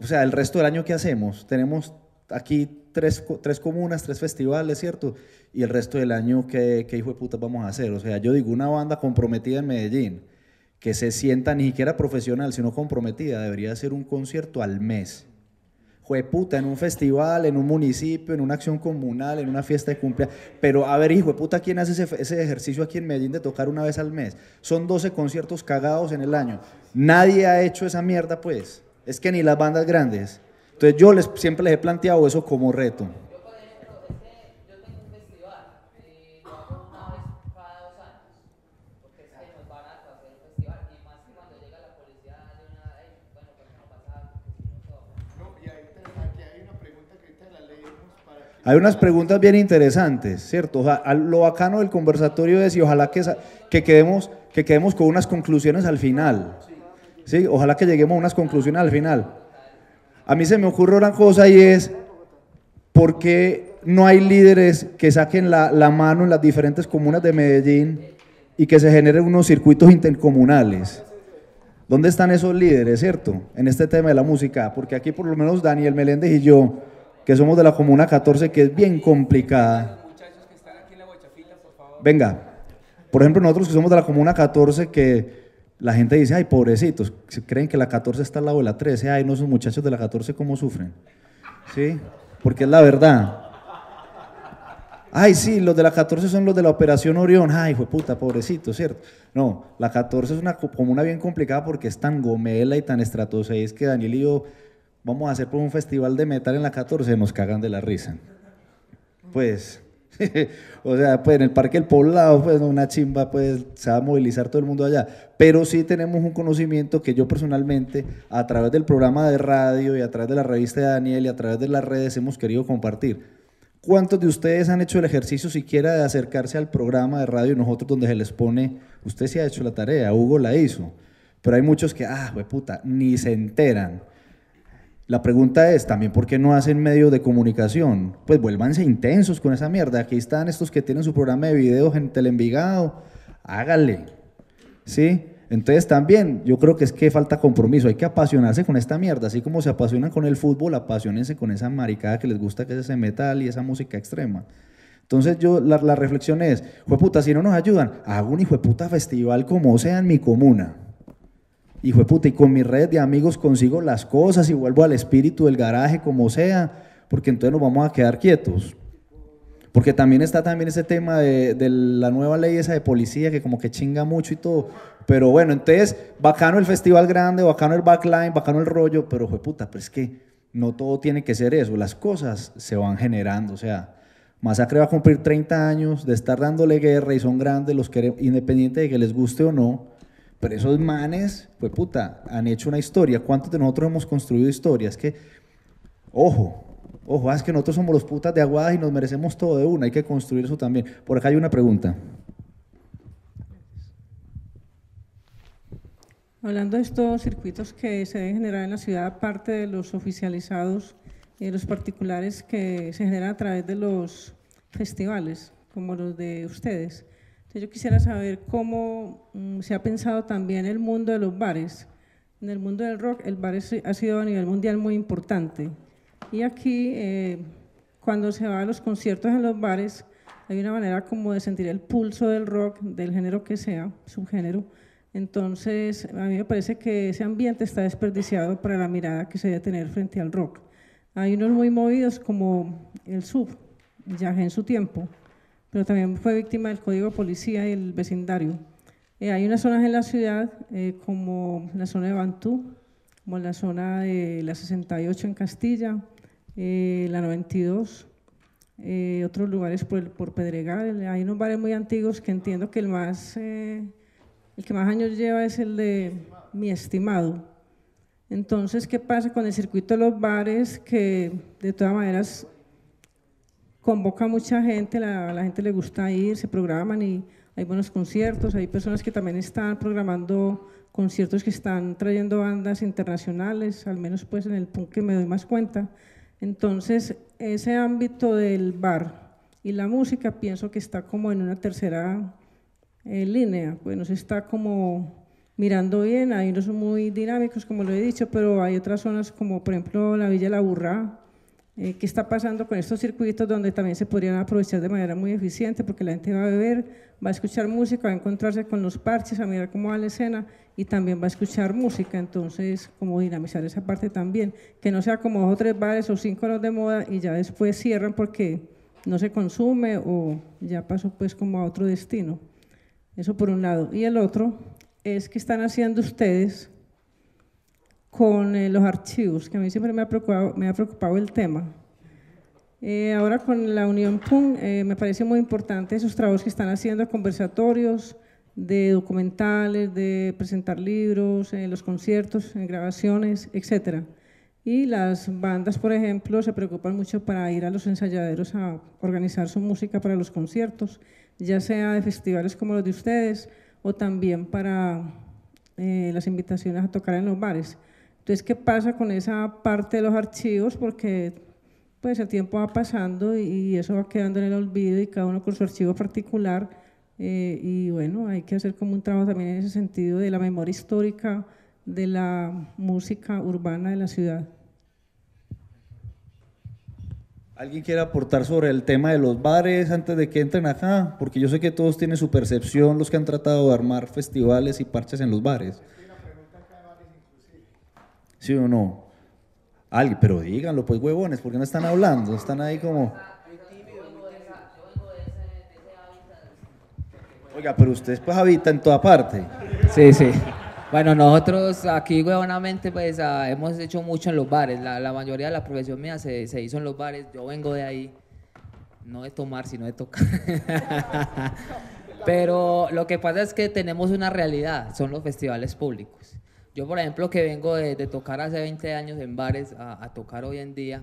o sea, el resto del año que hacemos, tenemos aquí tres, tres comunas, tres festivales, ¿cierto? Y el resto del año, ¿qué, ¿qué, hijo de puta vamos a hacer? O sea, yo digo, una banda comprometida en Medellín, que se sienta ni siquiera profesional, sino comprometida, debería hacer un concierto al mes puta, en un festival, en un municipio, en una acción comunal, en una fiesta de cumpleaños. Pero a ver, hijo puta, ¿quién hace ese, ese, ejercicio aquí en Medellín de tocar una vez al mes? Son 12 conciertos cagados en el año. Nadie ha hecho esa mierda, pues. Es que ni las bandas grandes. Entonces yo les, siempre les he planteado eso como reto. Hay unas preguntas bien interesantes, ¿cierto? lo bacano del conversatorio es y ojalá que, que, quedemos, que quedemos con unas conclusiones al final. ¿sí? Ojalá que lleguemos a unas conclusiones al final. A mí se me ocurre una cosa y es, ¿por qué no hay líderes que saquen la mano en las diferentes comunas de Medellín y que se generen unos circuitos intercomunales? ¿Dónde están esos líderes, cierto? En este tema de la música, porque aquí por lo menos Daniel Meléndez y yo que somos de la Comuna 14, que es bien complicada. Venga, por ejemplo, nosotros que somos de la Comuna 14, que la gente dice, ay, pobrecitos, creen que la 14 está al lado de la 13, ay, no, esos muchachos de la 14, ¿cómo sufren? ¿Sí? Porque es la verdad. Ay, sí, los de la 14 son los de la Operación Orión. Ay, fue puta, pobrecito, ¿cierto? No, la 14 es una comuna bien complicada porque es tan gomela y tan estrato 6 que Daniel y yo vamos a hacer por un festival de metal en la 14, nos cagan de la risa. Pues, o sea, pues en el Parque del Poblado, pues una chimba, pues se va a movilizar todo el mundo allá. Pero sí tenemos un conocimiento que yo personalmente, a través del programa de radio y a través de la revista de Daniel y a través de las redes hemos querido compartir ¿Cuántos de ustedes han hecho el ejercicio siquiera de acercarse al programa de radio y nosotros donde se les pone, usted sí ha hecho la tarea, Hugo la hizo, pero hay muchos que, ah, puta, ni se enteran. La pregunta es también, ¿por qué no hacen medios de comunicación? Pues vuélvanse intensos con esa mierda. Aquí están estos que tienen su programa de videos en Teleenvigado, hágale, ¿sí? Entonces también yo creo que es que falta compromiso, hay que apasionarse con esta mierda, así como se apasionan con el fútbol, apasionense con esa maricada que les gusta que es ese metal y esa música extrema. Entonces yo, la, reflexión es, puta, si no nos ayudan, hago un hijo puta festival como sea en mi comuna. Hijo de puta, y con mi red de amigos consigo las cosas y vuelvo al espíritu del garaje como sea, porque entonces nos vamos a quedar quietos. Porque también está también ese tema de, de, la nueva ley esa de policía que como que chinga mucho y todo. Pero bueno, entonces, bacano el festival grande, bacano el backline, bacano el rollo, pero fue puta, pero es que no todo tiene que ser eso, las cosas se van generando, o sea, Masacre va a cumplir 30 años de estar dándole guerra y son grandes los que, independiente de que les guste o no, pero esos manes, fue puta, han hecho una historia. ¿Cuántos de nosotros hemos construido historias? Que, ojo, ojo, es que nosotros somos los putas de aguadas y nos merecemos todo de una, hay que construir eso también. Por acá hay una pregunta. Hablando de estos circuitos que se deben generar en la ciudad, aparte de los oficializados y de los particulares que se generan a través de los festivales, como los de ustedes. Yo quisiera saber cómo mm, se ha pensado también el mundo de los bares. En el mundo del rock, el bar ha sido a nivel mundial muy importante. Y aquí, eh, cuando se va a los conciertos en los bares, hay una manera como de sentir el pulso del rock, del género que sea, subgénero, entonces, a mí me parece que ese ambiente está desperdiciado para la mirada que se debe tener frente al rock. Hay unos muy movidos como el sub, ya en su tiempo, pero también fue víctima del código de policía y el vecindario. Eh, hay unas zonas en la ciudad, eh, como la zona de Bantú, como la zona de la 68 en Castilla, eh, la 92, otros lugares por, por, Pedregal. Hay unos bares muy antiguos que entiendo que el más el que más años lleva es el de mi estimado. Entonces, ¿qué pasa con el circuito de los bares? Que de todas maneras convoca mucha gente, a la gente le gusta ir, se programan y hay buenos conciertos, hay personas que también están programando conciertos que están trayendo bandas internacionales, al menos pues en el punto que me doy más cuenta. Entonces, ese ámbito del bar y la música pienso que está como en una tercera en línea, pues nos está como mirando bien, hay unos muy dinámicos, como lo he dicho, pero hay otras zonas como por ejemplo la Villa La Burra, eh, ¿qué está pasando con estos circuitos donde también se podrían aprovechar de manera muy eficiente? Porque la gente va a beber, va a escuchar música, va a encontrarse con los parches, a mirar cómo va la escena y también va a escuchar música, entonces como dinamizar esa parte también, que no sea como dos o tres bares o cinco los de moda y ya después cierran porque no se consume o ya pasó pues como a otro destino. Eso por un lado. Y el otro es que están haciendo ustedes con eh, los archivos, que a mí siempre me ha preocupado, me ha preocupado el tema. Eh, ahora con la Unión PUN eh, me parece muy importante esos trabajos que están haciendo, conversatorios, de documentales, de presentar libros, los conciertos, en grabaciones, etc. Y las bandas, por ejemplo, se preocupan mucho para ir a los ensayaderos a organizar su música para los conciertos ya sea de festivales como los de ustedes o también para eh, las invitaciones a tocar en los bares. Entonces, ¿qué pasa con esa parte de los archivos? Porque pues el tiempo va pasando y eso va quedando en el olvido y cada uno con su archivo particular. Eh, y bueno, hay que hacer como un trabajo también en ese sentido de la memoria histórica de la música urbana de la ciudad. ¿Alguien quiere aportar sobre el tema de los bares antes de que entren acá? Porque yo sé que todos tienen su percepción, los que han tratado de armar festivales y parches en los bares. ¿Sí o no? Alguien, pero díganlo, pues huevones, porque no están hablando? Están ahí como... Oiga, pero ustedes pues habitan en toda parte. Sí, sí. Bueno, nosotros aquí, huevonamente, pues ah, hemos hecho mucho en los bares. La, mayoría de la profesión mía se, se hizo en los bares. Yo vengo de ahí, no de tomar, sino de tocar. Pero lo que pasa es que tenemos una realidad, son los festivales públicos. Yo, por ejemplo, que vengo de, de tocar hace 20 años en bares a, a tocar hoy en día,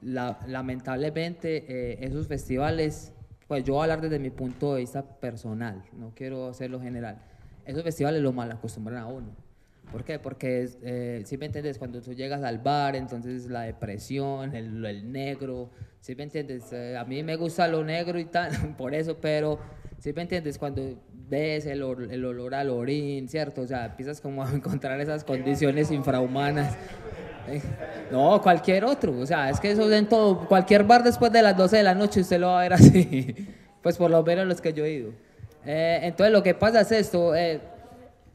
la- lamentablemente eh, esos festivales, pues yo voy a hablar desde mi punto de vista personal, no quiero hacerlo general. Esos festivales lo mal acostumbran a uno. ¿Por qué? Porque, eh, si me entiendes, cuando tú llegas al bar, entonces la depresión, el, el negro, si me entiendes, Eh, a mí me gusta lo negro y tal, por eso, pero si me entiendes, cuando ves el, or- el olor al orín, ¿cierto? O sea, empiezas como a encontrar esas condiciones infrahumanas. Eh, No, cualquier otro, o sea, es que eso es en todo, cualquier bar después de las 12 de la noche usted lo va a ver así, pues por lo menos los que yo he ido. Eh, entonces lo que pasa es esto, eh,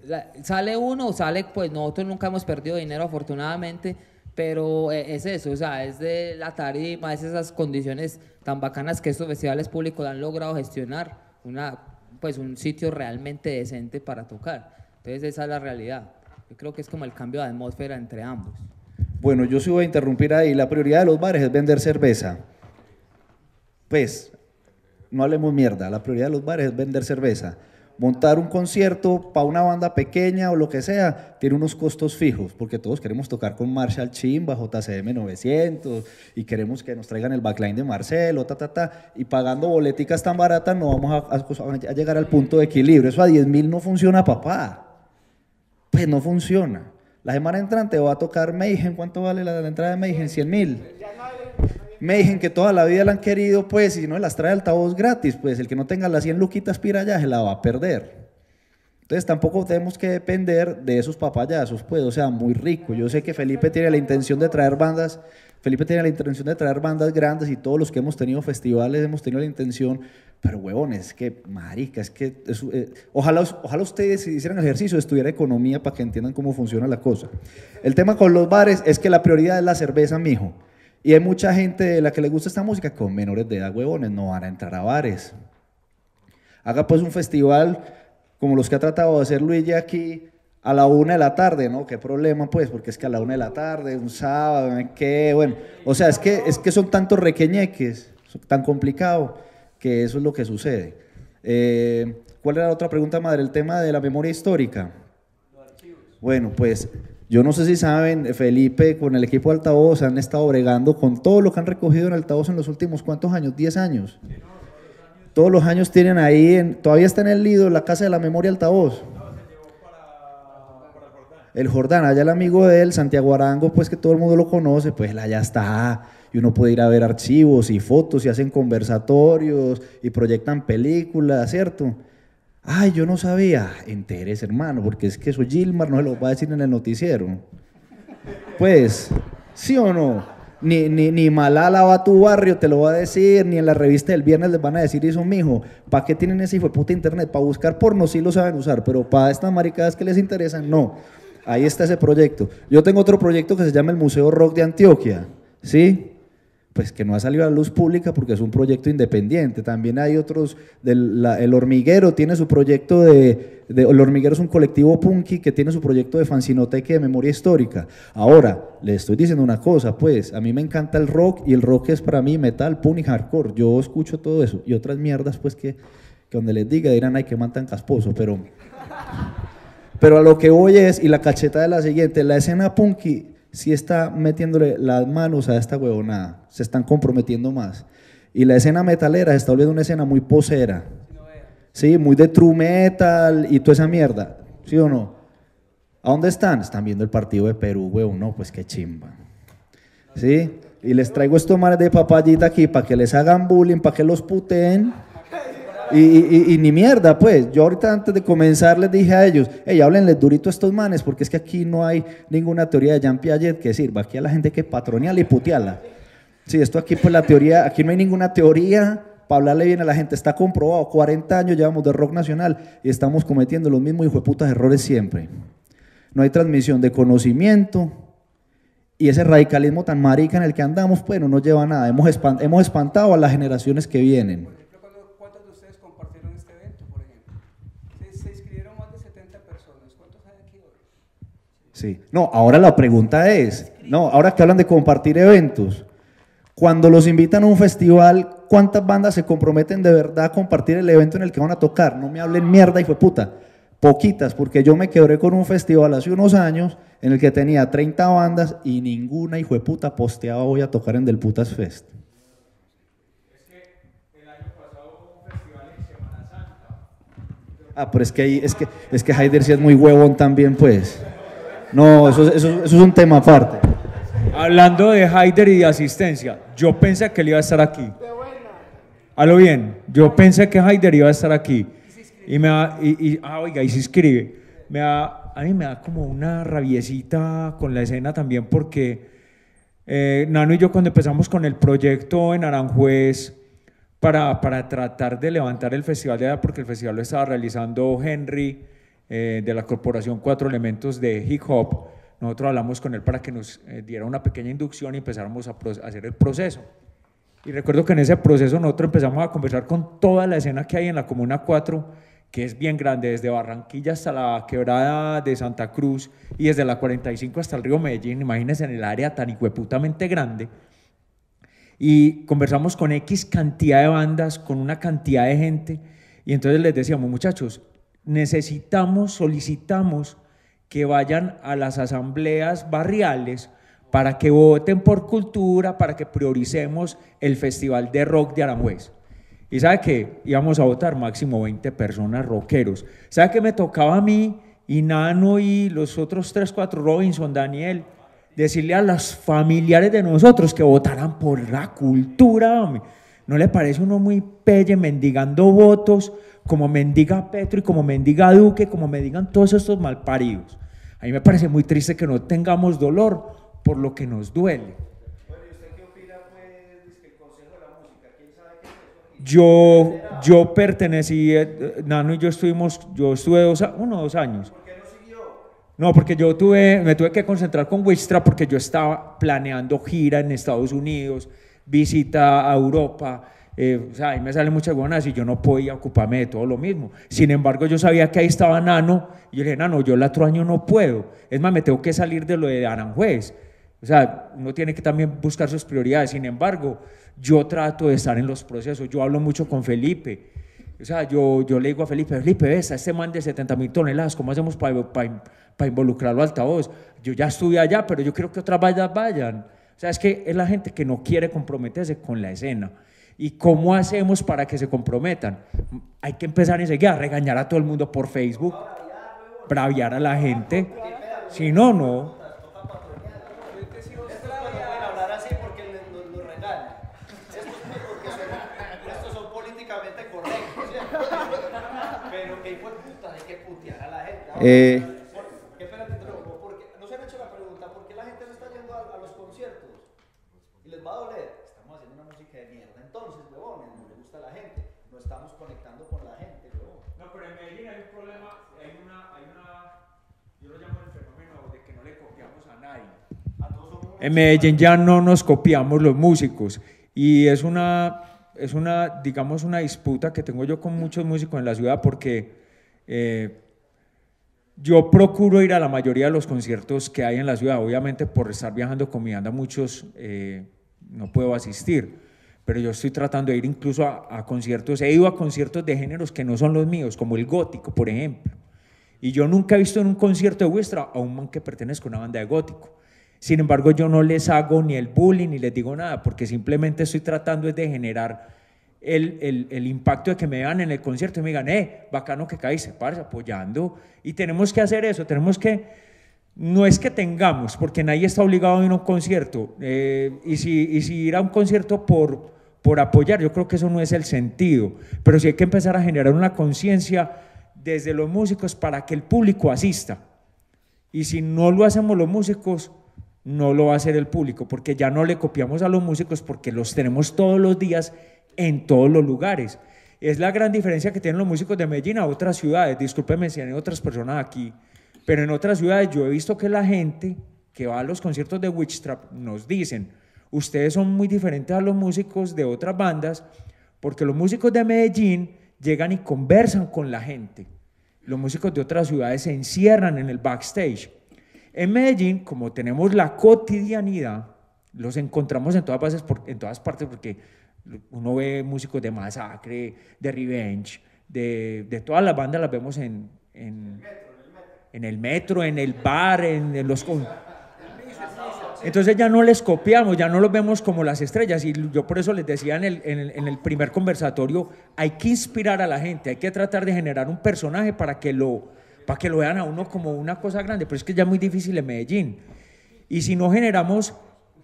la- sale uno, sale, pues nosotros nunca hemos perdido dinero afortunadamente, pero eh, es eso, o sea, es de la tarima, es esas condiciones tan bacanas que estos festivales públicos han logrado gestionar, una, pues un sitio realmente decente para tocar. Entonces esa es la realidad. Yo creo que es como el cambio de atmósfera entre ambos. Bueno, yo sí voy a interrumpir ahí. La prioridad de los bares es vender cerveza. Pues, no hablemos mierda. La prioridad de los bares es vender cerveza. Montar un concierto para una banda pequeña o lo que sea tiene unos costos fijos, porque todos queremos tocar con Marshall Chimba, JCM 900, y queremos que nos traigan el backline de Marcelo, ta, ta, ta, y pagando boleticas tan baratas no vamos a, llegar al punto de equilibrio. Eso a 10 mil no funciona, papá pues no funciona. La semana entrante va a tocar Mayhem. ¿Cuánto vale la, la entrada de Mayhem? 100 mil. Mayhem, que toda la vida la han querido, pues, y si no las trae altavoz gratis, pues el que no tenga las 100 luquitas pira ya se la va a perder. Entonces tampoco tenemos que depender de esos papayazos, pues, o sea, muy rico. Yo sé que Felipe tiene la intención de traer bandas, Felipe tiene la intención de traer bandas grandes y todos los que hemos tenido festivales hemos tenido la intención, pero huevones, es que, marica, es que, eh, ojalá, ojalá ustedes hicieran ejercicio, estudiar economía para que entiendan cómo funciona la cosa. El tema con los bares es que la prioridad es la cerveza, mijo. Y hay mucha gente de la que le gusta esta música con menores de edad, huevones, no van a entrar a bares. Haga pues un festival como los que ha tratado de hacer Luigi aquí a la una de la tarde, ¿no? Qué problema, pues, porque es que a la una de la tarde, un sábado, ¿qué? Bueno, o sea, es que, es que son tantos requeñeques, tan complicado, que eso es lo que sucede. Eh, ¿Cuál era la otra pregunta, madre? El tema de la memoria histórica. Bueno, pues yo no sé si saben, Felipe con el equipo de altavoz han estado bregando con todo lo que han recogido en altavoz en los últimos cuántos años, 10 años. Todos los años tienen ahí, en- todavía está en el Lido, la casa de la memoria altavoz. El Jordán, allá el amigo de él, Santiago Arango, pues que todo el mundo lo conoce, pues él allá está. Y uno puede ir a ver archivos y fotos y hacen conversatorios y proyectan películas, ¿cierto? Ay, yo no sabía. Enteres, hermano, porque es que eso Gilmar no se lo va a decir en el noticiero. Pues, ¿sí o no? Ni, ni, ni Malala va a tu barrio, te lo va a decir, ni en la revista del viernes les van a decir eso, mijo. ¿Para qué tienen ese hijo de puta internet? Para buscar porno sí lo saben usar, pero para estas maricadas que les interesan, no. Ahí está ese proyecto. Yo tengo otro proyecto que se llama el Museo Rock de Antioquia, ¿sí? Pues que no ha salido a la luz pública porque es un proyecto independiente. También hay otros, del, el Hormiguero tiene su proyecto de, El Hormiguero es un colectivo punky que tiene su proyecto de fanzinoteca de memoria histórica. Ahora, le estoy diciendo una cosa, pues, a mí me encanta el rock y el rock es para mí metal, punk y hardcore. Yo escucho todo eso y otras mierdas, pues, que, que donde les diga dirán, ay, que man tan casposo, pero... Pero a lo que voy es, y la cacheta de la siguiente, la escena punky sí está metiéndole las manos a esta huevonada, se están comprometiendo más. Y la escena metalera se está volviendo una escena muy posera, sí, muy de true metal y toda esa mierda, ¿sí o no? ¿A dónde están? Están viendo el partido de Perú, huevón, no, pues qué chimba. ¿Sí? Y les traigo estos mares de papayita aquí para que les hagan bullying, para que los puteen. Y, ni mierda, pues. Yo ahorita antes de comenzar les dije a ellos, hey, háblenles durito a estos manes, porque es que aquí no hay ninguna teoría de Jean Piaget que sirva. Aquí a la gente hay que patronearla y putearla. Sí, esto aquí pues la teoría, aquí no hay ninguna teoría para hablarle bien a la gente, está comprobado, 40 años llevamos de rock nacional y estamos cometiendo los mismos hijueputas errores siempre. No hay transmisión de conocimiento y ese radicalismo tan marica en el que andamos, pues no nos lleva a nada. Hemos espantado a las generaciones que vienen. Por ejemplo, cuando- ¿cuántos de ustedes compartieron este evento, por ejemplo? Se, se inscribieron más de 70 personas. ¿Cuántos hay aquí hoy? Sí. No, ahora la pregunta es, no, ahora que hablan de compartir eventos, cuando los invitan a un festival, ¿cuántas bandas se comprometen de verdad a compartir el evento en el que van a tocar? No me hablen mierda, hijo de puta. Poquitas, porque yo me quebré con un festival hace unos años en el que tenía 30 bandas y ninguna hijo de puta posteaba voy a tocar en Del Putas Fest. Ah, pero es que, ahí- es que, es que Haider sí es muy huevón también, pues. No, eso, eso, eso es un tema aparte. Hablando de Haider y de asistencia, yo pensé que él iba a estar aquí. Halo bien, yo pensé que Haider iba a estar aquí. Y me da, y, y- ah, oiga, y se inscribe. Me da, a mí me da como una rabiecita con la escena también porque eh, Nano y yo cuando empezamos con el proyecto en Aranjuez para, para tratar de levantar el festival de allá, porque el festival lo estaba realizando Henry eh, de la corporación Cuatro Elementos de Hip Hop, nosotros hablamos con él para que nos eh, diera una pequeña inducción y empezáramos a, hacer el proceso. Y recuerdo que en ese proceso nosotros empezamos a conversar con toda la escena que hay en la Comuna 4, que es bien grande, desde Barranquilla hasta la quebrada de Santa Cruz y desde la 45 hasta el río Medellín, imagínense en el área tan hijueputamente grande. Y conversamos con X cantidad de bandas, con una cantidad de gente, y entonces les decíamos, muchachos, necesitamos, solicitamos que vayan a las asambleas barriales para que voten por cultura, para que prioricemos el Festival de Rock de Aranjuez. Y sabe que íbamos a votar máximo 20 personas rockeros. ¿Sabe que me tocaba a mí y Nano y los otros 3, 4, Robinson, Daniel, decirle a los familiares de nosotros que votaran por la cultura? ¿No le parece uno muy pelle mendigando votos como mendiga Petro y como mendiga Duque, como mendigan todos estos malparidos? A mí me parece muy triste que no tengamos dolor por lo que nos duele. Yo, yo pertenecí, eh, Nano y yo estuvimos, yo estuve dos, uno o dos años. No, porque yo tuve, me tuve que concentrar con Wistra porque yo estaba planeando gira en Estados Unidos, visita a Europa, eh, o sea, ahí me salen muchas buenas y yo no podía ocuparme de todo lo mismo. Sin embargo, yo sabía que ahí estaba Nano y yo le dije, Nano, yo el otro año no puedo. Es más, me tengo que salir de lo de Aranjuez. O sea, uno tiene que también buscar sus prioridades. Sin embargo, yo trato de estar en los procesos. Yo hablo mucho con Felipe. O sea, yo, yo le digo a Felipe, Felipe, ves, a este man de 70 mil toneladas, ¿cómo hacemos para involucrarlo al altavoz? Yo ya estuve allá, pero yo quiero que otras vallas vayan. O sea, es que es la gente que no quiere comprometerse con la escena. ¿Y cómo hacemos para que se comprometan? Hay que empezar enseguida a regañar a todo el mundo por Facebook, braviar a la gente. Si no, no. pueden hablar así porque nos, nos regañan. Estos pues porque son, estos son políticamente correctos, ¿cierto? Pero que hijo de puta, hay que putear a la gente. Ahora, Eh. por- ¿Qué pena te interrumpo? Porque no se han hecho la pregunta, ¿por qué la gente no está yendo a, a los conciertos? Y les va a doler. Estamos haciendo una música de mierda. Entonces, huevones, no le gusta a la gente. No estamos conectando con la gente, huevón. No, pero en Medellín hay un problema, hay una, hay una, yo lo llamo el fenómeno de que no le copiamos a nadie. En Medellín ya no nos copiamos los músicos y es una, es una, digamos, una disputa que tengo yo con muchos músicos en la ciudad porque eh, yo procuro ir a la mayoría de los conciertos que hay en la ciudad. Obviamente por estar viajando con mi banda muchos eh, no puedo asistir, pero yo estoy tratando de ir incluso a, a conciertos. He ido a conciertos de géneros que no son los míos, como el gótico, por ejemplo. Y yo nunca he visto en un concierto de vuestra a un man que pertenezca a una banda de gótico. Sin embargo, yo no les hago ni el bullying ni les digo nada, porque simplemente estoy tratando de generar el, el, el impacto de que me vean en el concierto y me digan, eh, bacano que caíste, parce, apoyando. Y tenemos que hacer eso, tenemos que, no es que tengamos, porque nadie está obligado a ir a un concierto. eh, y, si, y si ir a un concierto por, por apoyar, yo creo que eso no es el sentido. Pero sí hay que empezar a generar una conciencia desde los músicos para que el público asista. Y si no lo hacemos los músicos, no lo va a hacer el público, porque ya no le copiamos a los músicos porque los tenemos todos los días en todos los lugares. Es la gran diferencia que tienen los músicos de Medellín a otras ciudades. Discúlpenme si hay otras personas aquí, pero en otras ciudades yo he visto que la gente que va a los conciertos de Witchtrap nos dicen, ustedes son muy diferentes a los músicos de otras bandas, porque los músicos de Medellín llegan y conversan con la gente. Los músicos de otras ciudades se encierran en el backstage. En Medellín, como tenemos la cotidianidad, los encontramos en todas, partes, en todas partes porque uno ve músicos de Masacre, de Revenge, de, de todas las bandas las vemos en, en, en el metro, en el bar, en, en los... Entonces ya no les copiamos, ya no los vemos como las estrellas. Y yo por eso les decía en el, en el, primer conversatorio, hay que inspirar a la gente, hay que tratar de generar un personaje para que lo, para que lo vean a uno como una cosa grande. Pero es que ya es muy difícil en Medellín. Y si no generamos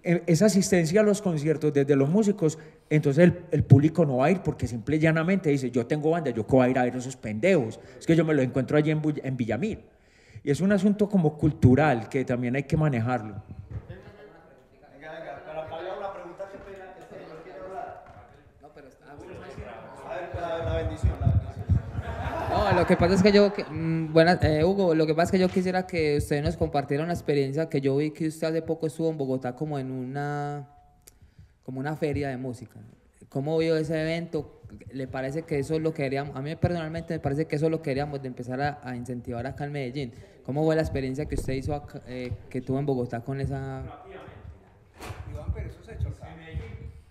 eh, esa asistencia a los conciertos desde los músicos, entonces el, el, público no va a ir porque simple y llanamente dice, yo tengo banda, yo voy a ir a ver esos pendejos. Es que yo me lo encuentro allí en, en Villamil. Y es un asunto como cultural que también hay que manejarlo. No, lo que pasa es que yo, mm, buenas, eh, Hugo, lo que pasa es que yo quisiera que usted nos compartiera una experiencia que yo vi que usted hace poco estuvo en Bogotá como en una, como una feria de música. ¿Cómo vio ese evento? ¿Le parece que eso es lo que queríamos? A mí personalmente me parece que eso es lo que queríamos de empezar a, incentivar acá en Medellín. ¿Cómo fue la experiencia que usted hizo, eh, que tuvo en Bogotá con esa...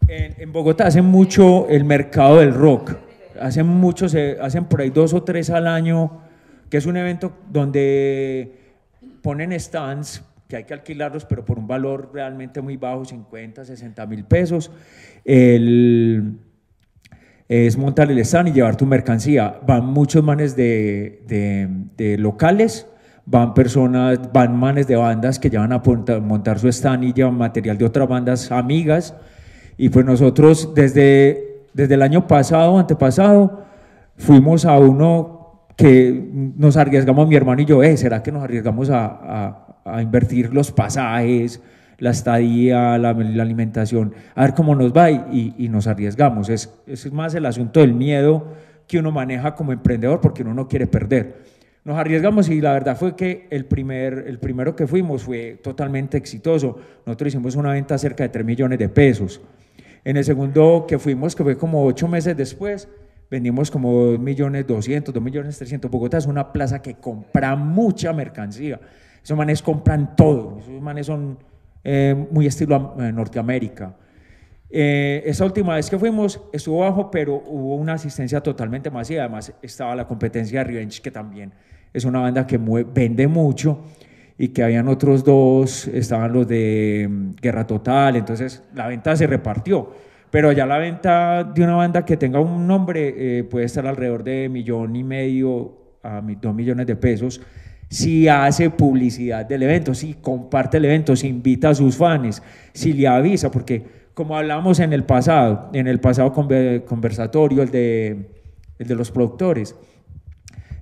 En, en Bogotá hace mucho el mercado del rock hacen muchos, hacen por ahí dos o tres al año, que es un evento donde ponen stands que hay que alquilarlos, pero por un valor realmente muy bajo, 50, 60 mil pesos. El, es montar el stand y llevar tu mercancía. Van muchos manes de, de, de locales, van personas, van manes de bandas que llevan a montar su stand y llevan material de otras bandas amigas. Y pues nosotros desde desde el año pasado, antepasado, fuimos a uno que nos arriesgamos, mi hermano y yo, eh, ¿será que nos arriesgamos a, invertir los pasajes, la estadía, la, alimentación, a ver cómo nos va y, nos arriesgamos? Es, es más el asunto del miedo que uno maneja como emprendedor porque uno no quiere perder. Nos arriesgamos y la verdad fue que el, primer, el primero que fuimos fue totalmente exitoso. Nosotros hicimos una venta cerca de 3 millones de pesos. En el segundo que fuimos, que fue como ocho meses después, vendimos como 2 millones 200, 2 millones 300. Bogotá es una plaza que compra mucha mercancía. Esos manes compran todo. Esos manes son eh, muy estilo eh, Norteamérica. Eh, esa última vez que fuimos estuvo bajo, pero hubo una asistencia totalmente masiva. Además, estaba la competencia de Revenge, que también es una banda que vende mucho y que habían otros dos, estaban los de mm, Guerra Total, entonces la venta se repartió. Pero ya la venta de una banda que tenga un nombre eh, puede estar alrededor de millón y medio a dos millones de pesos si hace publicidad del evento, si comparte el evento, si invita a sus fans, si le avisa, porque como hablamos en el pasado, en el pasado conversatorio, el de, el de los productores,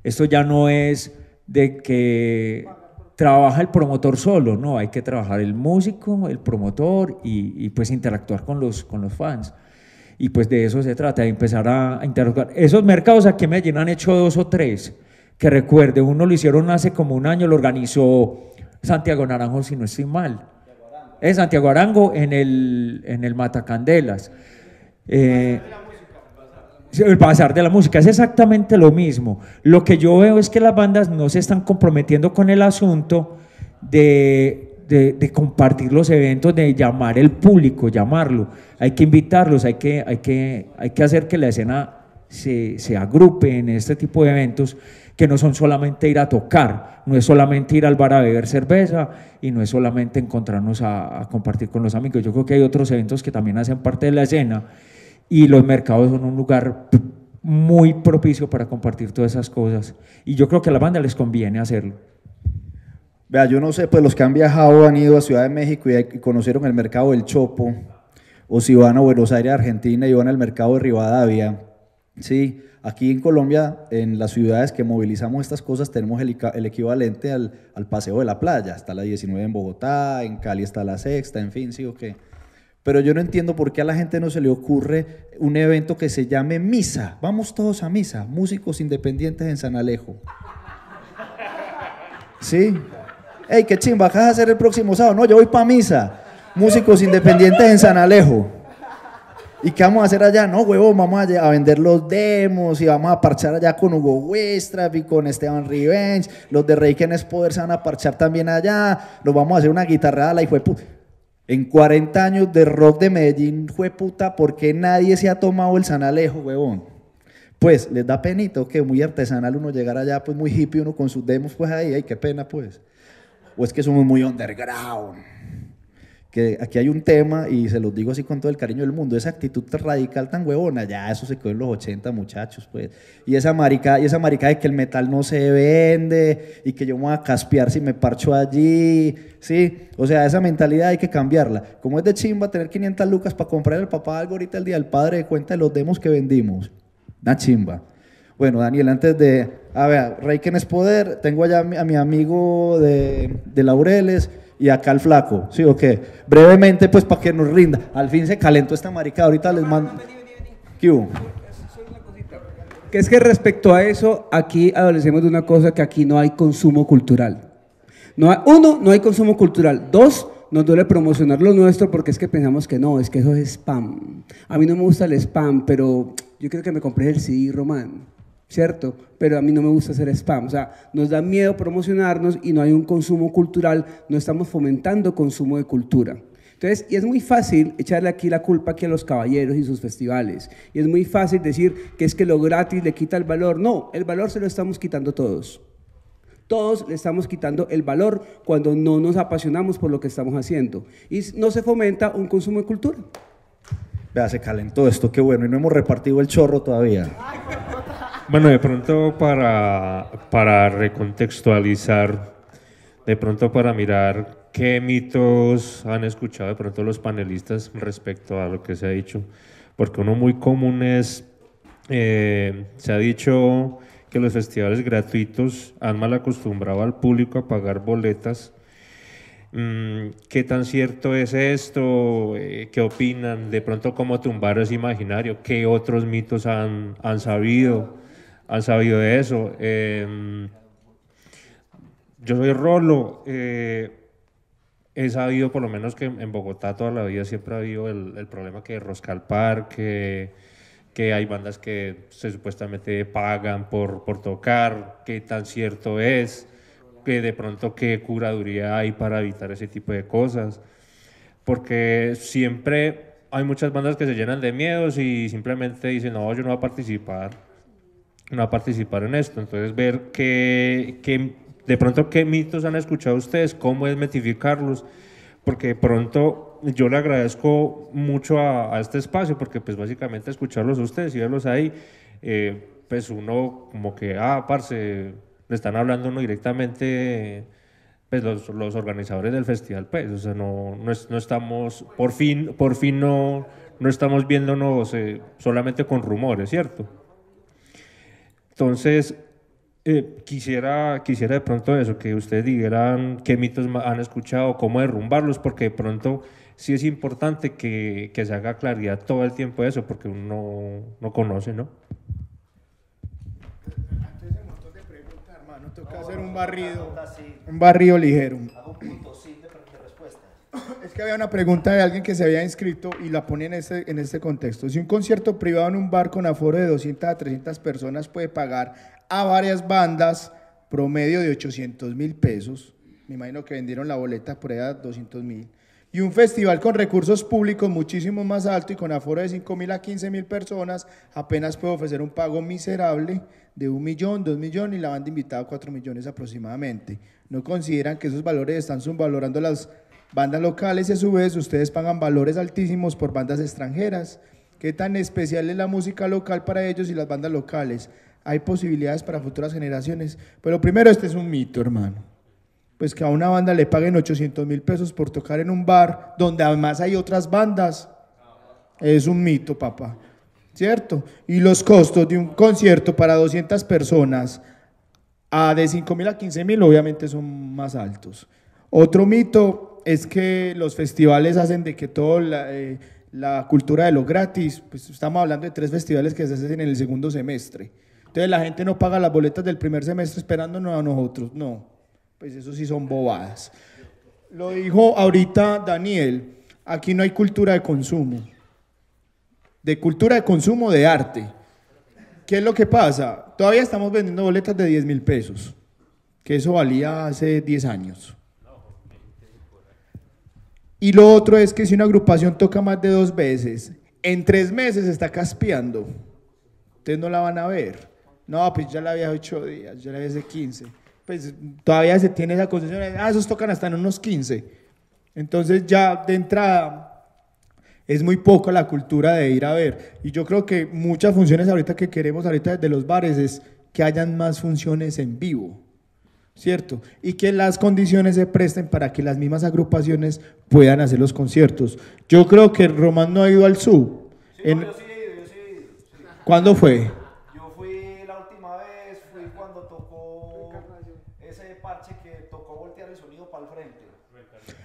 esto ya no es de que trabaja el promotor solo, no, hay que trabajar el músico, el promotor y, pues interactuar con los, con los fans. Y pues de eso se trata, de empezar a, interactuar. Esos mercados aquí en Medellín han hecho dos o tres, que recuerde, uno lo hicieron hace como un año, lo organizó Santiago Naranjo, si no estoy mal. Es Santiago Arango en el, en el Matacandelas. Eh, el pasar de la música es exactamente lo mismo. Lo que yo veo es que las bandas no se están comprometiendo con el asunto de, de, compartir los eventos, de llamar el público, llamarlo. Hay que invitarlos, hay que, hay que, hay que hacer que la escena se, se agrupe en este tipo de eventos que no son solamente ir a tocar, no es solamente ir al bar a beber cerveza y no es solamente encontrarnos a, a compartir con los amigos. Yo creo que hay otros eventos que también hacen parte de la escena y los mercados son un lugar muy propicio para compartir todas esas cosas. Y yo creo que a la banda les conviene hacerlo. Vea, yo no sé, pues los que han viajado han ido a Ciudad de México y conocieron el mercado del Chopo, o si van a Buenos Aires, Argentina, y van al mercado de Rivadavia, Sí, aquí en Colombia, en las ciudades que movilizamos estas cosas, tenemos el, el equivalente al, al paseo de la playa. Está la 19 en Bogotá, en Cali está la sexta, en fin, sí o qué. Pero yo no entiendo por qué a la gente no se le ocurre un evento que se llame Misa. Vamos todos a Misa, músicos independientes en San Alejo. ¿Sí? Ey, qué chimba, ¿qué vas a hacer el próximo sábado? No, yo voy para Misa. Músicos independientes en San Alejo. ¿Y qué vamos a hacer allá? No, huevón, vamos a, vender los demos y vamos a parchar allá con Hugo Westrap y con Esteban Revenge. Los de es Poder se van a parchar también allá. Nos vamos a hacer una guitarrada, la hijo de puta. En 40 años de rock de Medellín, fue puta, ¿por qué nadie se ha tomado el San Alejo, huevón? Pues, les da penito que muy artesanal uno llegar allá, pues muy hippie, uno con sus demos, pues ahí, ay, qué pena, pues. O es que somos muy underground que aquí hay un tema, y se los digo así con todo el cariño del mundo, esa actitud radical tan huevona, ya eso se quedó en los 80 muchachos, pues. Y esa marica, y esa marica de que el metal no se vende, y que yo me voy a caspear si me parcho allí, ¿sí? O sea, esa mentalidad hay que cambiarla. Como es de chimba tener 500 lucas para comprar al papá algo ahorita el día del padre de cuenta de los demos que vendimos. Una chimba. Bueno, Daniel, antes de... A ver, Reiken es poder. Tengo allá a mi, a mi amigo de, de Laureles y acá el flaco. ¿Sí o qué? Brevemente, pues para que nos rinda. Al fin se calentó esta marica. Ahorita les mando... ¿Qué hubo? Que es que respecto a eso, aquí adolecemos de una cosa que aquí no hay consumo cultural. No hay- uno, no hay consumo cultural. Dos, nos duele promocionar lo nuestro porque es que pensamos que no, es que eso es spam. A mí no me gusta el spam, pero yo creo que me compré el CD Román, ¿cierto? Pero a mí no me gusta hacer spam. O sea, nos da miedo promocionarnos y no hay un consumo cultural, no estamos fomentando consumo de cultura. Entonces, y es muy fácil echarle aquí la culpa aquí a los caballeros y sus festivales. Y es muy fácil decir que es que lo gratis le quita el valor. No, el valor se lo estamos quitando todos. Todos le estamos quitando el valor cuando no nos apasionamos por lo que estamos haciendo. Y no se fomenta un consumo de cultura. Vea, se calentó esto, qué bueno. Y no hemos repartido el chorro todavía. Bueno, de pronto para, para recontextualizar, de pronto para mirar qué mitos han escuchado de pronto los panelistas respecto a lo que se ha dicho, porque uno muy común es, eh, se ha dicho que los festivales gratuitos han mal acostumbrado al público a pagar boletas. Mm, ¿Qué tan cierto es esto? Eh, ¿Qué opinan? De pronto, ¿cómo tumbar ese imaginario? ¿Qué otros mitos han, han sabido? ¿Han sabido de eso? Eh, yo soy Rolo. eh, he sabido por lo menos que en Bogotá toda la vida siempre ha habido el, el problema que Rosca al Parque, que hay bandas que se supuestamente pagan por, por tocar, qué tan cierto es, que de pronto qué curaduría hay para evitar ese tipo de cosas. Porque siempre hay muchas bandas que se llenan de miedos y simplemente dicen, no, yo no voy a participar, no a participar en esto. Entonces ver qué, qué de pronto qué mitos han escuchado ustedes, cómo es metificarlos, porque de pronto yo le agradezco mucho a, este espacio, porque pues básicamente escucharlos a ustedes y verlos ahí, eh, pues uno como que, ah, parce, le están hablando uno directamente, pues los, los organizadores del festival, pues, o sea, no, no, es- no estamos, por fin, por fin no, no estamos viéndonos eh, solamente con rumores, ¿cierto? Entonces, eh, quisiera, quisiera de pronto eso, que ustedes dijeran qué mitos han escuchado, cómo derrumbarlos, porque de pronto sí es importante que, que se haga claridad todo el tiempo de eso, porque uno no conoce, ¿no? hermano, toca hacer un barrido, un barrido ligero. Es que había una pregunta de alguien que se había inscrito y la pone en este, en este contexto. Si un concierto privado en un bar con aforo de 200 a 300 personas puede pagar a varias bandas promedio de 800 mil pesos, me imagino que vendieron la boleta por ahí a 200 mil, y un festival con recursos públicos muchísimo más alto y con aforo de 5 mil a 15 mil personas, apenas puede ofrecer un pago miserable de un millón, dos millones y la banda invitada a 4 millones aproximadamente. ¿No consideran que esos valores están subvalorando las bandas locales y a su vez ustedes pagan valores altísimos por bandas extranjeras? ¿Qué tan especial es la música local para ellos y las bandas locales? ¿Hay posibilidades para futuras generaciones? Pero primero este es un mito, hermano pues que a una banda le paguen 800 mil pesos por tocar en un bar donde además hay otras bandas, es un mito, papá. ¿cierto? Y los costos de un concierto para 200 personas a de 5 mil a 15 mil obviamente son más altos. Otro mito es que los festivales hacen de que toda la, eh, la cultura de lo gratis, pues estamos hablando de tres festivales que se hacen en el segundo semestre. Entonces la gente no paga las boletas del primer semestre esperándonos a nosotros, no, pues eso sí son bobadas. Lo dijo ahorita Daniel, aquí no hay cultura de consumo, de cultura de consumo de arte. ¿Qué es lo que pasa? Todavía estamos vendiendo boletas de 10 mil pesos, que eso valía hace 10 años. Y lo otro es que si una agrupación toca más de dos veces, en tres meses está caspeando. Ustedes no la van a ver. No, pues ya la había ocho días, ya la había hace 15. Pues todavía se tiene esa concesión. Ah, esos tocan hasta en unos 15. Entonces ya de entrada es muy poco la cultura de ir a ver. Y yo creo que muchas funciones ahorita que queremos ahorita desde los bares es que hayan más funciones en vivo. ¿Cierto? Y que las condiciones se presten para que las mismas agrupaciones puedan hacer los conciertos. Yo creo que Román no ha ido al SUB. Sí, yo sí yo sí. ¿Cuándo fue? Yo fui la última vez, fui cuando tocó ese parche que tocó voltear el sonido para el frente.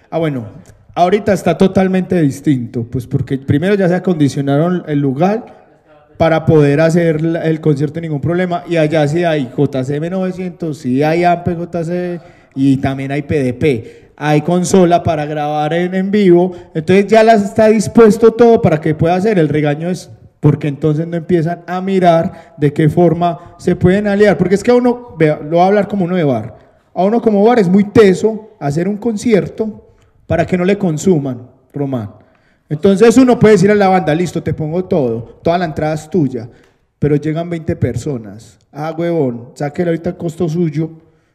Ah, bueno, ahorita está totalmente distinto, pues porque primero ya se acondicionaron el lugar para poder hacer el concierto ningún problema. Y allá sí hay JCM 900, sí hay AMP JC y también hay PDP. Hay consola para grabar en, vivo. Entonces ya las está dispuesto todo para que pueda hacer. El regaño es porque entonces no empiezan a mirar de qué forma se pueden aliar. Porque es que a uno, vea, lo voy a hablar como uno de bar. A uno como bar es muy teso hacer un concierto para que no le consuman, Román. Entonces uno puede decir a la banda, listo, te pongo todo, toda la entrada es tuya, pero llegan 20 personas. Ah, huevón, sáquele ahorita el costo suyo,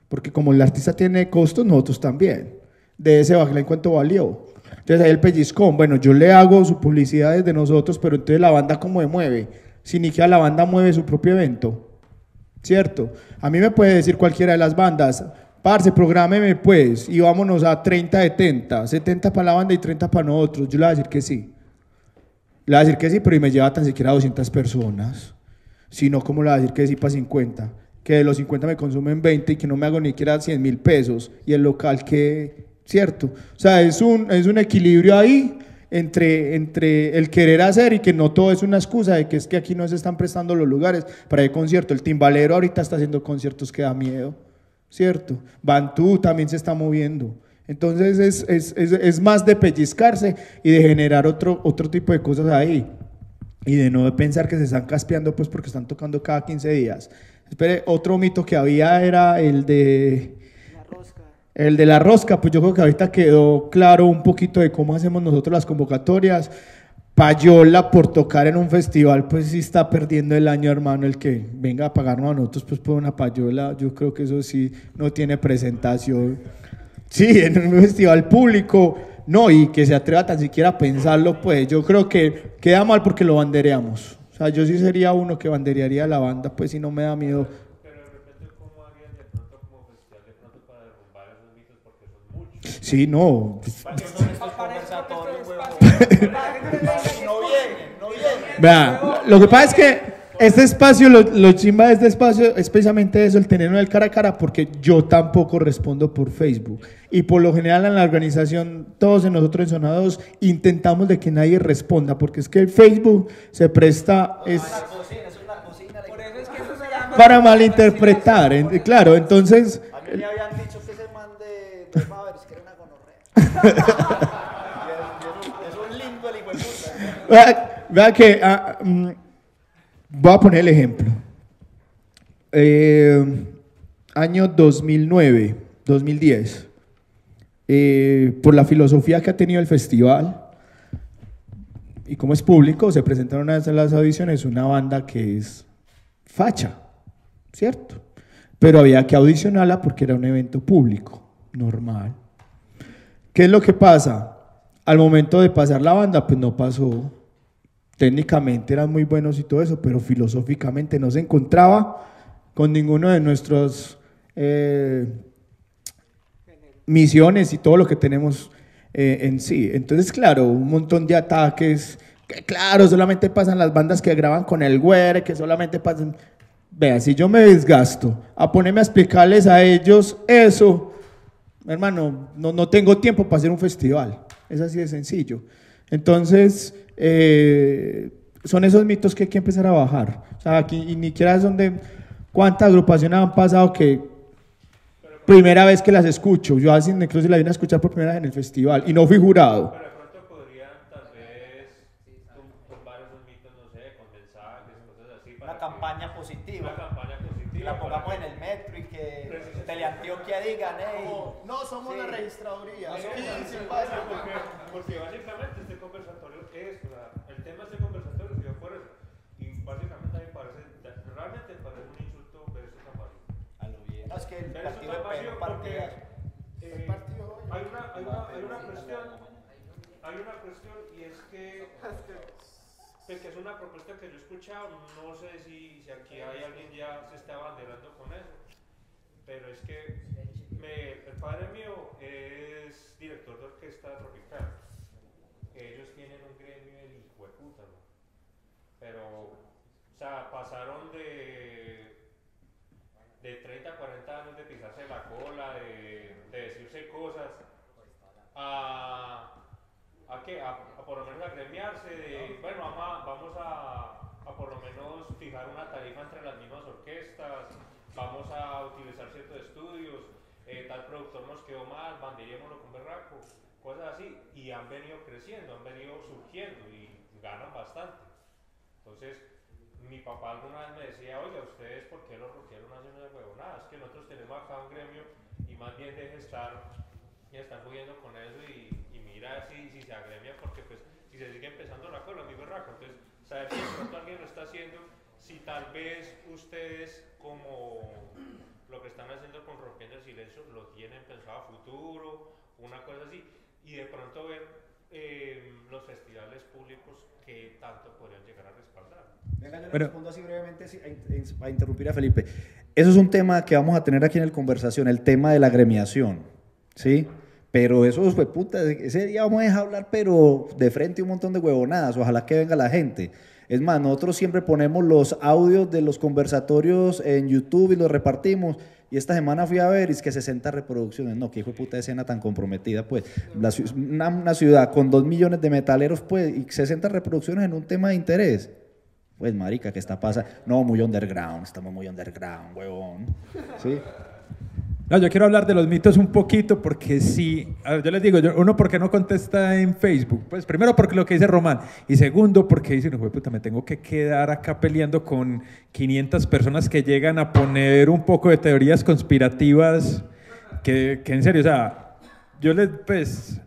porque como el artista tiene costos, nosotros también. De ese bajel en cuánto valió. Entonces ahí el pellizcón, bueno, yo le hago su publicidad desde nosotros, pero entonces la banda cómo se mueve. Si ni siquiera la banda mueve su propio evento. ¿Cierto? A mí me puede decir cualquiera de las bandas, parce, prográmeme pues, y vámonos a 30, 70, 70 para la banda y 30 para nosotros. Yo le voy a decir que sí. Le voy a decir que sí, pero y me lleva tan siquiera 200 personas. Si no, ¿cómo le voy a decir que sí para 50? Que de los 50 me consumen 20 y que no me hago ni siquiera 100 mil pesos. Y el local que, ¿cierto? O sea, es un, es un equilibrio ahí entre, entre el querer hacer y que no todo es una excusa de que es que aquí no se están prestando los lugares para el concierto. El timbalero ahorita está haciendo conciertos que da miedo, ¿cierto? Bantú también se está moviendo. Entonces es, es, es, es más de pellizcarse y de generar otro, otro tipo de cosas ahí. Y de no pensar que se están caspeando pues porque están tocando cada 15 días. Espere, otro mito que había era el de... El de la rosca, pues yo creo que ahorita quedó claro un poquito de cómo hacemos nosotros las convocatorias. Payola por tocar en un festival, pues sí está perdiendo el año, hermano, el que venga a pagarnos a nosotros pues por una payola, yo creo que eso sí no tiene presentación. Sí, en un festival público, no, y que se atreva tan siquiera a pensarlo, pues yo creo que queda mal porque lo bandereamos. O sea, yo sí sería uno que banderearía a la banda, pues si no me da miedo. Sí, no. Vea, lo que pasa es que este espacio, lo, lo chimba de este espacio es precisamente eso, el tenerlo en el cara a cara, porque yo tampoco respondo por Facebook. Y por lo general en la organización, todos en nosotros en 2 intentamos de que nadie responda, porque es que el Facebook se presta es para malinterpretar. en- Claro, entonces... A mí me habían dicho que ese man de, de que era una gonorrea. Y es, es un lindo el hijo de puta. Vea, que ah, mm, voy a poner el ejemplo. Eh, año 2009, 2010. eh, por la filosofía que ha tenido el festival y como es público, se presentaron en las audiciones una banda que es facha, ¿cierto? Pero había que audicionarla porque era un evento público, normal. ¿Qué es lo que pasa? Al momento de pasar la banda, pues no pasó. Técnicamente eran muy buenos y todo eso, pero filosóficamente no se encontraba con ninguno de nuestros eh, misiones y todo lo que tenemos eh, en sí. Entonces, claro, un montón de ataques que claro, solamente pasan las bandas que graban con el güere, que solamente pasan... Vean, si yo me desgasto a ponerme a explicarles a ellos eso, hermano, no, no tengo tiempo para hacer un festival. Es así de sencillo. Entonces, eh, son esos mitos que hay que empezar a bajar. O sea, aquí y ni siquiera son de cuántas agrupaciones han pasado que primera vez que las escucho. Yo a Necrosis la vine a escuchar por primera vez en el festival y no fui jurado. Pero de pronto podrían tal vez tumbar esos mitos, no sé, con mensajes, cosas así. Una campaña positiva. Una campaña Que positiva. la pongamos en el metro y que Teleantioquia digan, hey, no somos Sí. la registraduría. Sí, sí, porque, porque básicamente es, o sea, el tema de este conversatorio dio por eso. Y básicamente a mí me parece, realmente me parece un insulto ver esta campaña. a lo bien. No, es que el partido de Pedro porque eh, hay una, hay una, hay una cuestión, hay una cuestión y es que, pues, que es una propuesta que yo he escuchado, no sé si, si aquí hay alguien ya se está abanderando con eso, pero es que me- el padre mío es director de orquesta tropical. Ellos tienen un gremio del hijo. Pero, o sea, pasaron de, de 30 a 40 años de pisarse la cola, de, de decirse cosas, a, a, qué? A, por lo menos agremiarse, de, bueno, vamos, a, vamos a, a por lo menos fijar una tarifa entre las mismas orquestas, vamos a utilizar ciertos estudios, eh, tal productor nos quedó mal, banderémoslo con berraco, cosas así, y han venido creciendo, han venido surgiendo y ganan bastante. Entonces, mi papá alguna vez me decía, oiga, ustedes, ¿por qué los rockeros no hacen esas huevonadas? Es que nosotros tenemos acá un gremio y más bien deje estar, y estar jugando con eso y, mira si, si se agremia, porque pues si se sigue empezando la cola, mi berraco. Entonces, saber de pronto alguien lo está haciendo, si tal vez ustedes como lo que están haciendo con Rompiendo el Silencio lo tienen pensado futuro, una cosa así, y de pronto ver eh, los festivales públicos que tanto podrían llegar a respaldar. Venga, yo le Bueno. respondo así brevemente a, in- a interrumpir a Felipe. Eso es un tema que vamos a tener aquí en el conversación, el tema de la agremiación, ¿sí? Pero eso fue puta, ese día vamos a dejar hablar, pero de frente un montón de huevonadas, ojalá que venga la gente. Es más, nosotros siempre ponemos los audios de los conversatorios en YouTube y los repartimos. Y esta semana fui a ver y es que 60 reproducciones. No, qué hijo de puta escena tan comprometida, pues. Una ciudad con 2 millones de metaleros, pues, y 60 reproducciones en un tema de interés. Pues, marica, ¿qué está pasando? No, muy underground, estamos muy underground, huevón. ¿Sí? No, yo quiero hablar de los mitos un poquito porque sí, yo les digo, yo- uno, ¿por qué no contesta en Facebook? Pues primero porque lo que dice Román y segundo porque dice, no, puta, me tengo que quedar acá peleando con 500 personas que llegan a poner un poco de teorías conspirativas que, que en serio, o sea, yo les, pues,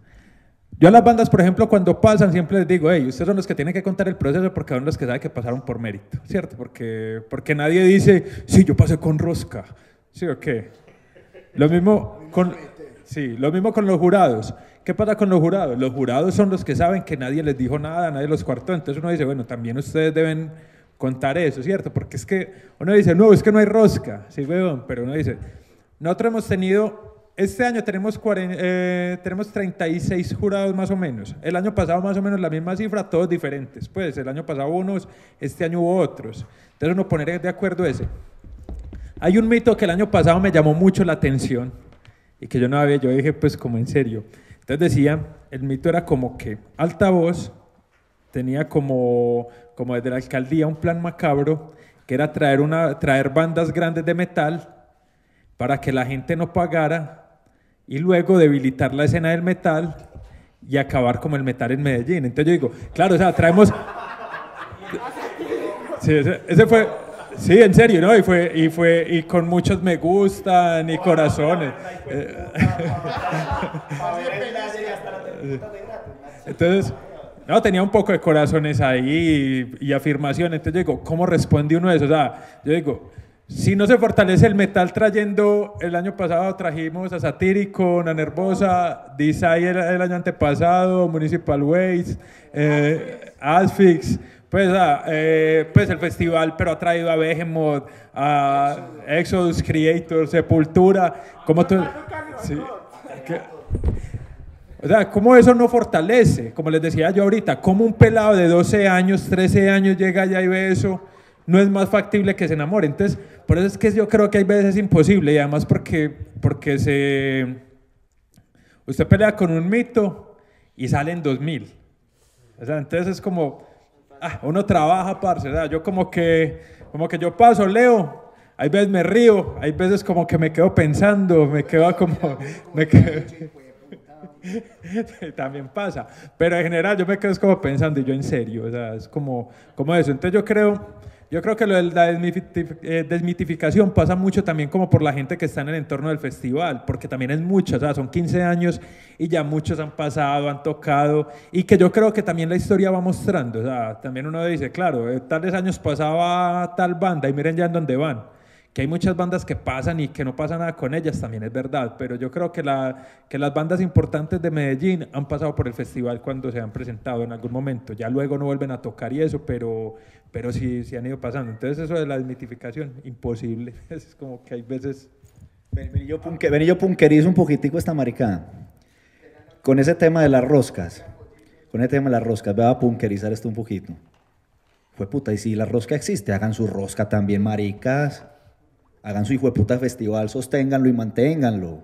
yo a las bandas, por ejemplo, cuando pasan, siempre les digo, hey, ustedes son los que tienen que contar el proceso porque son los que saben que pasaron por mérito, ¿cierto? Porque, porque nadie dice, sí, yo pasé con rosca, ¿sí o qué? Lo mismo con, sí, lo mismo con los jurados. ¿Qué pasa con los jurados? Los jurados son los que saben que nadie les dijo nada, nadie los cuartó. Entonces uno dice, bueno, también ustedes deben contar eso, ¿cierto? Porque es que uno dice, no, es que no hay rosca, sí, weón, pero uno dice, nosotros hemos tenido, este año tenemos, 40, eh, tenemos 36 jurados más o menos. El año pasado más o menos la misma cifra, todos diferentes. Pues el año pasado unos, este año hubo otros. Entonces uno poner de acuerdo ese. Hay un mito que el año pasado me llamó mucho la atención y que yo no había, yo dije pues como en serio. Entonces decía, el mito era como que Altavoz tenía como, como desde la alcaldía un plan macabro que era traer, una, traer bandas grandes de metal para que la gente no pagara y luego debilitar la escena del metal y acabar como el metal en Medellín. Entonces yo digo, claro, o sea, traemos... Sí, ese, ese fue... Sí, en serio, ¿no? Y fue, y fue, y con muchos me gustan y corazones. Eh, Entonces, no, tenía un poco de corazones ahí y, y afirmación. Entonces yo digo, ¿cómo responde uno a eso? O sea, yo digo, si no se fortalece el metal trayendo, el año pasado trajimos a Satyricon, a Nervosa, Desire el, año antepasado, Municipal Waste, eh, Asphyx, pues, ah, eh, pues el festival, pero ha traído a Behemoth, a Exodus Creator, Sepultura, como tú... Sí, O sea, ¿cómo eso no fortalece? Como les decía yo ahorita, ¿cómo un pelado de 12 años, 13 años llega allá y ve eso? No es más factible que se enamore. Entonces, por eso es que yo creo que hay veces es imposible y además porque, porque se... Usted pelea con un mito y sale en 2000. O sea, entonces es como, ah, uno trabaja, parce. Sea, yo como que, como que yo paso, leo, hay veces me río, hay veces como que me quedo pensando, me quedo como, me quedo, también pasa, pero en general yo me quedo como pensando y yo en serio, o sea, es como, como eso. Entonces yo creo, yo creo que lo de la eh, desmitificación pasa mucho también como por la gente que está en el entorno del festival, porque también es mucho, o sea, son 15 años y ya muchos han pasado, han tocado, y que yo creo que también la historia va mostrando, o sea, también uno dice, claro, eh, tales años pasaba tal banda y miren ya en dónde van que hay muchas bandas que pasan y que no pasa nada con ellas, también es verdad, pero yo creo que, la, que las bandas importantes de Medellín han pasado por el festival cuando se han presentado en algún momento, ya luego no vuelven a tocar y eso, pero, pero sí, sí han ido pasando. Entonces eso de la desmitificación, imposible, es como que hay veces... Ven, yo, punque- punkerizo un poquitico esta maricada. Con ese tema de las roscas. Con ese tema de las roscas. Voy a punkerizar esto un poquito. Fue puta, y si la rosca existe, hagan su rosca también, maricas. Hagan su hijo de puta festival, sosténganlo y manténganlo.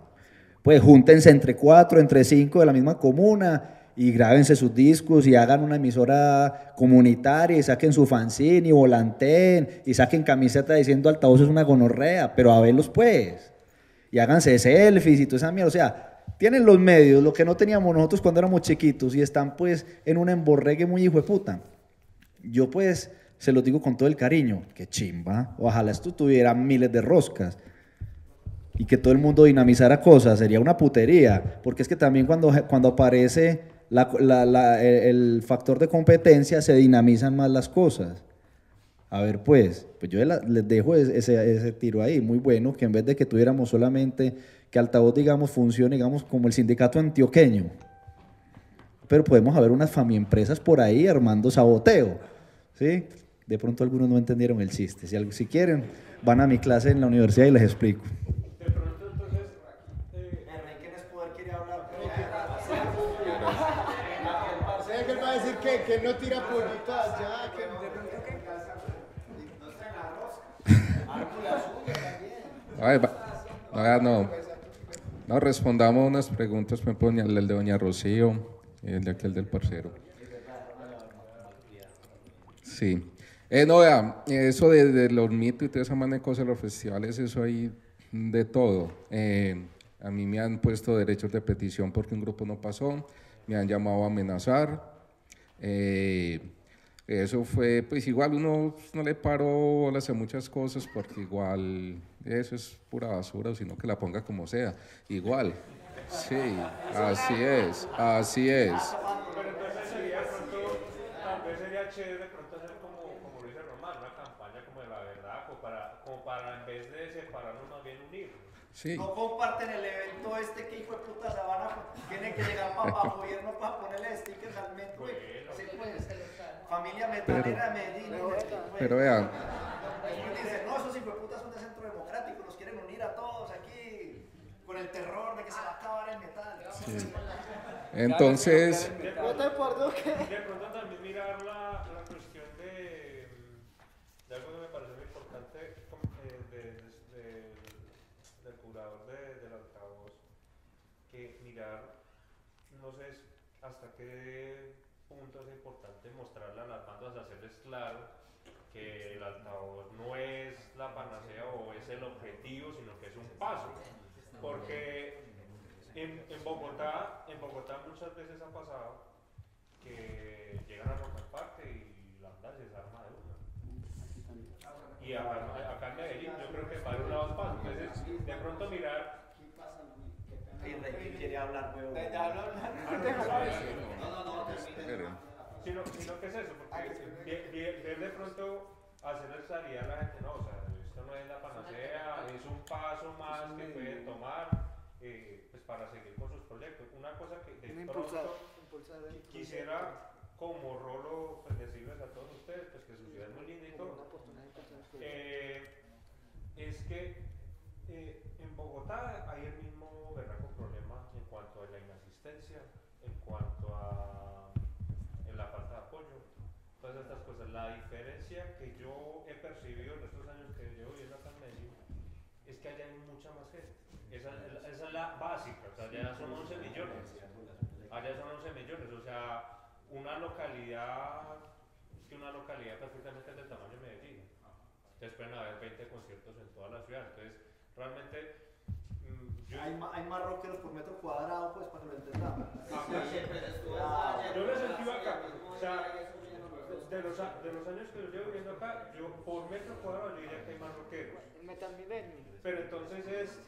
Pues júntense entre cuatro, entre cinco de la misma comuna y grábense sus discos y hagan una emisora comunitaria y saquen su fanzine y volanten y saquen camiseta diciendo altavoz es una gonorrea, pero a verlos pues. Y háganse selfies y toda esa mierda. O sea, tienen los medios, lo que no teníamos nosotros cuando éramos chiquitos y están pues en un emborregue muy hijo de puta. Yo pues se los digo con todo el cariño, que chimba, ojalá esto tuviera miles de roscas y que todo el mundo dinamizara cosas, sería una putería, porque es que también cuando, cuando aparece la- la- la- el, factor de competencia se dinamizan más las cosas. A ver, pues, pues yo les dejo ese- ese tiro ahí, muy bueno, que en vez de que tuviéramos solamente que altavoz, digamos, funcione, digamos, como el sindicato antioqueño, pero podemos haber unas famiempresas por ahí armando saboteo, ¿sí? De pronto algunos no entendieron el chiste. Si, algo- si quieren, van a mi clase en la universidad y les explico. No es poder, quiere hablar. ¿Sabe que va no tira puñito allá? Que Ay, va- ah, no. No, respondamos unas preguntas, me pone el de doña Rocío, el de aquel del parcero. Sí. Eh, no, vea, eso de, los mitos y toda esa manera de cosas, los festivales, eso hay de todo. Eh, a mí me han puesto derechos de petición porque un grupo no pasó, me han llamado a amenazar. Eh, eso fue, pues igual uno no le paró bolas a muchas cosas porque igual eso es pura basura, sino que la ponga como sea. Igual. Sí, así es, así es. Pero entonces sería chévere de pronto hacer como, como lo dice Román, una campaña como de la verdad, como para, en vez de separarnos más bien unirnos. Sí. No comparten el evento este que hijo de puta se van a... Tiene que llegar papá gobierno para ponerle stickers al metro. güey. Sí, pues. Familia metalera de Medellín. pues. Pero vean, dicen, no, esos hijo de putas son de centro democrático, nos quieren unir a todos aquí con el terror de que se va a acabar el metal. entonces, ¿No te acuerdo que? De pronto también mirar la, la cuestión de, de algo que me parece muy importante como, eh, de- de- de- del curador de- del altavoz, que mirar, no sé hasta qué punto es importante mostrarle a las bandas, hacerles claro que el altavoz no es la panacea o es el objetivo, sino que es un paso. Porque en, en Bogotá, en Bogotá muchas veces ha pasado que llegan a Rock Parque y la banda se desarma de una. Y acá, acá en Medellín yo creo que para un lado paso. Entonces, de pronto mirar. Quiere hablar, weón. No, no, no, esperen. Sino, sino que es eso, porque ver, ver- de pronto hacerle claridad a la gente, no, o sea, esto no es la panacea, es un paso más que pueden tomar eh, pues para seguir con sus proyectos. Una cosa que de pronto quisiera como rolo pues, decirles a todos ustedes, pues que su ciudad es muy linda y todo, eh, es que eh, en Bogotá hay el mismo verraco problema en cuanto a la inasistencia, en cuanto a en la falta de apoyo, todas estas cosas. La diferencia que yo he percibido en estos años que llevo viviendo acá en Medellín es que allá hay mucha más gente. Esa, esa es la básica, o sea, allá son 11 millones. Allá son 11 millones, o sea, una localidad, es que una localidad perfectamente del tamaño de Medellín. Entonces pueden haber 20 conciertos en toda la ciudad. Entonces, realmente hay, más, hay más rockeros por metro cuadrado, pues, para que lo entendamos. Ah, yo me he sentido acá. O sea, de los, de los años que yo llevo viviendo acá, yo por metro cuadrado yo diría que hay más rockeros. Metal Milenio. Pero entonces es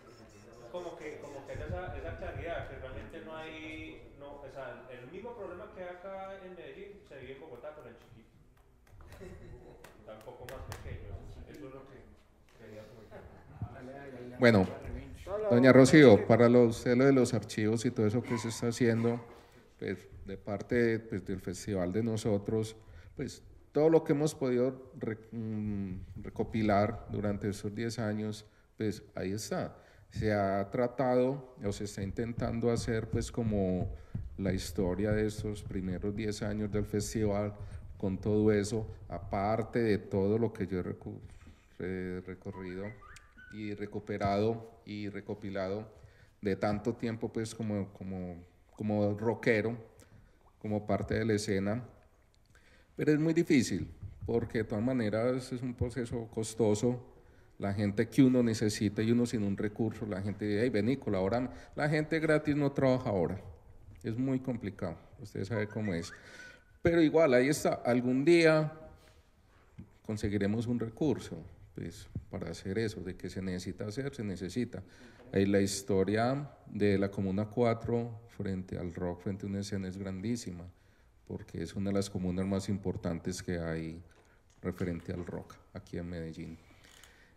como que, como que hay esa, esa claridad, que realmente no hay, no, o sea, el mismo problema que hay acá en Medellín se vive en Bogotá, pero en chiquito. Está un poco más pequeño. Eso es lo que quería comentar. Bueno. Doña Rocío, para los, lo de los archivos y todo eso que se está haciendo, pues de parte pues, del festival de nosotros, pues todo lo que hemos podido mm, recopilar durante estos 10 años, pues ahí está. Se ha tratado o se está intentando hacer pues como la historia de estos primeros 10 años del festival con todo eso, aparte de todo lo que yo he recorrido y recuperado y recopilado de tanto tiempo pues como, como, como rockero, como parte de la escena. Pero es muy difícil, porque de todas maneras es un proceso costoso. La gente que uno necesita y uno sin un recurso, la gente dice, hey, vení, colabora. La gente gratis no trabaja ahora. Es muy complicado, usted sabe cómo es. Pero igual, ahí está, algún día conseguiremos un recurso pues, para hacer eso, de que se necesita hacer, se necesita. Ahí la historia de la Comuna 4 frente al rock, frente a una escena es grandísima, porque es una de las comunas más importantes que hay referente al rock aquí en Medellín.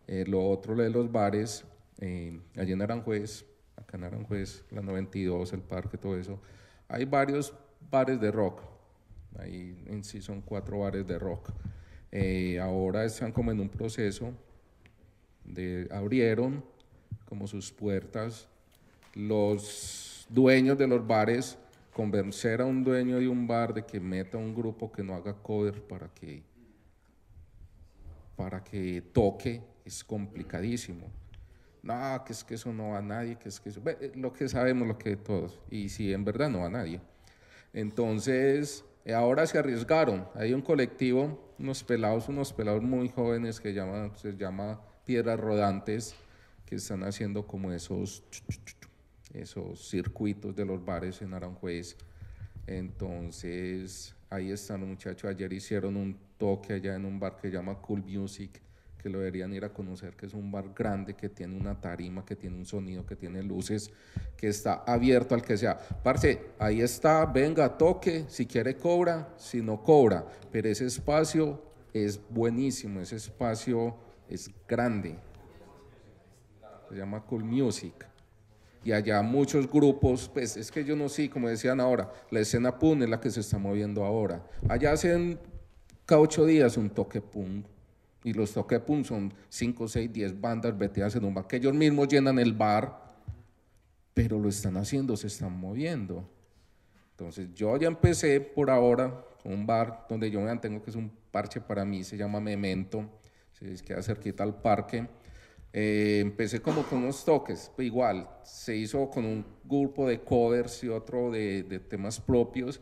Eh, lo otro, de los bares, eh, allí en Aranjuez, acá en Aranjuez, la 92, el parque, todo eso, hay varios bares de rock, ahí en sí son cuatro bares de rock. Eh, ahora están como en un proceso de abrieron como sus puertas los dueños de los bares convencer a un dueño de un bar de que meta un grupo que no haga cover para que para que toque es complicadísimo. No, que es que eso no va a nadie, que es que eso, lo que sabemos, lo que todos, y si en verdad no va a nadie. Entonces, eh, ahora se arriesgaron. Hay un colectivo, unos pelados, unos pelados muy jóvenes que se llama Piedras Rodantes, que están haciendo como esos, esos circuitos de los bares en Aranjuez. Entonces, ahí están los muchachos. Ayer hicieron un toque allá en un bar que se llama Cool Music que lo deberían ir a conocer, que es un bar grande, que tiene una tarima, que tiene un sonido, que tiene luces, que está abierto al que sea. Parce, ahí está, venga, toque, si quiere cobra, si no cobra, pero ese espacio es buenísimo, ese espacio es grande. Se llama Cool Music. Y allá muchos grupos, pues es que yo no sé, como decían ahora, la escena punk es la que se está moviendo ahora. Allá hacen cada ocho días un toque punk y los toque pum son 5, 6, 10 bandas metidas en un bar, que ellos mismos llenan el bar, pero lo están haciendo, se están moviendo. Entonces yo ya empecé por ahora con un bar donde yo me mantengo, que es un parche para mí, se llama Memento, se queda cerquita al parque. Eh, empecé como con unos toques, igual, se hizo con un grupo de covers y otro de, de temas propios,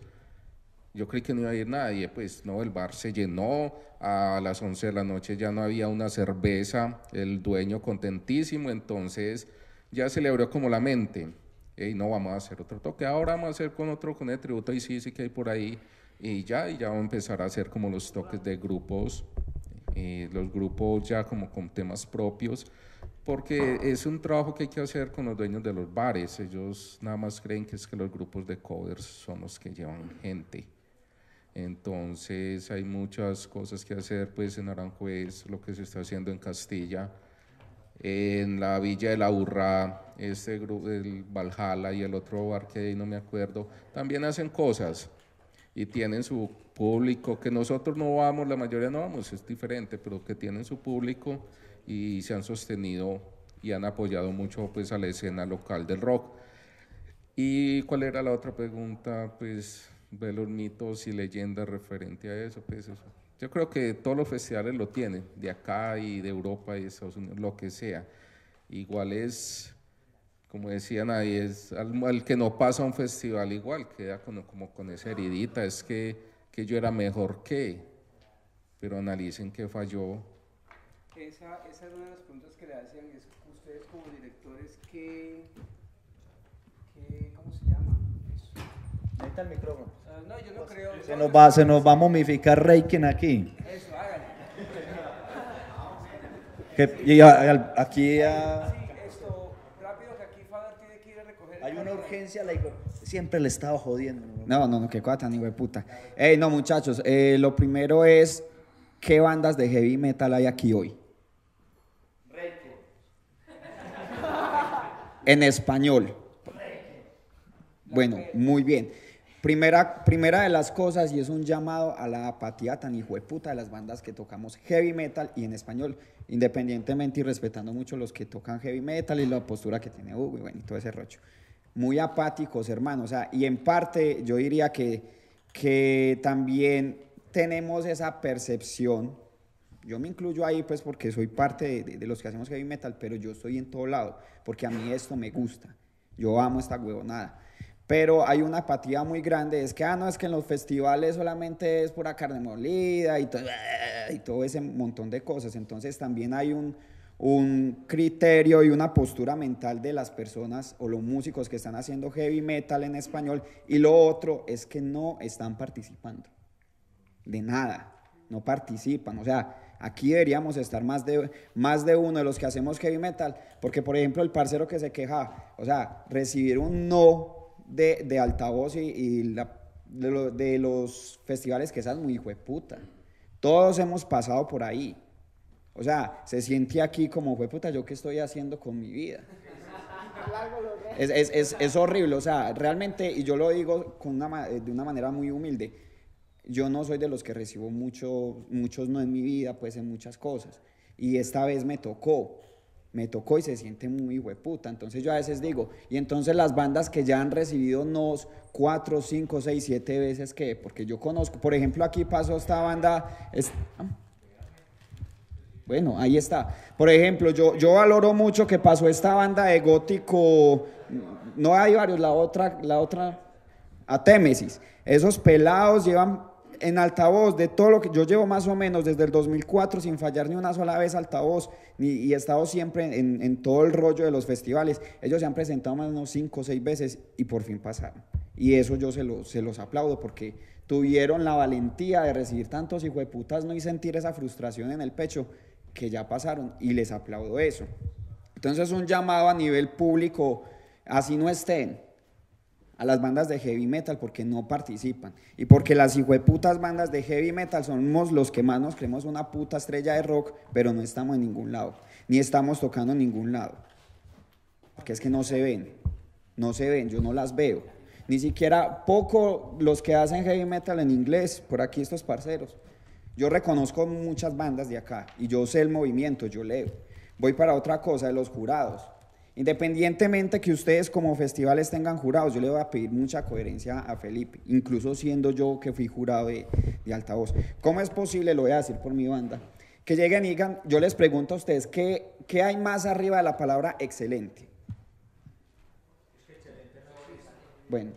yo creí que no iba a ir nadie, pues no, el bar se llenó, a las 11 de la noche ya no había una cerveza, el dueño contentísimo, entonces ya se le abrió como la mente, y no vamos a hacer otro toque, ahora vamos a hacer con otro, con el tributo, y sí, sí que hay por ahí, y ya, y ya vamos a empezar a hacer como los toques de grupos, eh, los grupos ya como con temas propios, porque es un trabajo que hay que hacer con los dueños de los bares, ellos nada más creen que es que los grupos de covers son los que llevan gente. Entonces hay muchas cosas que hacer pues en Aranjuez, lo que se está haciendo en Castilla, en la Villa de la Urra, este grupo, el Valhalla y el otro bar que ahí no me acuerdo, también hacen cosas y tienen su público, que nosotros no vamos, la mayoría no vamos, es diferente, pero que tienen su público y se han sostenido y han apoyado mucho pues a la escena local del rock. ¿Y cuál era la otra pregunta? Pues de los mitos y leyendas referente a eso, pues eso. Yo creo que todos los festivales lo tienen, de acá y de Europa y de Estados Unidos, lo que sea. Igual es, como decían ahí, es al, que no pasa a un festival igual, queda como, como con esa heridita, es que, que yo era mejor que, pero analicen qué falló. Esa, esa es una de las preguntas que le hacían, es ustedes como directores, ¿qué, qué cómo se llama? Ahí está el micrófono. No, yo no creo. Se nos va, se nos va a momificar Reiken aquí. Eso, hágale. Que- y a- al- aquí a- Sí, esto, rápido que aquí Faber tiene que ir a recoger. el hay una urgencia, la siempre le estaba jodiendo. No, no, no, qué cosa tan hijo de puta. Ey, no, muchachos, eh, lo primero es, ¿qué bandas de heavy metal hay aquí hoy? En español. Bueno, muy bien. Primera, primera de las cosas, y es un llamado a la apatía tan hijo de las bandas que tocamos heavy metal y en español, independientemente y respetando mucho los que tocan heavy metal y la postura que tiene Hugo y ese rocho. Muy apáticos, hermanos. O sea, y en parte yo diría que, que también tenemos esa percepción yo me incluyo ahí pues porque soy parte de- de los que hacemos heavy metal, pero yo estoy en todo lado, porque a mí esto me gusta. Yo amo esta huevonada. Pero hay una apatía muy grande, es que, ah, no, es que en los festivales solamente es pura carne molida y todo, y todo ese montón de cosas. Entonces también hay un, un criterio y una postura mental de las personas o los músicos que están haciendo heavy metal en español. Y lo otro es que no están participando de nada, no participan. O sea, aquí deberíamos estar más de, más de uno de los que hacemos heavy metal, porque por ejemplo el parcero que se queja, o sea, recibir un no de, de altavoz y, la- de, lo- de los festivales que están muy hijo de puta. Todos hemos pasado por ahí. O sea, se siente aquí como, fue puta, ¿yo qué estoy haciendo con mi vida? Es, es- es- es horrible, o sea, realmente, y yo lo digo con una, de una manera muy humilde, yo no soy de los que recibo mucho, muchos no en mi vida, pues en muchas cosas. Y esta vez me tocó, me tocó y se siente muy hueputa. Entonces yo a veces digo, y entonces las bandas que ya han recibido nos cuatro, cinco, seis, siete veces, ¿qué? Porque yo conozco, por ejemplo, aquí pasó esta banda... es- ah, bueno, ahí está. Por ejemplo, yo, yo valoro mucho que pasó esta banda de gótico, no hay varios, la otra, la otra, Atémesis. Esos pelados llevan en altavoz de todo lo que yo llevo más o menos desde el 2004 sin fallar ni una sola vez altavoz ni, y he estado siempre en, todo el rollo de los festivales. Ellos se han presentado más o menos cinco o seis veces y por fin pasaron. Y eso yo se, se los aplaudo porque tuvieron la valentía de recibir tantos hijueputas no y sentir esa frustración en el pecho que ya pasaron y les aplaudo eso. Entonces un llamado a nivel público, así no estén, a las bandas de heavy metal porque no participan. Y porque las hijueputas bandas de heavy metal somos los que más nos creemos una puta estrella de rock, pero no estamos en ningún lado, ni estamos tocando en ningún lado. Porque es que no se ven, no se ven, yo no las veo. Ni siquiera poco los que hacen heavy metal en inglés, por aquí estos parceros. Yo reconozco muchas bandas de acá y yo sé el movimiento, yo leo. Voy para otra cosa de los jurados. Independientemente que ustedes como festivales tengan jurados, yo le voy a pedir mucha coherencia a Felipe, incluso siendo yo que fui jurado de, altavoz. ¿Cómo es posible, lo voy a decir por mi banda, que lleguen y digan, yo les pregunto a ustedes, ¿qué, qué hay más arriba de la palabra excelente? Bueno,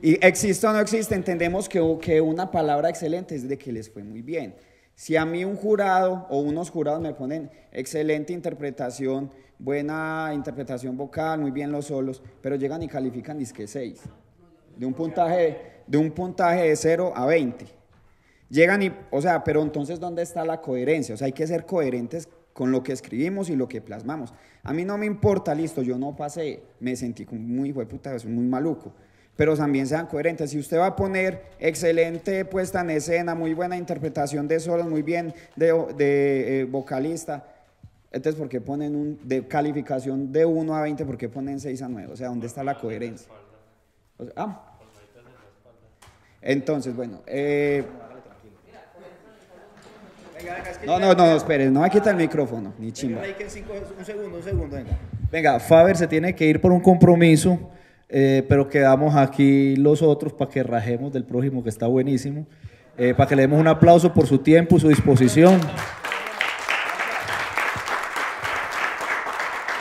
y existe o no existe, entendemos que, que una palabra excelente es de que les fue muy bien. Si a mí un jurado o unos jurados me ponen excelente interpretación, buena interpretación vocal, muy bien los solos, pero llegan y califican disque 6, de un puntaje, de un puntaje de 0 a 20. Llegan y, o sea, pero entonces ¿dónde está la coherencia? O sea, hay que ser coherentes con lo que escribimos y lo que plasmamos. A mí no me importa, listo, yo no pasé, me sentí muy hijo de puta, soy muy maluco, pero también sean coherentes. Si usted va a poner excelente puesta en escena, muy buena interpretación de solos, muy bien de, de, eh, vocalista, entonces ¿por qué ponen un, de calificación de 1 a 20, por qué ponen 6 a 9? O sea, ¿dónde está la coherencia? O sea, ah. Entonces, bueno, eh, no, no, no, no, espere, no me quita el micrófono, ni chimba. Un segundo, un segundo, venga. Venga, Faber se tiene que ir por un compromiso, eh, pero quedamos aquí los otros para que rajemos del prójimo que está buenísimo. eh, para que le demos un aplauso por su tiempo y su disposición.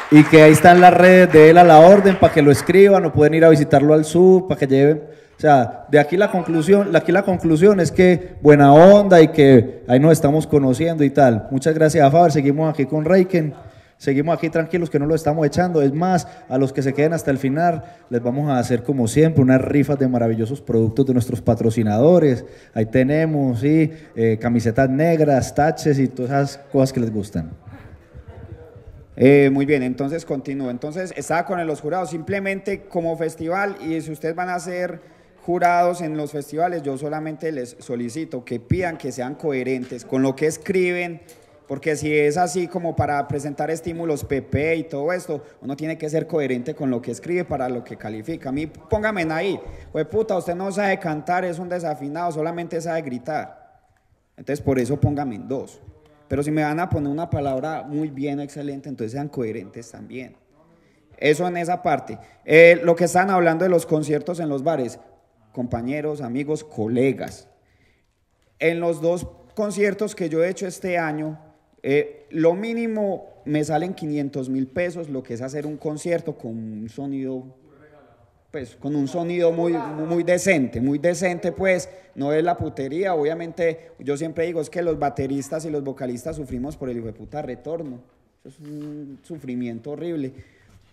Y que ahí están las redes de él a la orden para que lo escriban o pueden ir a visitarlo al sur para que lleven. O sea, de aquí la conclusión, aquí la conclusión es que buena onda y que ahí nos estamos conociendo y tal. Muchas gracias a Faber, seguimos aquí con Reiken. Seguimos aquí tranquilos que no lo estamos echando. Es más, a los que se queden hasta el final, les vamos a hacer como siempre unas rifas de maravillosos productos de nuestros patrocinadores. Ahí tenemos, sí, eh, camisetas negras, taches y todas esas cosas que les gustan. Eh, muy bien, entonces continúo. Entonces estaba con los jurados, simplemente como festival y si ustedes van a ser jurados en los festivales, yo solamente les solicito que pidan que sean coherentes con lo que escriben porque si es así como para presentar estímulos PP y todo esto, uno tiene que ser coherente con lo que escribe para lo que califica. A mí, póngame ahí, pues puta, usted no sabe cantar, es un desafinado, solamente sabe gritar. Entonces, por eso póngame en dos. Pero si me van a poner una palabra muy bien, excelente, entonces sean coherentes también. Eso en esa parte. Eh, lo que están hablando de los conciertos en los bares, compañeros, amigos, colegas. En los dos conciertos que yo he hecho este año, eh, lo mínimo me salen 500 mil pesos, lo que es hacer un concierto con un sonido, pues con un sonido muy, muy decente, muy decente, pues no es la putería. Obviamente, yo siempre digo es que los bateristas y los vocalistas sufrimos por el hijo de puta retorno. Es un sufrimiento horrible.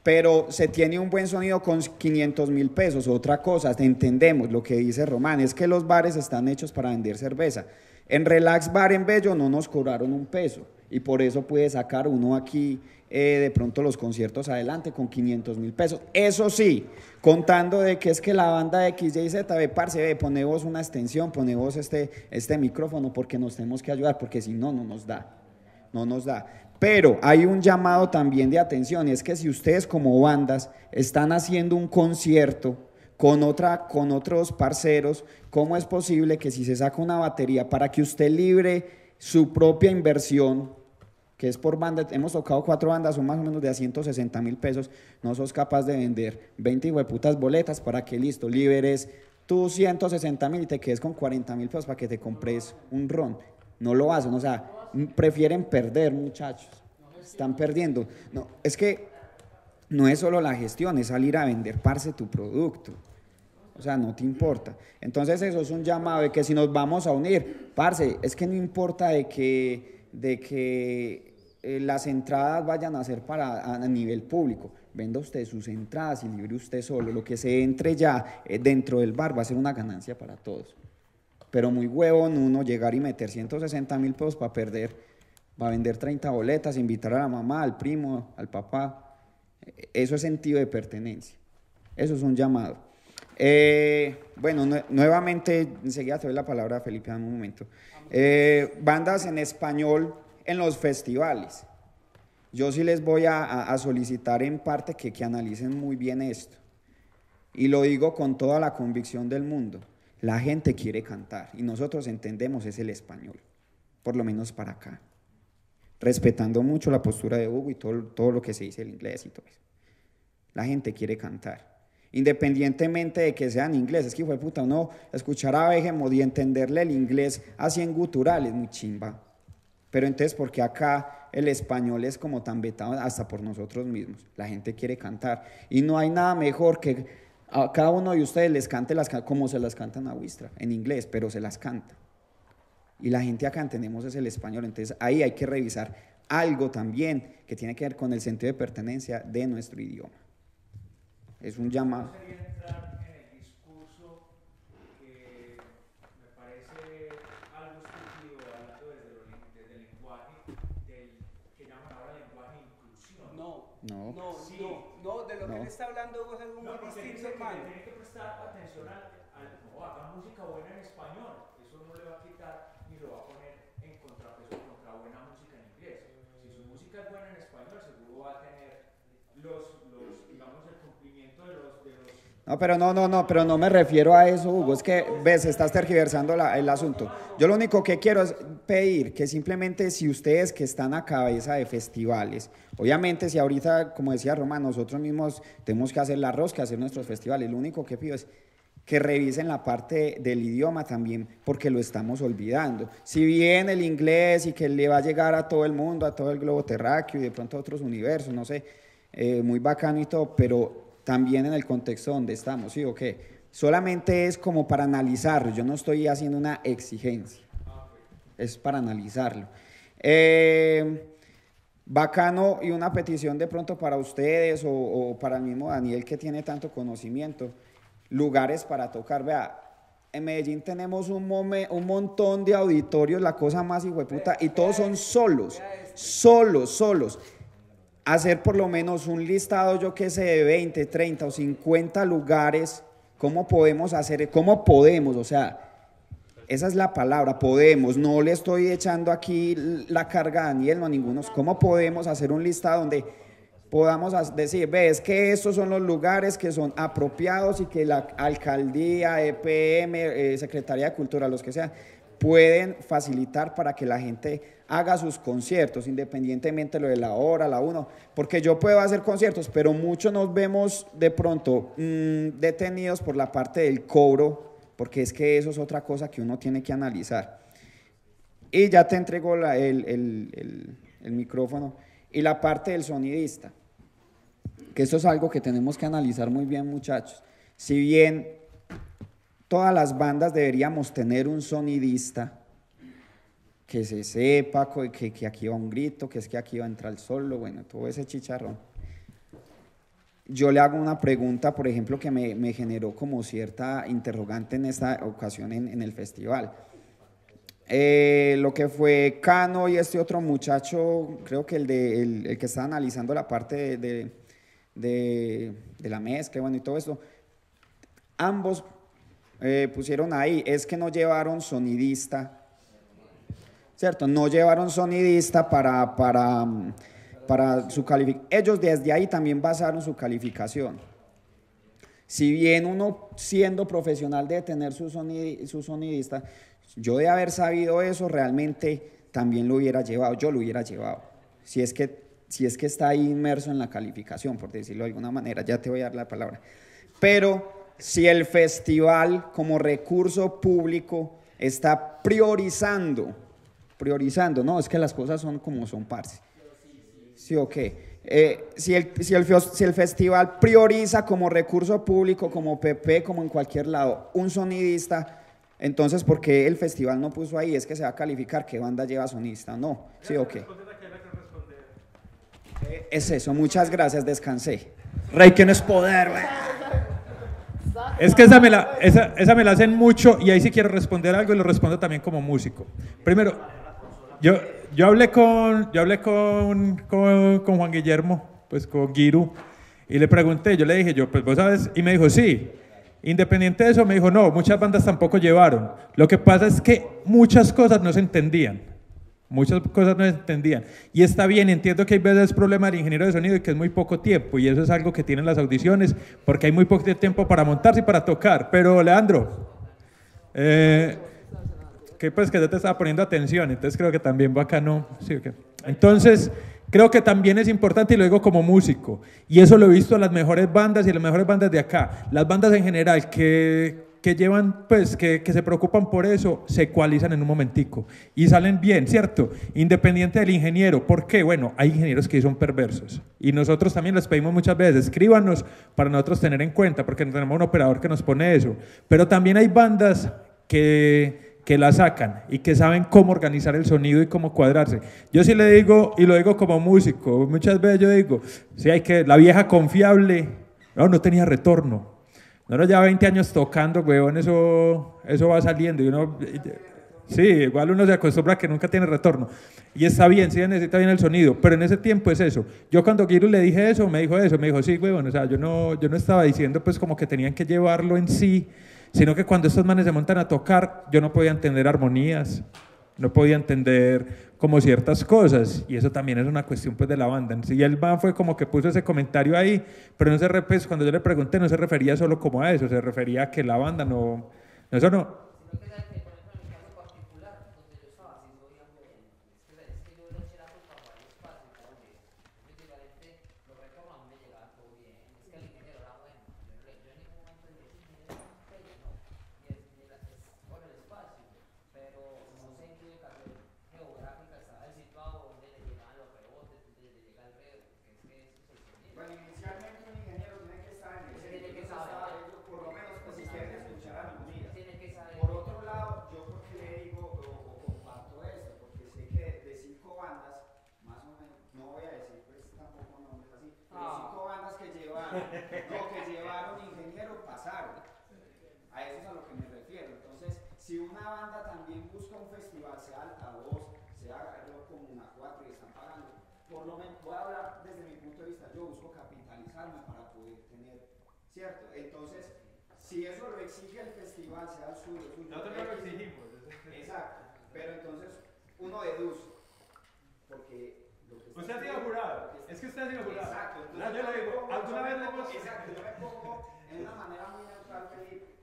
Pero se tiene un buen sonido con 500 mil pesos. Otra cosa, entendemos lo que dice Román, es que los bares están hechos para vender cerveza. En Relax Bar en Bello no nos cobraron un peso y por eso puede sacar uno aquí eh, de pronto los conciertos adelante con 500 mil pesos. Eso sí, contando de que es que la banda de XYZ, ve, parce, ve, ponemos una extensión, ponemos este, este micrófono porque nos tenemos que ayudar, porque si no, no nos da, no nos da. Pero hay un llamado también de atención y es que si ustedes como bandas están haciendo un concierto, con, otra, con otros parceros, ¿cómo es posible que si se saca una batería para que usted libre su propia inversión, que es por banda, hemos tocado cuatro bandas, son más o menos de a 160 mil pesos, no sos capaz de vender 20 putas boletas para que listo, liberes tú 160 mil y te quedes con 40 mil pesos para que te compres un ron. No lo hacen, o sea, prefieren perder, muchachos. Están perdiendo. No, es que no es solo la gestión, es salir a vender, parce, tu producto. O sea, no te importa. Entonces eso es un llamado de que si nos vamos a unir, parce, es que no importa de que, de que eh, las entradas vayan a ser para, a, nivel público. Venda usted sus entradas y libre usted solo. Lo que se entre ya eh, dentro del bar va a ser una ganancia para todos. Pero muy huevón uno llegar y meter 160 mil pesos para perder, va a vender 30 boletas, invitar a la mamá, al primo, al papá. Eso es sentido de pertenencia. Eso es un llamado. Eh, bueno, nuevamente, enseguida te doy la palabra, Felipe, en un momento. Eh, bandas en español en los festivales. Yo sí les voy a, solicitar en parte que, que analicen muy bien esto. Y lo digo con toda la convicción del mundo. La gente quiere cantar y nosotros entendemos es el español, por lo menos para acá. Respetando mucho la postura de Hugo y todo, todo lo que se dice el inglés y todo eso. La gente quiere cantar independientemente de que sean inglés. Es que fue puta, uno escuchar a Behemoth y entenderle el inglés así en gutural es muy chimba. Pero entonces, porque acá el español es como tan vetado hasta por nosotros mismos? La gente quiere cantar. Y no hay nada mejor que a cada uno de ustedes les cante las como se las cantan a Wistra, en inglés, pero se las canta. Y la gente acá entendemos es el español. Entonces ahí hay que revisar algo también que tiene que ver con el sentido de pertenencia de nuestro idioma es un llamado. No, no, no, sí. no, no, de lo que él está hablando es algo muy distinto, hermano. Tiene que prestar atención al, al no, haga música buena en español, eso no le va a quitar ni lo va a poner en contrapeso contra buena música en inglés. Si su música es buena en español, seguro va a tener los no, pero no, no, no, pero no me refiero a eso, Hugo. Es que, ves, estás tergiversando el asunto. Yo lo único que quiero es pedir que simplemente si ustedes que están a cabeza de festivales, obviamente si ahorita, como decía Roma, nosotros mismos tenemos que hacer la rosca, hacer nuestros festivales, lo único que pido es que revisen la parte del idioma también, porque lo estamos olvidando. Si bien el inglés y que le va a llegar a todo el mundo, a todo el globo terráqueo y de pronto a otros universos, no sé, eh, muy bacano y todo, pero también en el contexto donde estamos, ¿sí o qué? Solamente es como para analizarlo, yo no estoy haciendo una exigencia, es para analizarlo. Eh, bacano y una petición de pronto para ustedes o, para el mismo Daniel que tiene tanto conocimiento lugares para tocar. Vea, en Medellín tenemos un, montón de auditorios, la cosa más puta, y todos son solos, solos, solos. Hacer por lo menos un listado, yo qué sé, de 20, 30 o 50 lugares, ¿cómo podemos hacer? ¿Cómo podemos? O sea, esa es la palabra, podemos. No le estoy echando aquí la carga a Daniel, no a ninguno. ¿Cómo podemos hacer un listado donde podamos decir, ves que estos son los lugares que son apropiados y que la alcaldía, EPM, eh, Secretaría de Cultura, los que sean, pueden facilitar para que la gente haga sus conciertos, independientemente de lo de la hora, la uno, porque yo puedo hacer conciertos, pero muchos nos vemos de pronto mm, detenidos por la parte del cobro, porque es que eso es otra cosa que uno tiene que analizar. Y ya te entrego el micrófono. Y la parte del sonidista que eso es algo que tenemos que analizar muy bien, muchachos. Si bien todas las bandas deberíamos tener un sonidista que se sepa que, que aquí va un grito, que es que aquí va a entrar el solo, bueno, todo ese chicharrón. Yo le hago una pregunta, por ejemplo, que me, generó como cierta interrogante en esta ocasión en, el festival. Eh, lo que fue Cano y este otro muchacho, creo que el, de, el, que está analizando la parte de de, la mezcla bueno, y todo eso, ambos eh, pusieron ahí, es que no llevaron sonidista, ¿cierto? No llevaron sonidista para, para, para su calificación. Ellos desde ahí también basaron su calificación. Si bien uno siendo profesional de tener su, sonidista, yo de haber sabido eso realmente también lo hubiera llevado, yo lo hubiera llevado. Si es que si es que está ahí inmerso en la calificación, por decirlo de alguna manera, ya te voy a dar la palabra. Pero si el festival como recurso público está priorizando, priorizando, no, es que las cosas son como son, parce. Sí, ok. Eh, si, el, si, el, si el festival prioriza como recurso público, como PP, como en cualquier lado, un sonidista, entonces, ¿por qué el festival no puso ahí? Es que se va a calificar qué banda lleva sonista. No, sí, ok. Es eso, muchas gracias, descansé. Rey, que no es poder, Es que esa me, la, esa, esa me la hacen mucho y ahí sí quiero responder algo y lo respondo también como músico. Primero, yo, yo hablé, con, yo hablé con, con, Juan Guillermo, pues con Giru, y le pregunté, yo le dije, yo, pues vos sabes, y me dijo, sí. Independiente de eso, me dijo, no, muchas bandas tampoco llevaron. Lo que pasa es que muchas cosas no se entendían. Muchas cosas no entendían. Y está bien, entiendo que hay veces problema del ingeniero de sonido y que es muy poco tiempo. Y eso es algo que tienen las audiciones, porque hay muy poco tiempo para montarse y para tocar. Pero, Leandro, eh, que pues que ya te estaba poniendo atención, entonces creo que también bacano. Sí, Entonces, creo que también es importante, y lo digo como músico, y eso lo he visto en las mejores bandas y las mejores bandas de acá. Las bandas en general que que llevan, pues, que, que, se preocupan por eso, se ecualizan en un momentico y salen bien, ¿cierto? Independiente del ingeniero. ¿Por qué? Bueno, hay ingenieros que son perversos y nosotros también les pedimos muchas veces, escríbanos para nosotros tener en cuenta, porque tenemos un operador que nos pone eso. Pero también hay bandas que, que la sacan y que saben cómo organizar el sonido y cómo cuadrarse. Yo sí le digo, y lo digo como músico, muchas veces yo digo, si hay que, la vieja confiable, no, no tenía retorno no nos lleva 20 años tocando, weón, eso, eso va saliendo. Y uno, sí, igual uno se acostumbra a que nunca tiene retorno. Y está bien, sí necesita bien el sonido, pero en ese tiempo es eso. Yo cuando Giru le dije eso, me dijo eso, me dijo, sí, weón, o sea, yo no, yo no estaba diciendo pues como que tenían que llevarlo en sí, sino que cuando estos manes se montan a tocar, yo no podía entender armonías, no podía entender como ciertas cosas y eso también es una cuestión pues de la banda. Sí, el man fue como que puso ese comentario ahí, pero no se pues, cuando yo le pregunté no se refería solo como a eso, se refería a que la banda no, no eso no, Bueno, inicialmente un ingeniero tiene que estar en el centro, tiene que saber, por lo menos, pues si quieren escuchar armonías. Por otro lado, yo porque le digo o, o comparto esto, porque sé que de cinco bandas, más o menos, no voy a decir pues tampoco nombres así, pero cinco bandas que llevaron, no, que llevaron ingeniero pasaron. A eso es a lo que me refiero. Entonces, si una banda también busca un festival, sea altavoz, sea Rock Comuna 4 y están pagando, por lo menos, voy a hablar desde mi punto de vista, yo busco capitalizarme para poder tener, ¿cierto? Entonces, si eso lo exige el festival, sea el suyo, el suyo. Nosotros no lo exigimos. Exacto, pero entonces uno deduce, porque Usted ha sido jurado. Es que usted ha sido jurado. Exacto. No, yo le digo, ¿alguna vez le hemos- Exacto, yo me pongo en una manera muy neutral, Felipe.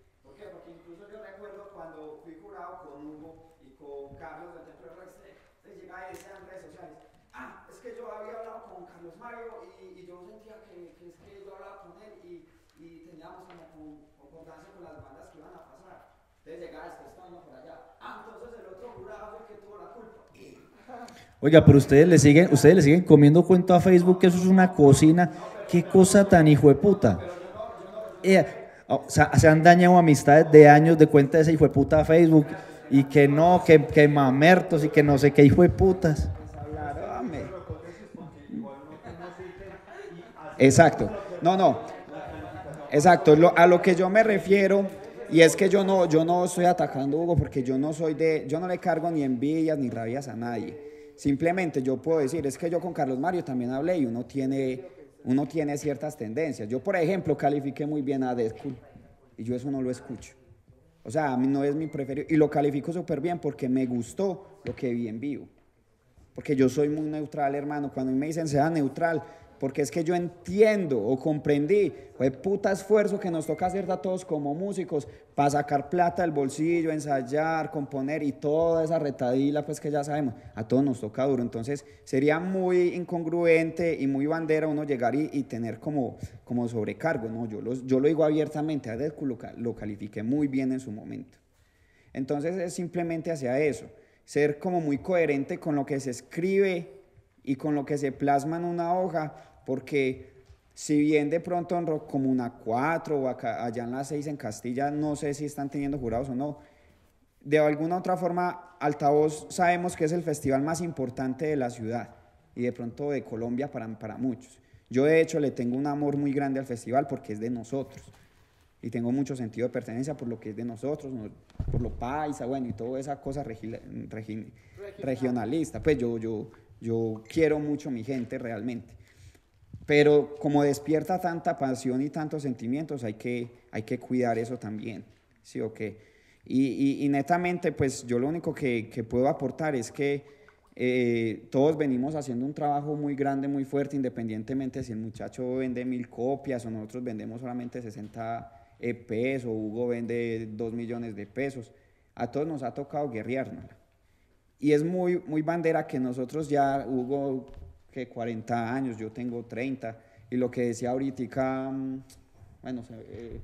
¿Por qué? Porque incluso yo recuerdo cuando fui jurado con Hugo y con Carlos del del Restre, entonces llegaba y decían en redes sociales, ah, es que yo había hablado con Carlos Mario y, y yo sentía que, que es que yo hablaba con él y, y teníamos como con- concordancia con las bandas que iban a pasar. Entonces llegaba, es que estaba por allá. Ah, entonces el otro jurado fue el que tuvo la culpa. Oiga, pero ustedes le siguen, ustedes le siguen comiendo cuento a Facebook que eso es una cocina. Qué cosa tan hijo de puta. Eh, o sea, se han dañado amistades de años de cuenta de ese hijo de puta Facebook y que no, que, que mamertos y que no sé qué hijo de putas. Exacto. No, no. Exacto. A lo que yo me refiero, y es que yo no, yo no estoy atacando a Hugo porque yo no soy de, yo no le cargo ni envidias ni rabias a nadie. Simplemente yo puedo decir, es que yo con Carlos Mario también hablé y uno tiene, uno tiene ciertas tendencias. Yo, por ejemplo, califiqué muy bien a Deadpool y yo eso no lo escucho. O sea, a mí no es mi preferido. Y lo califico súper bien porque me gustó lo que vi en vivo. Porque yo soy muy neutral, hermano. Cuando me dicen sea neutral, porque es que yo entiendo o comprendí, fue puta esfuerzo que nos toca hacer a todos como músicos para sacar plata del bolsillo, ensayar, componer y toda esa retadila, pues que ya sabemos, a todos nos toca duro. Entonces sería muy incongruente y muy bandera uno llegar y, y tener como, como sobrecargo. No, yo, los, yo lo digo abiertamente, a Deadpool lo, ca- lo califiqué muy bien en su momento. Entonces es simplemente hacia eso, ser como muy coherente con lo que se escribe y con lo que se plasma en una hoja, porque si bien de pronto en Comuna 4 o acá, allá en las 6 en Castilla, no sé si están teniendo jurados o no, de alguna otra forma, Altavoz sabemos que es el festival más importante de la ciudad y de pronto de Colombia para, para muchos. Yo de hecho le tengo un amor muy grande al festival porque es de nosotros y tengo mucho sentido de pertenencia por lo que es de nosotros, no- por lo paisa, bueno, y toda esa cosa regi- regi- regionalista. Pues yo, yo, yo quiero mucho mi gente realmente. Pero como despierta tanta pasión y tantos sentimientos, hay que, hay que cuidar eso también. ¿Sí o qué? Y, y- y netamente, pues yo lo único que, que puedo aportar es que eh, todos venimos haciendo un trabajo muy grande, muy fuerte, independientemente si el muchacho vende mil copias o nosotros vendemos solamente 60 EPs o Hugo vende 2 millones de pesos. A todos nos ha tocado guerrearnos. Y es muy, muy bandera que nosotros ya, Hugo, que 40 años, yo tengo 30, y lo que decía ahorita, mm, bueno, eh,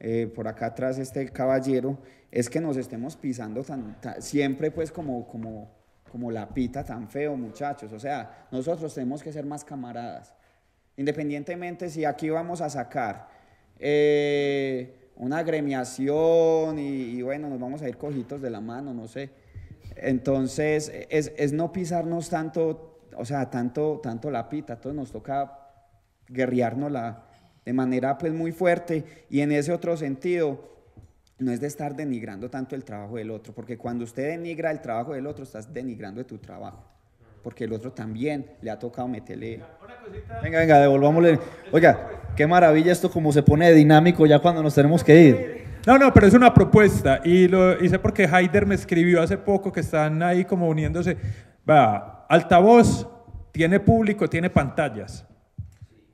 eh, por acá atrás este caballero, es que nos estemos pisando tan, ta- siempre pues como, como, como la pita tan feo, muchachos. O sea, nosotros tenemos que ser más camaradas. Independientemente si aquí vamos a sacar eh, una agremiación y, y bueno, nos vamos a ir cojitos de la mano, no sé. Entonces, es, es no pisarnos tanto, o sea, tanto, tanto la pita, todos nos toca guerreárnosla de manera pues muy fuerte y en ese otro sentido no es de estar denigrando tanto el trabajo del otro, porque cuando usted denigra el trabajo del otro, estás denigrando de tu trabajo, porque el otro también le ha tocado meterle... Venga, venga, devolvámosle. Oiga, qué maravilla esto como se pone dinámico ya cuando nos tenemos que ir. No, no, pero es una propuesta y lo hice porque Haider me escribió hace poco que están ahí como uniéndose. Va, altavoz tiene público, tiene pantallas.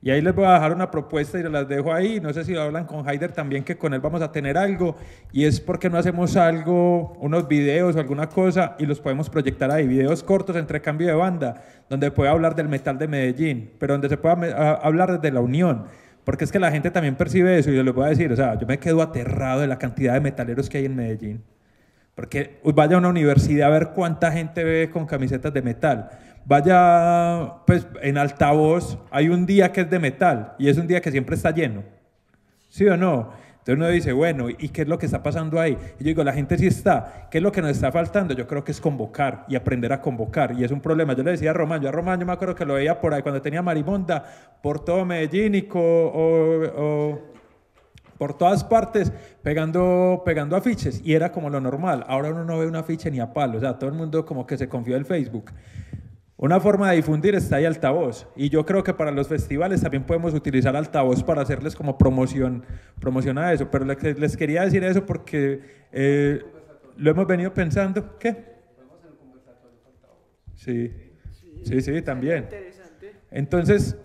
Y ahí les voy a dejar una propuesta y las dejo ahí. No sé si hablan con Haider también, que con él vamos a tener algo. Y es porque no hacemos algo, unos videos o alguna cosa, y los podemos proyectar ahí. Videos cortos entre cambio de banda, donde pueda hablar del metal de Medellín, pero donde se pueda hablar desde la unión. Porque es que la gente también percibe eso, y yo les voy a decir, o sea, yo me quedo aterrado de la cantidad de metaleros que hay en Medellín. Porque vaya a una universidad a ver cuánta gente ve con camisetas de metal. vaya, pues en altavoz, hay un día que es de metal y es un día que siempre está lleno. ¿Sí o no? Entonces uno dice, bueno, ¿y qué es lo que está pasando ahí? Y yo digo, la gente sí está. ¿Qué es lo que nos está faltando? Yo creo que es convocar y aprender a convocar. Y es un problema. Yo le decía a Román, yo a Román yo me acuerdo que lo veía por ahí cuando tenía Marimonda, por todo Medellín y o, por todas partes pegando, pegando afiches. Y era como lo normal. Ahora uno no ve un afiche ni a palo. O sea, todo el mundo como que se confió en Facebook. Una forma de difundir está ahí altavoz. Y yo creo que para los festivales también podemos utilizar altavoz para hacerles como promoción, promoción a eso. Pero les, quería decir eso porque eh, lo hemos venido pensando. ¿Qué? Sí, sí, sí, también. Entonces,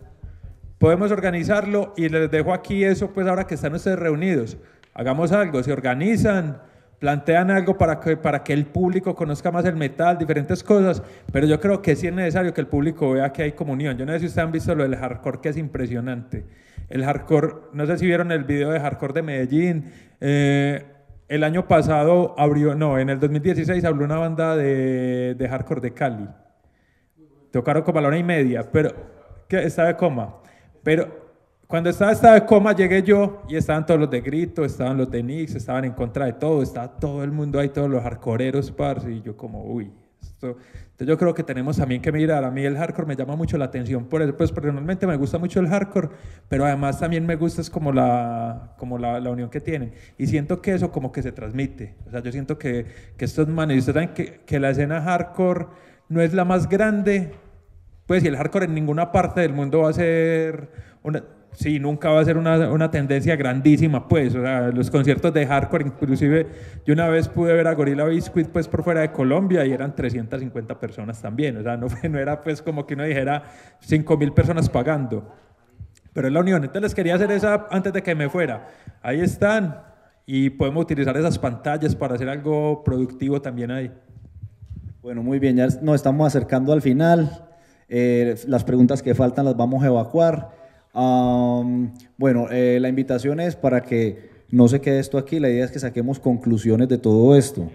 podemos organizarlo y les dejo aquí eso, pues ahora que están ustedes reunidos. Hagamos algo, se organizan plantean algo para que, para que el público conozca más el metal, diferentes cosas, pero yo creo que sí es necesario que el público vea que hay comunión. Yo no sé si ustedes han visto lo del hardcore, que es impresionante. El hardcore, no sé si vieron el video de hardcore de Medellín. Eh, el año pasado abrió, no, en el 2016 abrió una banda de, de hardcore de Cali. Tocaron como a la hora y media, pero que está de coma. Pero cuando estaba estado de coma llegué yo y estaban todos los de Grito, estaban los de Nix, estaban en contra de todo, estaba todo el mundo ahí, todos los hardcoreeros, parce, y yo como, uy, esto... Entonces yo creo que tenemos también que mirar, a mí el hardcore me llama mucho la atención, por eso, pues personalmente me gusta mucho el hardcore, pero además también me gusta es como la, como la, la unión que tienen, y siento que eso como que se transmite, o sea, yo siento que, que estos manes, ustedes saben que, que la escena hardcore no es la más grande, pues y el hardcore en ninguna parte del mundo va a ser una, Sí, nunca va a ser una, una, tendencia grandísima, pues, o sea, los conciertos de hardcore, inclusive yo una vez pude ver a Gorilla Biscuit, pues, por fuera de Colombia y eran 350 personas también, o sea, no, no era, pues, como que uno dijera 5 mil personas pagando, pero es la unión, entonces les quería hacer esa antes de que me fuera, ahí están, y podemos utilizar esas pantallas para hacer algo productivo también ahí. Bueno, muy bien, ya nos estamos acercando al final, eh, las preguntas que faltan las vamos a evacuar, bueno, eh, la invitación es para que no se quede esto aquí, la idea es que saquemos conclusiones de todo esto,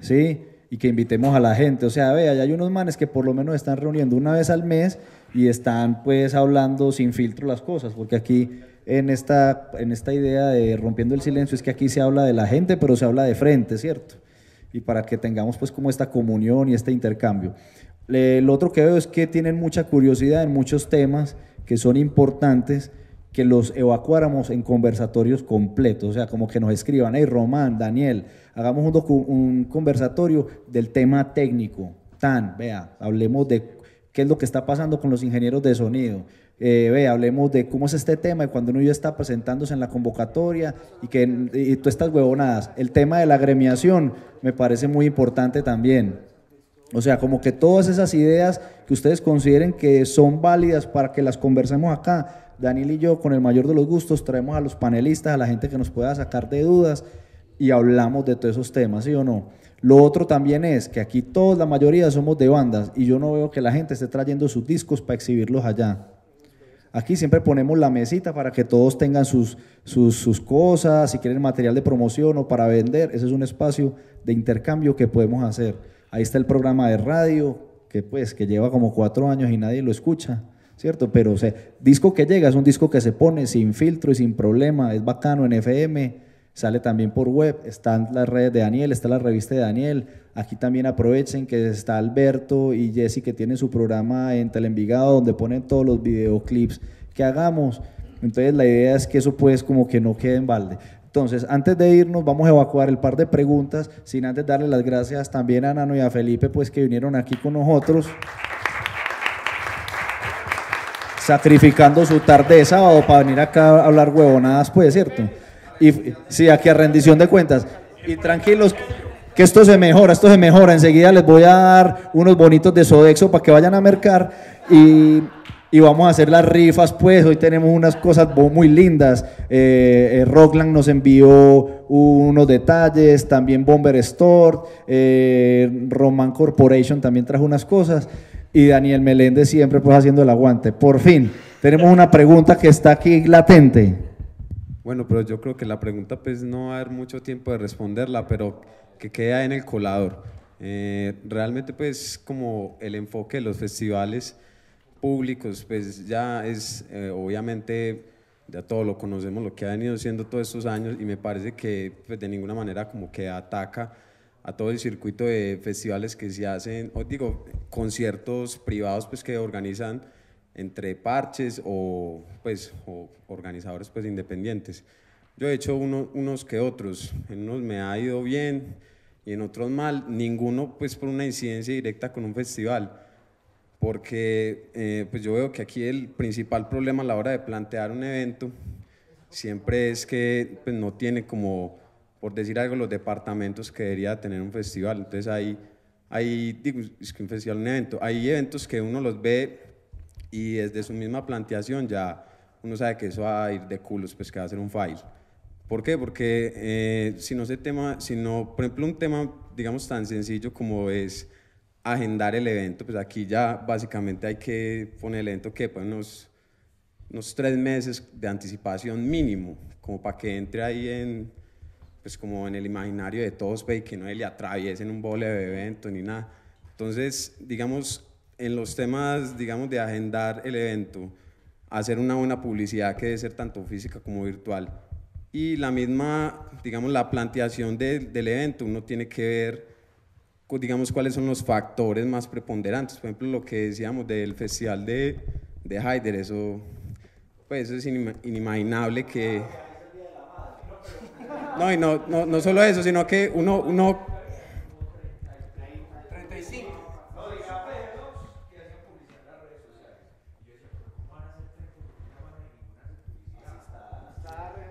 ¿sí? Y que invitemos a la gente. O sea, vea, ya hay unos manes que por lo menos están reuniendo una vez al mes y están pues hablando sin filtro las cosas, porque aquí en esta, en esta idea de rompiendo el silencio es que aquí se habla de la gente, pero se habla de frente, ¿cierto? Y para que tengamos pues como esta comunión y este intercambio. Lo otro que veo es que tienen mucha curiosidad en muchos temas que son importantes que los evacuáramos en conversatorios completos, o sea, como que nos escriban, hey Román, Daniel, hagamos un, un conversatorio del tema técnico, tan, vea, hablemos de qué es lo que está pasando con los ingenieros de sonido, eh, vea, hablemos de cómo es este tema y cuando uno ya está presentándose en la convocatoria y que y todas estas huevonadas. El tema de la agremiación me parece muy importante también. O sea, como que todas esas ideas que ustedes consideren que son válidas para que las conversemos acá, Daniel y yo, con el mayor de los gustos, traemos a los panelistas, a la gente que nos pueda sacar de dudas y hablamos de todos esos temas, ¿sí o no? Lo otro también es que aquí todos, la mayoría somos de bandas y yo no veo que la gente esté trayendo sus discos para exhibirlos allá. Aquí siempre ponemos la mesita para que todos tengan sus, sus, sus, cosas, si quieren material de promoción o para vender. Ese es un espacio de intercambio que podemos hacer. Ahí está el programa de radio, que pues que lleva como cuatro años y nadie lo escucha, ¿cierto? Pero o sea, disco que llega es un disco que se pone sin filtro y sin problema, es bacano en FM, sale también por web, están las redes de Daniel, está la revista de Daniel, aquí también aprovechen que está Alberto y Jesse que tienen su programa en Teleenvigado donde ponen todos los videoclips que hagamos. Entonces la idea es que eso pues como que no quede en balde. Entonces, antes de irnos, vamos a evacuar el par de preguntas, sin antes darle las gracias también a Nano y a Felipe, pues que vinieron aquí con nosotros, sacrificando su tarde de sábado para venir acá a hablar huevonadas, pues, ¿cierto? Y sí, aquí a rendición de cuentas. Y tranquilos, que esto se mejora, esto se mejora. Enseguida les voy a dar unos bonitos de Sodexo para que vayan a mercar y y vamos a hacer las rifas, pues hoy tenemos unas cosas muy lindas. Eh, eh, Rockland nos envió unos detalles, también Bomber Store, eh, Roman Corporation también trajo unas cosas y Daniel Meléndez siempre pues haciendo el aguante. Por fin, tenemos una pregunta que está aquí latente. Bueno, pero yo creo que la pregunta pues no va a haber mucho tiempo de responderla, pero que queda en el colador. Eh, realmente pues como el enfoque de los festivales públicos pues ya es eh, obviamente ya todos lo conocemos lo que ha venido siendo todos estos años y me parece que pues, de ninguna manera como que ataca a todo el circuito de festivales que se hacen, o digo, conciertos privados pues que organizan entre parches o pues o organizadores pues independientes. Yo he hecho uno, unos que otros, en unos me ha ido bien y en otros mal, ninguno pues por una incidencia directa con un festival, porque eh, pues yo veo que aquí el principal problema a la hora de plantear un evento siempre es que pues no tiene como, por decir algo, los departamentos que debería tener un festival, entonces hay, hay digo, es que un festival, un evento, hay eventos que uno los ve y desde su misma planteación ya uno sabe que eso va a ir de culos, pues que va a ser un file. ¿Por qué? Porque eh, si no se tema, si no, por ejemplo, un tema, digamos, tan sencillo como es agendar el evento, pues aquí ya básicamente hay que poner el evento que pues unos, unos tres meses de anticipación mínimo, como para que entre ahí en, pues como en el imaginario de todos, ve, y que no le atraviesen un bole de evento ni nada. Entonces, digamos, en los temas, digamos, de agendar el evento, hacer una buena publicidad que debe ser tanto física como virtual, y la misma, digamos, la planteación del evento, uno tiene que ver, digamos, cuáles son los factores más preponderantes. Por ejemplo, lo que decíamos del festival de, de Haider, eso, pues eso es inimaginable que... No, y no, no, no solo eso, sino que uno, uno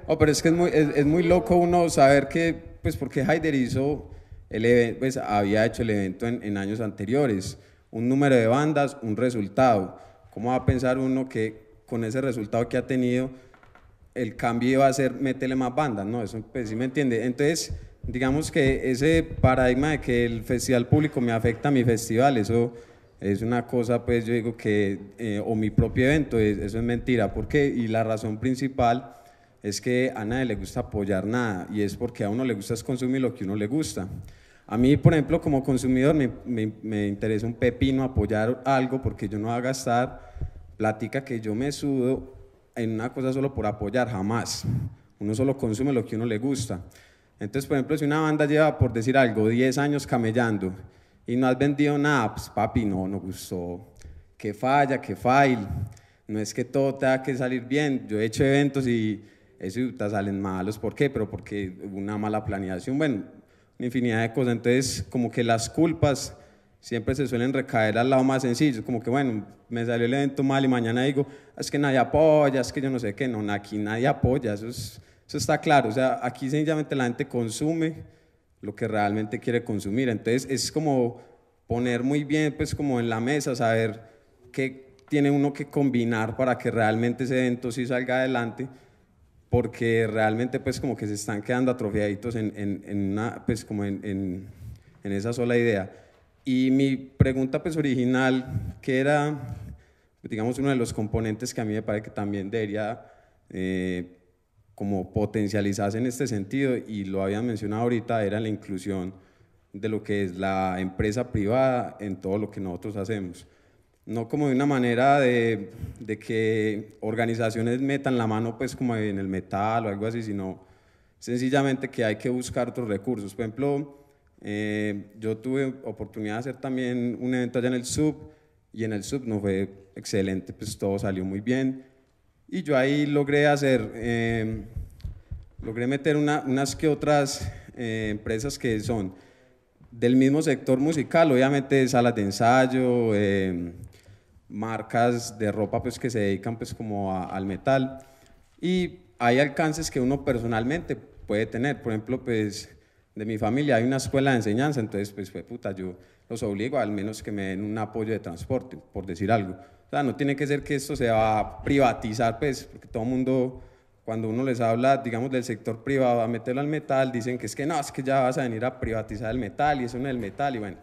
Oh, pero es que es muy, es, muy loco uno saber que, pues porque Haider hizo evento, pues había hecho el evento en, en, años anteriores, un número de bandas, un resultado. ¿Cómo va a pensar uno que con ese resultado que ha tenido, el cambio iba a ser meterle más bandas? No, eso pues sí me entiende. Entonces, digamos que ese paradigma de que el festival público me afecta a mi festival, eso es una cosa, pues yo digo que, eh, o mi propio evento, eso es mentira. ¿Por qué? Y la razón principal es que a nadie le gusta apoyar nada y es porque a uno le gusta consumir lo que uno le gusta. A mí, por ejemplo, como consumidor me, me, me interesa un pepino apoyar algo porque yo no voy a gastar plática que yo me sudo en una cosa solo por apoyar, jamás. Uno solo consume lo que uno le gusta. Entonces, por ejemplo, si una banda lleva, por decir algo, 10 años camellando y no has vendido nada, pues papi, no, no gustó. Que falla, que fail. No es que todo tenga que salir bien. Yo he hecho eventos y esos salen malos. ¿Por qué? Pero porque una mala planeación, bueno, una infinidad de cosas. Entonces, como que las culpas siempre se suelen recaer al lado más sencillo, como que bueno, me salió el evento mal y mañana digo, es que nadie apoya, es que yo no sé qué, no, aquí nadie apoya, eso, eso está claro, o sea, aquí sencillamente la gente consume lo que realmente quiere consumir, entonces es como poner muy bien, pues como en la mesa, saber qué tiene uno que combinar para que realmente ese evento sí salga adelante porque realmente pues como que se están quedando atrofiaditos en, en, una, pues como en, en, esa sola idea. Y mi pregunta pues original, que era, digamos, uno de los componentes que a mí me parece que también debería eh, como potencializarse en este sentido, y lo había mencionado ahorita, era la inclusión de lo que es la empresa privada en todo lo que nosotros hacemos no como de una manera de, de, que organizaciones metan la mano pues como en el metal o algo así, sino sencillamente que hay que buscar otros recursos. Por ejemplo, eh, yo tuve oportunidad de hacer también un evento allá en el sub y en el sub no fue excelente, pues todo salió muy bien. Y yo ahí logré hacer, eh, logré meter unas que otras eh, empresas que son del mismo sector musical, obviamente salas de ensayo, marcas de ropa pues que se dedican pues como al metal y hay alcances que uno personalmente puede tener, por ejemplo pues de mi familia hay una escuela de enseñanza, entonces pues fue puta, yo los obligo al menos que me den un apoyo de transporte, por decir algo. O sea, no tiene que ser que esto se va a privatizar, pues, porque todo el mundo, cuando uno les habla, digamos, del sector privado, a meterlo al metal, dicen que es que no, es que ya vas a venir a privatizar el metal y eso no es el metal, y bueno,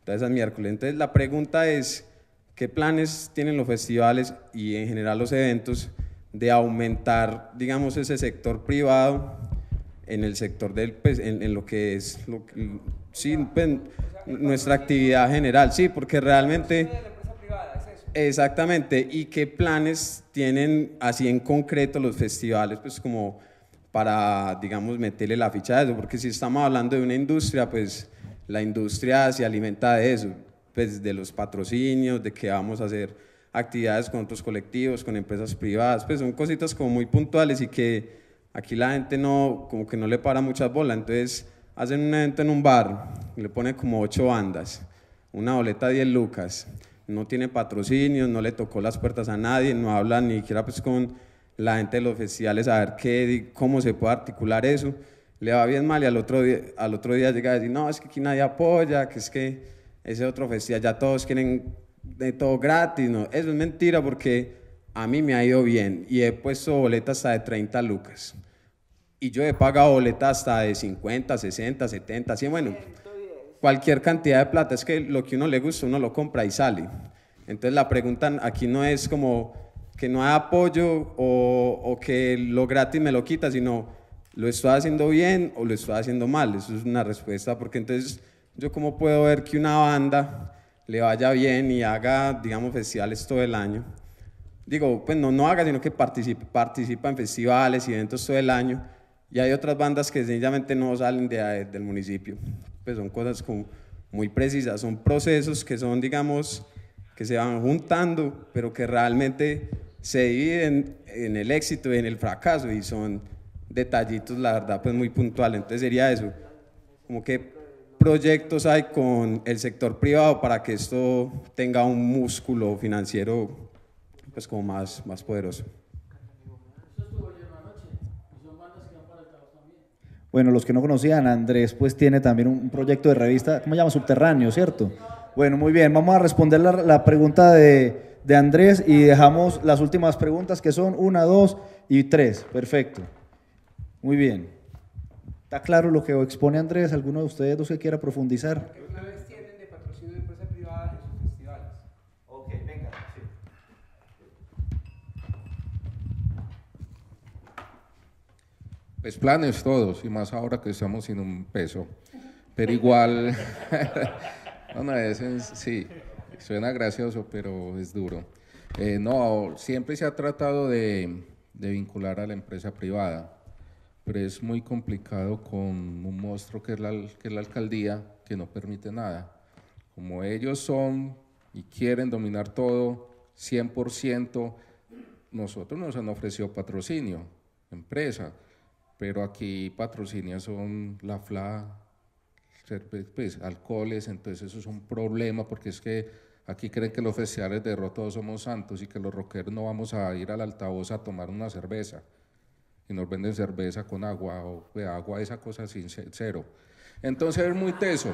entonces es miércoles. Entonces la pregunta es, ¿Qué planes tienen los festivales y en general los eventos de aumentar, digamos, ese sector privado en el sector del, pues, en, lo que es sí, pues, nuestra actividad general, sí, porque realmente... Exactamente, y qué planes tienen así en concreto los festivales, pues como para, digamos, meterle la ficha a eso, porque si estamos hablando de una industria, pues la industria se alimenta de eso, pues de los patrocinios, de que vamos a hacer actividades con otros colectivos, con empresas privadas, pues son cositas como muy puntuales y que aquí la gente no, como que no le para muchas bolas, entonces hacen un evento en un bar, le ponen como ocho bandas, una boleta 10 lucas, no tiene patrocinios, no le tocó las puertas a nadie, no habla ni siquiera pues con la gente de los festivales a ver qué, cómo se puede articular eso, le va bien mal y al otro día, al otro día llega a decir, no, es que aquí nadie apoya, que es que ese otro festival ya todos quieren de todo gratis, no, eso es mentira porque a mí me ha ido bien y he puesto boletas hasta de 30 lucas y yo he pagado boletas hasta de 50, 60, 70, 100, bueno, cualquier cantidad de plata, es que lo que uno le gusta, uno lo compra y sale. Entonces la pregunta aquí no es como que no hay apoyo o, o que lo gratis me lo quita, sino lo estoy haciendo bien o lo estoy haciendo mal. Eso es una respuesta, porque entonces yo cómo puedo ver que una banda le vaya bien y haga, digamos, festivales todo el año. Digo, pues no, no haga, sino que participe, participa en festivales y eventos todo el año. Y hay otras bandas que sencillamente no salen de, del municipio pues son cosas como muy precisas, son procesos que son, digamos, que se van juntando, pero que realmente se dividen en el éxito y en el fracaso y son detallitos, la verdad, pues muy puntuales. Entonces sería eso, como que proyectos hay con el sector privado para que esto tenga un músculo financiero pues como más, más poderoso. Bueno, los que no conocían, Andrés pues tiene también un proyecto de revista, ¿cómo se llama? Subterráneo, ¿cierto? Bueno, muy bien, vamos a responder la, pregunta de, de, Andrés y dejamos las últimas preguntas que son una, dos y tres. Perfecto. Muy bien. ¿Está claro lo que expone Andrés? ¿Alguno de ustedes dos que quiera profundizar? Pues planes todos, y más ahora que estamos sin un peso. Pero igual, no, es, sí, suena gracioso, pero es duro. Eh, no, siempre se ha tratado de, de, vincular a la empresa privada, pero es muy complicado con un monstruo que es, la, que es la alcaldía, que no permite nada. Como ellos son y quieren dominar todo 100%, nosotros nos han ofrecido patrocinio, empresa pero aquí patrocinios son la FLA, pues, alcoholes, entonces eso es un problema porque es que aquí creen que los festivales de rock todos somos santos y que los rockeros no vamos a ir al altavoz a tomar una cerveza y nos venden cerveza con agua o pues, agua, esa cosa sin cero. Entonces es muy teso.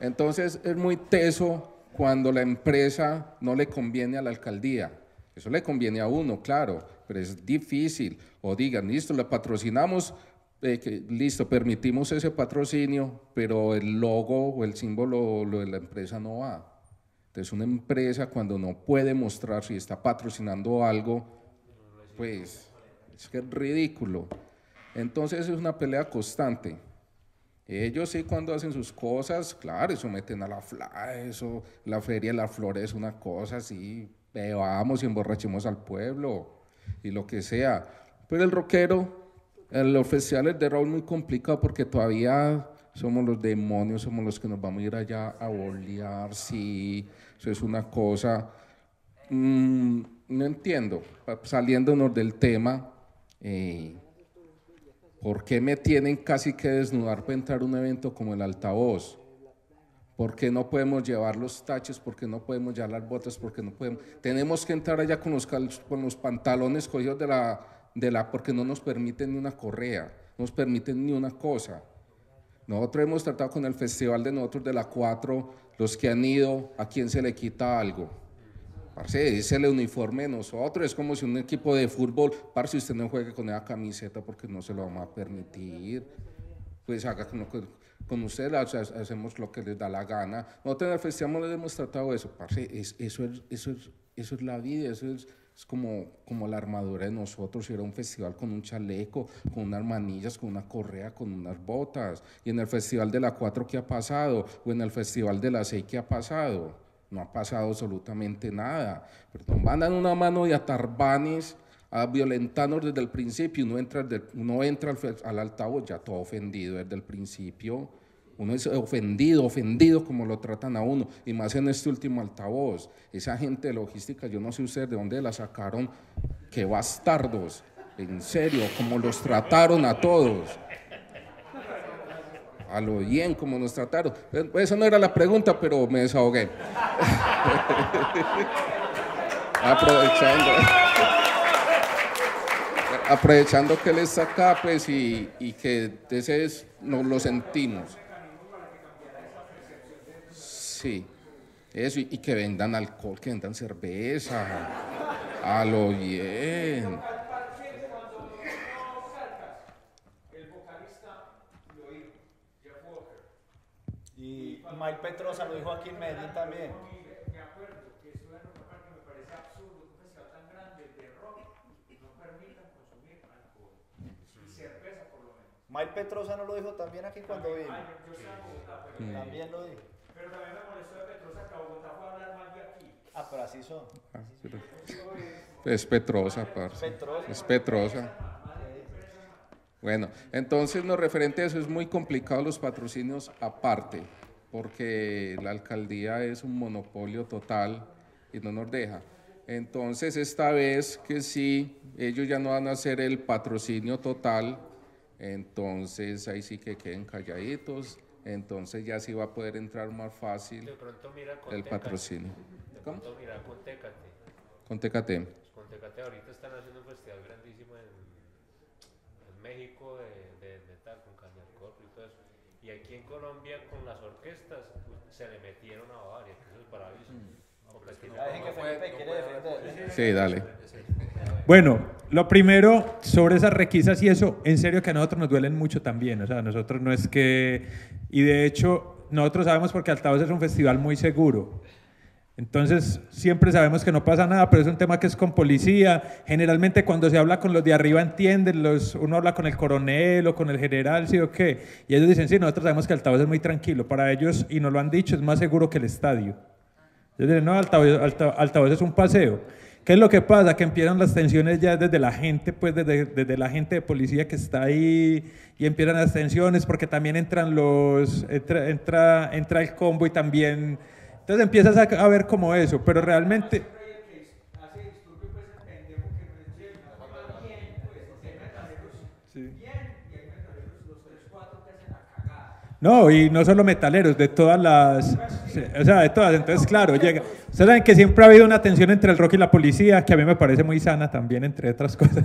Entonces es muy teso cuando la empresa no le conviene a la alcaldía. Eso le conviene a uno, claro, pero es difícil. O digan, listo, le patrocinamos, eh, que, listo, permitimos ese patrocinio, pero el logo o el símbolo lo de la empresa no va. Entonces una empresa cuando no puede mostrar si está patrocinando algo, pues es que es ridículo. Entonces es una pelea constante. Ellos sí cuando hacen sus cosas, claro, eso meten a la FLA, eso, la feria de la flores es una cosa así, vamos y emborrachemos al pueblo y lo que sea. Pero el rockero, los festivales de rock muy complicado porque todavía somos los demonios, somos los que nos vamos a ir allá a bolear, sí, eso es una cosa, mm, no entiendo, saliéndonos del tema, eh, ¿por qué me tienen casi que desnudar para entrar a un evento como el altavoz? ¿Por qué no podemos llevar los taches? ¿Por qué no podemos llevar las botas? ¿Por qué no podemos? Tenemos que entrar allá con los, pantalones cogidos de la, de la, porque no nos permiten ni una correa, no nos permiten ni una cosa. Nosotros hemos tratado con el festival de nosotros de la 4, los que han ido, ¿a quién se le quita algo? Parce, es el uniforme de nosotros, es como si un equipo de fútbol, parce, usted no juegue con esa camiseta porque no se lo vamos a permitir. Pues haga con, con hacemos lo que les da la gana. Nosotros en el festival les hemos tratado eso, parce, eso, es, eso, es, eso es la vida, eso es, Es como, como la armadura de nosotros, si era un festival con un chaleco, con unas manillas, con una correa, con unas botas. Y en el festival de la 4, ¿qué ha pasado? O en el festival de la 6, ¿qué ha pasado? No ha pasado absolutamente nada. Perdón, mandan una mano de atarbanes a violentarnos desde el principio. Uno entra, uno entra al, al altavoz ya todo ofendido desde el principio. Uno es ofendido, ofendido como lo tratan a uno, y más en este último altavoz. Esa gente de logística, yo no sé ustedes de dónde la sacaron, qué bastardos, en serio, como los trataron a todos. A lo bien como nos trataron. Eh, Esa no era la pregunta, pero me desahogué. Aprovechando. Aprovechando que él está acá, pues, y, y que ese es, nos lo sentimos. Sí, eso, y que vendan alcohol, que vendan cerveza. A lo bien. Y Mike Petrosa lo dijo aquí en Medellín también. Mike Petrosa no lo dijo también aquí cuando vino. Mm. También lo dijo. Pero también me molestó de Petrosa que a Bogotá fue a hablar mal de aquí. Ah, pero así son. Ah, pero- Es Petrosa, parce. Petrosa. Es Petrosa. Bueno, entonces lo referente a eso es muy complicado los patrocinios aparte, porque la alcaldía es un monopolio total y no nos deja. Entonces esta vez que sí, ellos ya no van a hacer el patrocinio total, entonces ahí sí que queden calladitos, entonces ya sí va a poder entrar más fácil De pronto mira con el Tecate. patrocinio. De ¿Cómo? pronto mira con Tecate. Con Tecate. Pues con Tecate ahorita están haciendo un festival grandísimo en, en México de, de metal, con Cañarcorp y todo eso. Y aquí en Colombia con las orquestas pues, se le metieron a varias, que eso es quiere defender. Sí, dale. Bueno, lo primero sobre esas requisas y eso, en serio que a nosotros nos duelen mucho también. O sea, nosotros no es que. Y de hecho, nosotros sabemos porque Altavoz es un festival muy seguro. Entonces, siempre sabemos que no pasa nada, pero es un tema que es con policía. Generalmente, cuando se habla con los de arriba, entienden. Los, uno habla con el coronel o con el general, sí o qué. Y ellos dicen, sí, nosotros sabemos que Altavoz es muy tranquilo. Para ellos, y nos lo han dicho, es más seguro que el estadio. Ellos dicen, no, altavoz, alta- altavoz es un paseo. ¿Qué es lo que pasa? Que empiezan las tensiones ya desde la gente, pues desde, desde la gente de policía que está ahí y empiezan las tensiones porque también entran los, entra, entra, entra el combo y también, entonces empiezas a, a ver como eso, pero realmente... No, y no solo metaleros, de todas las, o sea, de todas. Entonces, claro, llega. Ustedes saben que siempre ha habido una tensión entre el rock y la policía, que a mí me parece muy sana también, entre otras cosas.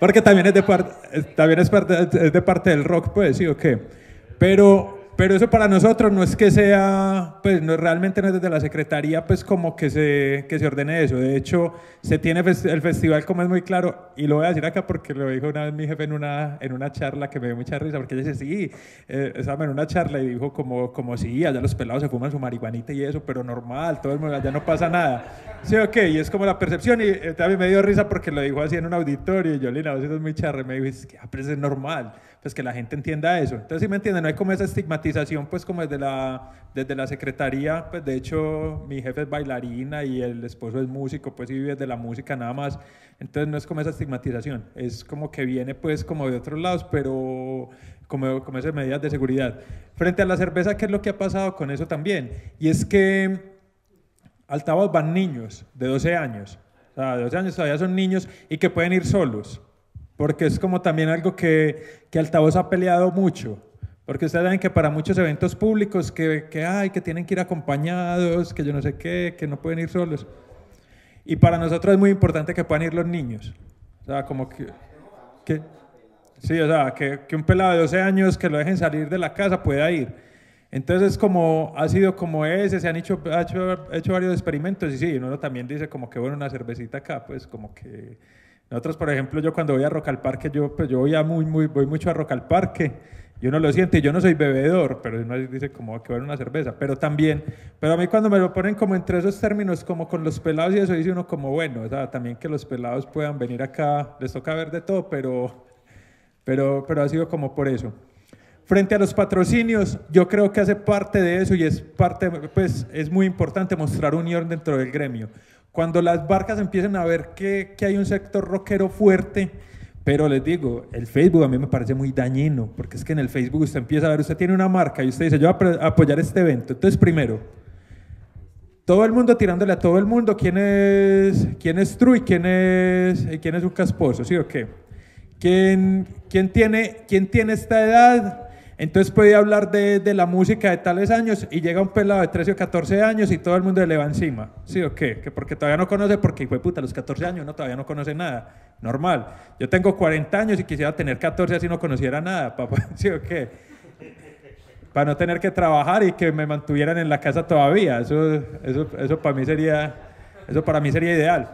Porque también es de parte, también es parte, es de parte del rock, pues, sí, o qué. Pero, pero eso para nosotros no es que sea, pues, no, realmente no es desde la secretaría, pues, como que se, que se ordene eso. De hecho, se tiene el festival como es muy claro, y lo voy a decir acá porque lo dijo una vez mi jefe en una, en una charla que me dio mucha risa, porque ella dice, sí, eh, estaba en una charla y dijo como, como sí, allá los pelados se fuman su marihuanita y eso, pero normal, todo el mundo, allá no pasa nada. Sí, ok, y es como la percepción, y eh, también me dio risa porque lo dijo así en un auditorio, y yo, Lina, vos es muy charra, y me dijo, es que ah, pero es normal, pues que la gente entienda eso. Entonces, sí me entienden, no hay como esa estigmatización, pues como desde la, desde la secretaría, pues de hecho, mi jefe es bailarina y el esposo es músico, pues y vive de la música nada más, entonces no es como esa estigmatización, es como que viene pues como de otros lados, pero como, como esas medidas de seguridad. Frente a la cerveza, ¿qué es lo que ha pasado con eso también? Y es que altavoz van niños de 12 años. O sea, de 12 años todavía son niños y que pueden ir solos. Porque es como también algo que, que altavoz ha peleado mucho. Porque ustedes saben que para muchos eventos públicos que, que, ay, que tienen que ir acompañados, que yo no sé qué, que no pueden ir solos. Y para nosotros es muy importante que puedan ir los niños. O sea, como que... que sí, o sea, que, que un pelado de 12 años que lo dejen salir de la casa pueda ir. Entonces, como ha sido como ese, se han hecho, ha hecho, hecho varios experimentos y sí, uno también dice como que bueno, una cervecita acá, pues como que Nosotros, por ejemplo, yo cuando voy a Rock al Parque, yo, pues yo voy, a muy, muy, voy mucho a Rock al Parque y uno lo siente, yo no soy bebedor, pero uno dice como que va una cerveza, pero también, pero a mí cuando me lo ponen como entre esos términos, como con los pelados y eso, dice uno como, bueno, o sea, también que los pelados puedan venir acá, les toca ver de todo, pero, pero, pero ha sido como por eso. Frente a los patrocinios, yo creo que hace parte de eso y es parte, pues es muy importante mostrar unión dentro del gremio. Cuando las barcas empiecen a ver que, que hay un sector rockero fuerte, pero les digo, el Facebook a mí me parece muy dañino, porque es que en el Facebook usted empieza a ver, usted tiene una marca y usted dice, yo voy a apoyar este evento. Entonces, primero, todo el mundo tirándole a todo el mundo quién es, quién es True y quién es, quién es un casposo, ¿sí o qué? ¿Quién, quién, tiene, ¿Quién tiene esta edad? Entonces puede hablar de, de, la música de tales años y llega un pelado de 13 o 14 años y todo el mundo le va encima. ¿Sí o qué? Que porque todavía no conoce, porque fue puta, los 14 años no, todavía no conoce nada. Normal. Yo tengo 40 años y quisiera tener 14 así no conociera nada, papá. ¿Sí o qué? Para no tener que trabajar y que me mantuvieran en la casa todavía. Eso, eso, eso para mí sería, eso para mí sería ideal.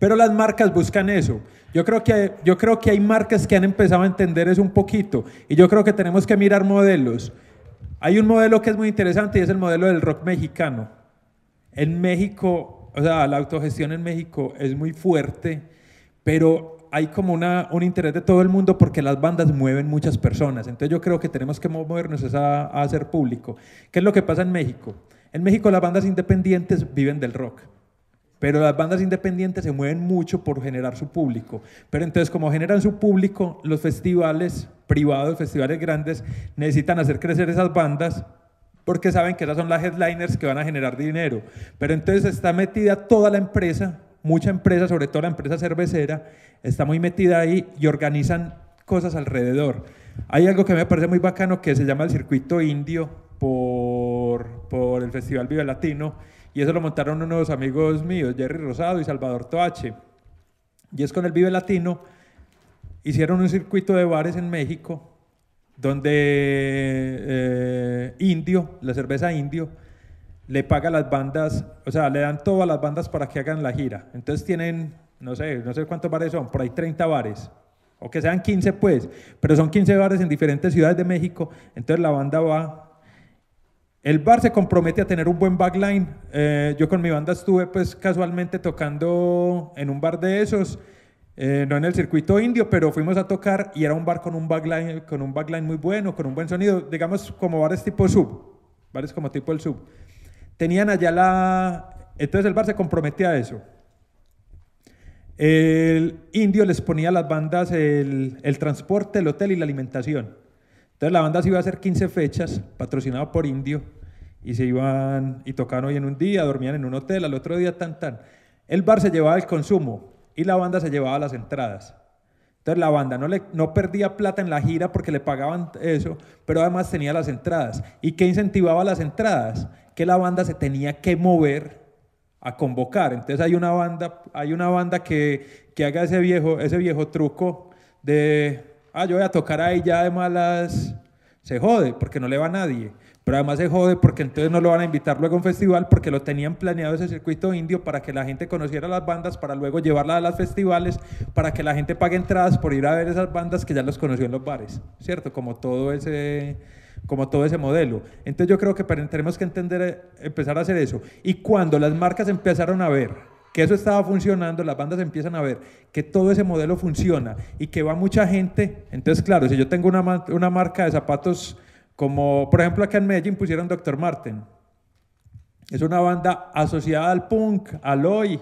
Pero las marcas buscan eso. Yo creo, que, yo creo que hay marcas que han empezado a entender eso un poquito y yo creo que tenemos que mirar modelos. Hay un modelo que es muy interesante y es el modelo del rock mexicano. En México, o sea, la autogestión en México es muy fuerte, pero hay como una, un interés de todo el mundo porque las bandas mueven muchas personas. Entonces yo creo que tenemos que movernos a, a hacer público. ¿Qué es lo que pasa en México? En México las bandas independientes viven del rock. Pero las bandas independientes se mueven mucho por generar su público. Pero entonces, como generan su público, los festivales privados, festivales grandes, necesitan hacer crecer esas bandas porque saben que esas son las headliners que van a generar dinero. Pero entonces está metida toda la empresa, mucha empresa, sobre todo la empresa cervecera, está muy metida ahí y organizan cosas alrededor. Hay algo que me parece muy bacano que se llama el circuito indio por, por el Festival Vive Latino y eso lo montaron unos amigos míos, Jerry Rosado y Salvador Toache. Y es con el Vive Latino, hicieron un circuito de bares en México, donde eh, Indio, la cerveza Indio, le paga las bandas, o sea, le dan todo a las bandas para que hagan la gira. Entonces tienen, no sé, no sé cuántos bares son, por ahí 30 bares, o que sean 15 pues, pero son 15 bares en diferentes ciudades de México, entonces la banda va el bar se compromete a tener un buen backline. Eh, yo con mi banda estuve pues casualmente tocando en un bar de esos, eh, no en el circuito indio, pero fuimos a tocar y era un bar con un backline, con un backline muy bueno, con un buen sonido, digamos como bares tipo sub, bares como tipo el sub. Tenían allá la... Entonces el bar se comprometía a eso. El indio les ponía a las bandas el, el transporte, el hotel y la alimentación. Entonces la banda se iba a hacer 15 fechas, patrocinada por Indio, y se iban y tocaban hoy en un día, dormían en un hotel, al otro día tan tan. El bar se llevaba el consumo y la banda se llevaba las entradas. Entonces la banda no, le, no perdía plata en la gira porque le pagaban eso, pero además tenía las entradas. ¿Y qué incentivaba las entradas? Que la banda se tenía que mover a convocar. Entonces hay una banda, hay una banda que, que haga ese viejo, ese viejo truco de ah, yo voy a tocar ahí ya de malas, se jode porque no le va a nadie. Pero además se jode porque entonces no lo van a invitar luego a un festival porque lo tenían planeado ese circuito indio para que la gente conociera las bandas, para luego llevarla a los festivales, para que la gente pague entradas por ir a ver esas bandas que ya los conoció en los bares, ¿cierto? Como todo ese, como todo ese modelo. Entonces yo creo que tenemos que entender, empezar a hacer eso. Y cuando las marcas empezaron a ver que eso estaba funcionando, las bandas empiezan a ver que todo ese modelo funciona y que va mucha gente. Entonces, claro, si yo tengo una, una marca de zapatos como, por ejemplo, acá en Medellín pusieron Dr. Martin. Es una banda asociada al punk, al hoy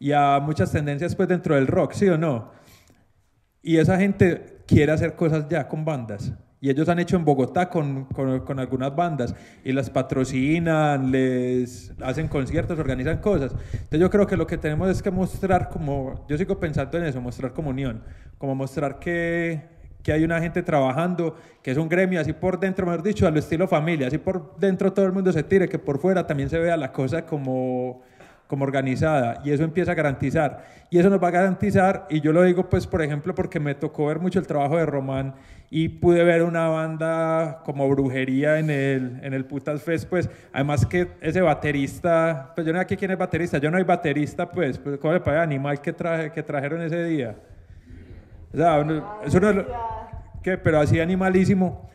y a muchas tendencias pues dentro del rock, ¿sí o no? Y esa gente quiere hacer cosas ya con bandas. Y ellos han hecho en Bogotá con, con, algunas bandas y las patrocinan, les hacen conciertos, organizan cosas. Entonces yo creo que lo que tenemos es que mostrar como, yo sigo pensando en eso, mostrar comunión, como mostrar que, que hay una gente trabajando, que es un gremio, así por dentro, mejor dicho, al estilo familia, así por dentro todo el mundo se tire, que por fuera también se vea la cosa como como organizada y eso empieza a garantizar y eso nos va a garantizar y yo lo digo pues por ejemplo porque me tocó ver mucho el trabajo de Román y pude ver una banda como brujería en el, en el Putas Fest pues además que ese baterista pues yo no sé aquí quién es baterista yo no hay baterista pues, pues ¿cómo le parece animal que, traje, que trajeron ese día? O sea, uno- eso no es pero así animalísimo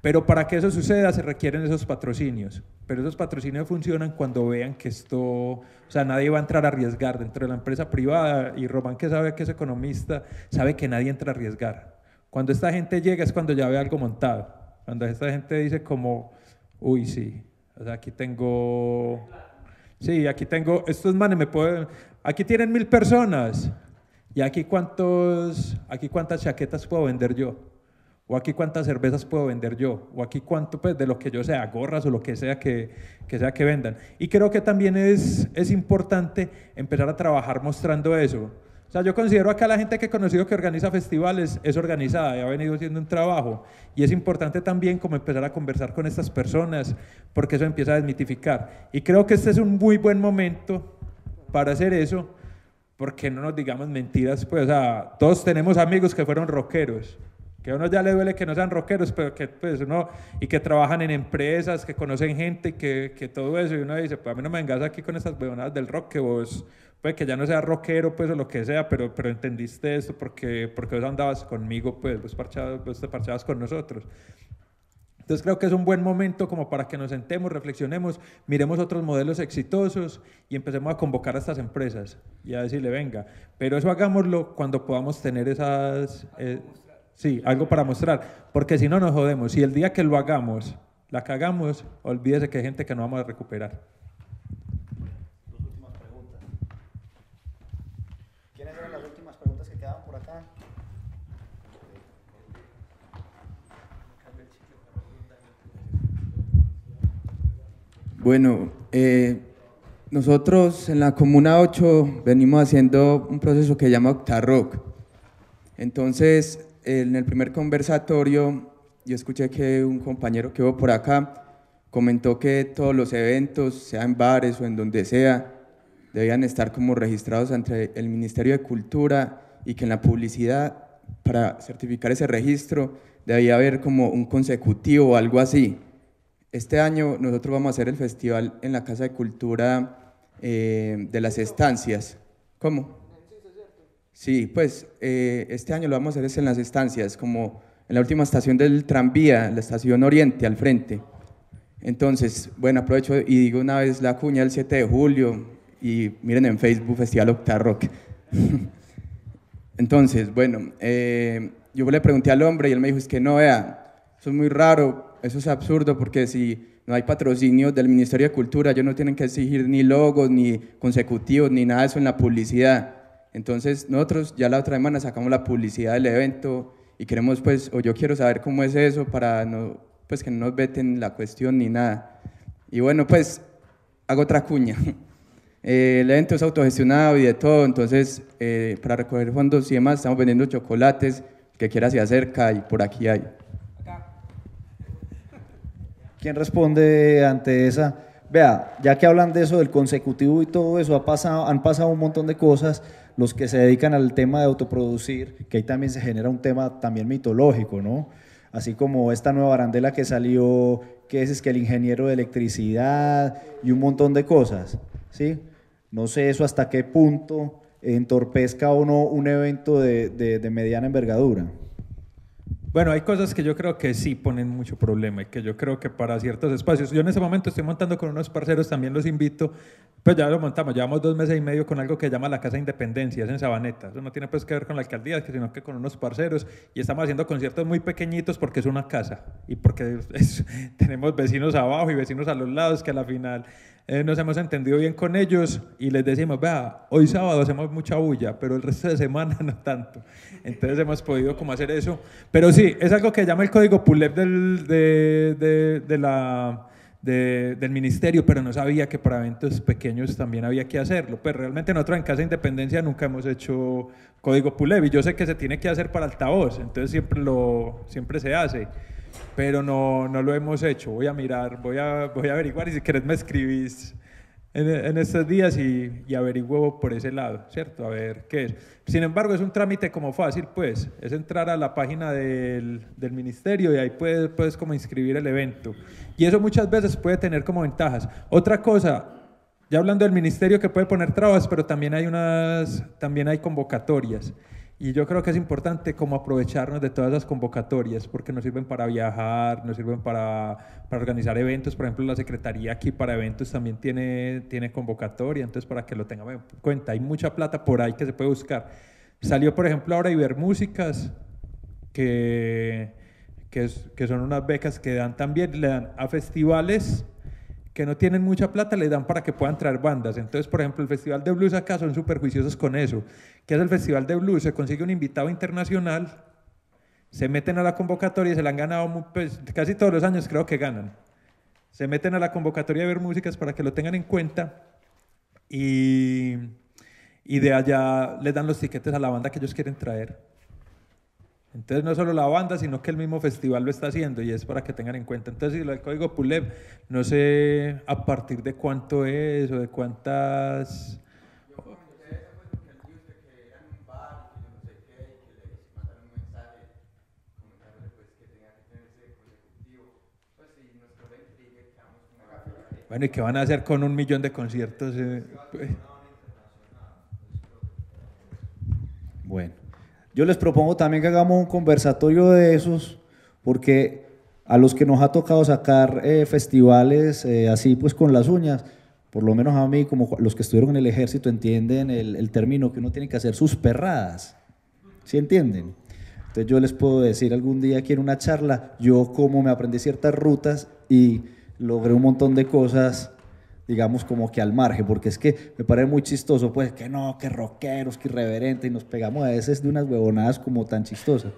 pero para que eso suceda se requieren esos patrocinios. Pero esos patrocinios funcionan cuando vean que esto, o sea, nadie va a entrar a arriesgar dentro de la empresa privada y Román que sabe que es economista, sabe que nadie entra a arriesgar. Cuando esta gente llega es cuando ya ve algo montado. Cuando esta gente dice como, uy, sí, o sea, aquí tengo, sí, aquí tengo, estos manes me pueden, aquí tienen mil personas y aquí cuántos, aquí cuántas chaquetas puedo vender yo o aquí cuántas cervezas puedo vender yo, o aquí cuánto, pues de lo que yo sea, gorras o lo que sea que, que sea que vendan. Y creo que también es, es importante empezar a trabajar mostrando eso. O sea, yo considero acá la gente que he conocido que organiza festivales es organizada y ha venido haciendo un trabajo. Y es importante también como empezar a conversar con estas personas, porque eso empieza a desmitificar. Y creo que este es un muy buen momento para hacer eso, porque no nos digamos mentiras, pues, o sea, todos tenemos amigos que fueron rockeros, que a uno ya le duele que no sean rockeros, pero que pues uno, y que trabajan en empresas, que conocen gente, que, que todo eso, y uno dice, pues a mí no me vengas aquí con esas beonadas del rock, que vos, pues que ya no seas rockero, pues o lo que sea, pero, pero entendiste esto porque, porque vos andabas conmigo, pues vos, parchabas, vos te parchabas con nosotros. Entonces creo que es un buen momento como para que nos sentemos, reflexionemos, miremos otros modelos exitosos y empecemos a convocar a estas empresas y a decirle, venga, pero eso hagámoslo cuando podamos tener esas... eh, sí, algo para mostrar, porque si no nos jodemos. Y el día que lo hagamos, la cagamos, olvídese que hay gente que no vamos a recuperar. ¿Quiénes eran las últimas preguntas que quedaban por acá? Bueno, eh, nosotros en la Comuna 8 venimos haciendo un proceso que se llama Octarrock. Entonces, en el primer conversatorio, yo escuché que un compañero que hubo por acá comentó que todos los eventos, sea en bares o en donde sea, debían estar como registrados ante el Ministerio de Cultura y que en la publicidad, para certificar ese registro, debía haber como un consecutivo o algo así. Este año nosotros vamos a hacer el festival en la Casa de Cultura eh, de las Estancias. ¿Cómo? Sí, pues eh, este año lo vamos a hacer en las estancias, como en la última estación del tranvía, la estación Oriente, al frente. Entonces, bueno, aprovecho y digo una vez la cuña el 7 de julio y miren en Facebook Festival Octarrock. Entonces, bueno, eh, yo le pregunté al hombre y él me dijo, es que no, vea, eso es muy raro, eso es absurdo porque si no hay patrocinio del Ministerio de Cultura, ellos no tienen que exigir ni logos, ni consecutivos, ni nada de eso en la publicidad. Entonces, nosotros ya la otra semana sacamos la publicidad del evento y queremos, pues, o yo quiero saber cómo es eso para no, pues, que no nos veten la cuestión ni nada. Y bueno, pues, hago otra cuña. Eh, el evento es autogestionado y de todo, entonces, eh, para recoger fondos y demás, estamos vendiendo chocolates, que quiera se acerca y por aquí hay. ¿Quién responde ante esa? Vea, ya que hablan de eso, del consecutivo y todo eso, ha pasado, han pasado un montón de cosas. Los que se dedican al tema de autoproducir, que ahí también se genera un tema también mitológico, ¿no? Así como esta nueva arandela que salió, que es, es que el ingeniero de electricidad y un montón de cosas, ¿sí? No sé eso hasta qué punto entorpezca o no un evento de, de- de mediana envergadura. Bueno, hay cosas que yo creo que sí ponen mucho problema y que yo creo que para ciertos espacios, yo en ese momento estoy montando con unos parceros, también los invito, pues ya lo montamos, llevamos dos meses y medio con algo que se llama la Casa Independencia, es en Sabaneta, eso no tiene pues que ver con la alcaldía, sino que con unos parceros y estamos haciendo conciertos muy pequeñitos porque es una casa y porque es- tenemos vecinos abajo y vecinos a los lados que a la final eh, nos hemos entendido bien con ellos y les decimos, vea, hoy sábado hacemos mucha bulla, pero el resto de semana no tanto. Entonces hemos podido como hacer eso. Pero sí, es algo que llama el código PULEP del, de- del ministerio, pero no sabía que para eventos pequeños también había que hacerlo. Pues realmente nosotros en Casa Independencia nunca hemos hecho código PULEP y yo sé que se tiene que hacer para altavoz, entonces siempre, lo, siempre se hace pero no, no lo hemos hecho. Voy a mirar, voy a, voy a averiguar y si querés me escribís en, en estos días y, y averiguo por ese lado, ¿cierto? A ver qué es. Sin embargo, es un trámite como fácil, pues, es entrar a la página del, del ministerio y ahí puedes, puedes como inscribir el evento. Y eso muchas veces puede tener como ventajas. Otra cosa, ya hablando del ministerio que puede poner trabas, pero también hay unas, también hay convocatorias. Y yo creo que es importante como aprovecharnos de todas las convocatorias, porque nos sirven para viajar, nos sirven para, para organizar eventos. Por ejemplo, la Secretaría aquí para eventos también tiene, tiene convocatoria, entonces para que lo tengan en cuenta. Hay mucha plata por ahí que se puede buscar. Salió, por ejemplo, ahora Ibermúsicas, que, que, es- que son unas becas que dan también, le dan a festivales que no tienen mucha plata, le dan para que puedan traer bandas. Entonces, por ejemplo, el Festival de Blues acá son súper juiciosos con eso. ¿Qué es el Festival de Blues? Se consigue un invitado internacional, se meten a la convocatoria y se la han ganado pues, casi todos los años, creo que ganan. Se meten a la convocatoria de ver músicas para que lo tengan en cuenta y, y de allá les dan los tiquetes a la banda que ellos quieren traer. Entonces no solo la banda, sino que el mismo festival lo está haciendo y es para que tengan en cuenta. Entonces, si del código PULEP, no sé a partir de cuánto es o de cuántas... Bueno, ¿y qué van a hacer con un millón de conciertos? eh? Pues, Bueno, yo les propongo también que hagamos un conversatorio de esos, porque a los que nos ha tocado sacar eh, festivales eh, así pues con las uñas, por lo menos a mí, como los que estuvieron en el ejército, entienden el, el término que uno tiene que hacer sus perradas. ¿Sí entienden? Entonces yo les puedo decir algún día aquí en una charla, yo cómo me aprendí ciertas rutas y logré un montón de cosas, digamos como que al margen, porque es que me parece muy chistoso, pues que no, que rockeros, que irreverente, y nos pegamos a veces de unas huevonadas como tan chistosas.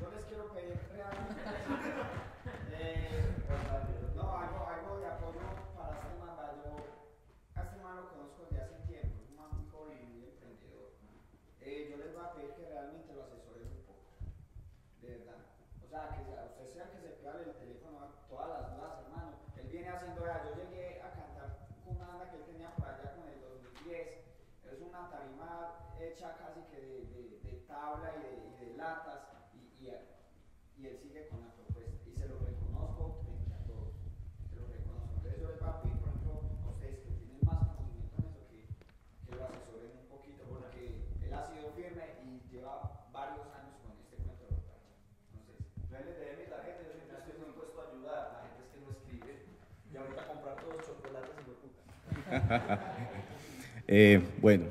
Yo les quiero pedir realmente eh, no, algo, algo de apoyo para este man. vea, Yo a este man lo conozco desde hace tiempo, es un man muy joven y muy emprendedor. Eh, yo les voy a pedir que realmente lo asesoren un poco, de verdad. O sea, que sea- usted sea que se pegale el teléfono a todas las dudas, hermano. Él viene haciendo, vea, yo llegué a cantar con una banda que él tenía por allá con el 2010. Es una tarima hecha casi que de, de, de tabla y de, y de latas y, y, y él sigue con la propuesta y se lo reconozco frente a todos. Se lo reconozco. Entonces yo les voy a pedir, por ejemplo, a ustedes que tienen más conocimiento en eso, que, que lo asesoren un poquito porque él ha sido firme y lleva varios años con este cuento de borracha. Entonces, Yo ahí les dejé mi tarjeta, yo siempre estoy dispuesto a ayudar. La gente es que no escribe. Y ahorita comprar todos los chocolates y lo puta. Eh, bueno,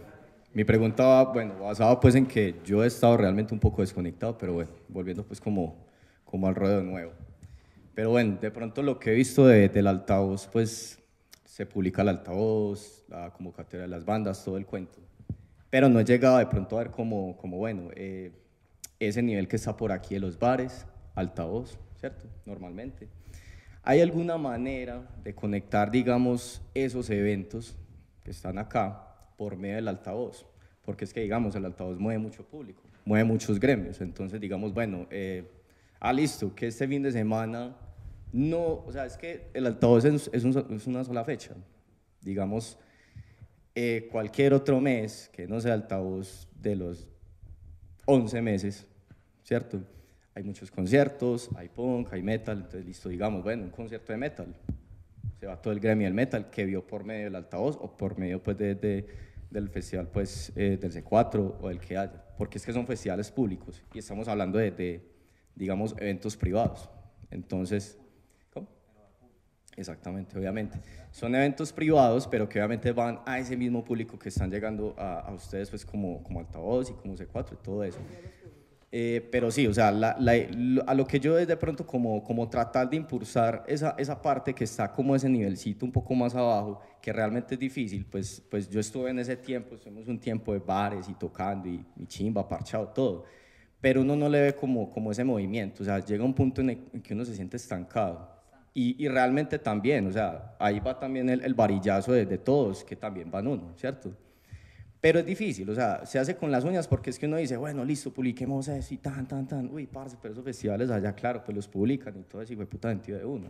mi pregunta va, bueno, basada pues en que yo he estado realmente un poco desconectado, pero bueno, volviendo pues como, al ruedo nuevo. Pero bueno, de pronto lo que he visto de- del altavoz, pues se publica el altavoz, la convocatoria de las bandas, todo el cuento. Pero no he llegado de pronto a ver como, como bueno, eh, ese nivel que está por aquí de los bares, altavoz, ¿cierto? Normalmente. ¿Hay alguna manera de conectar, digamos, esos eventos que están acá por medio del altavoz? Porque es que, digamos, el altavoz mueve mucho público, mueve muchos gremios. Entonces, digamos, bueno, eh, ah, listo, que este fin de semana no, o sea, es que el altavoz es, una sola fecha. Digamos, eh, cualquier otro mes que no sea altavoz de los 11 meses, ¿cierto? Hay muchos conciertos, hay punk, hay metal, entonces listo, digamos, bueno, un concierto de metal, se va todo el gremio del metal que vio por medio del altavoz o por medio pues de, de- del festival pues eh, del C4 o del que haya, porque es que son festivales públicos y estamos hablando de, de, digamos, eventos privados. Entonces, ¿cómo? Exactamente, obviamente. Son eventos privados, pero que obviamente van a ese mismo público que están llegando a, a ustedes pues como, como altavoz y como C4 y todo eso. Eh, pero sí, o sea, la- la- a lo que yo es de pronto como, como tratar de impulsar esa, esa parte que está como ese nivelcito un poco más abajo, que realmente es difícil, pues, pues yo estuve en ese tiempo, estuvimos un tiempo de bares y tocando y, y chimba, parchado, todo, pero uno no le ve como, como ese movimiento, o sea, llega un punto en el en que uno se siente estancado. Y, y realmente también, o sea, ahí va también el, el varillazo de, de todos, que también van uno, ¿cierto? Pero es difícil, o sea, se hace con las uñas porque es que uno dice, bueno, listo, publiquemos eso y tan, tan, tan. Uy, parce, pero esos festivales allá, claro, pues los publican y todo ese puta de uno.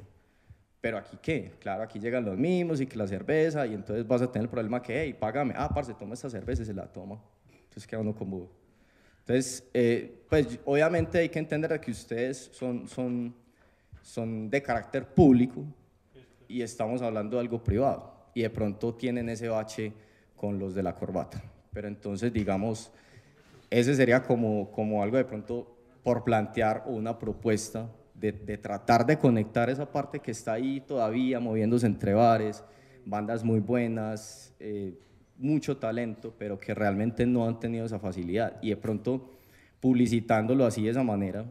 Pero aquí qué? Claro, aquí llegan los mismos y que la cerveza, y entonces vas a tener el problema que, hey, págame, ah, parce, toma esta cerveza y se la toma. Entonces queda uno como... Entonces, eh, pues obviamente hay que entender que ustedes son, son, son de carácter público y estamos hablando de algo privado. Y de pronto tienen ese bache con los de la corbata. Pero entonces, digamos, ese sería como, como algo de pronto por plantear una propuesta de, de, tratar de conectar esa parte que está ahí todavía moviéndose entre bares, bandas muy buenas, eh, mucho talento, pero que realmente no han tenido esa facilidad. Y de pronto, publicitándolo así de esa manera,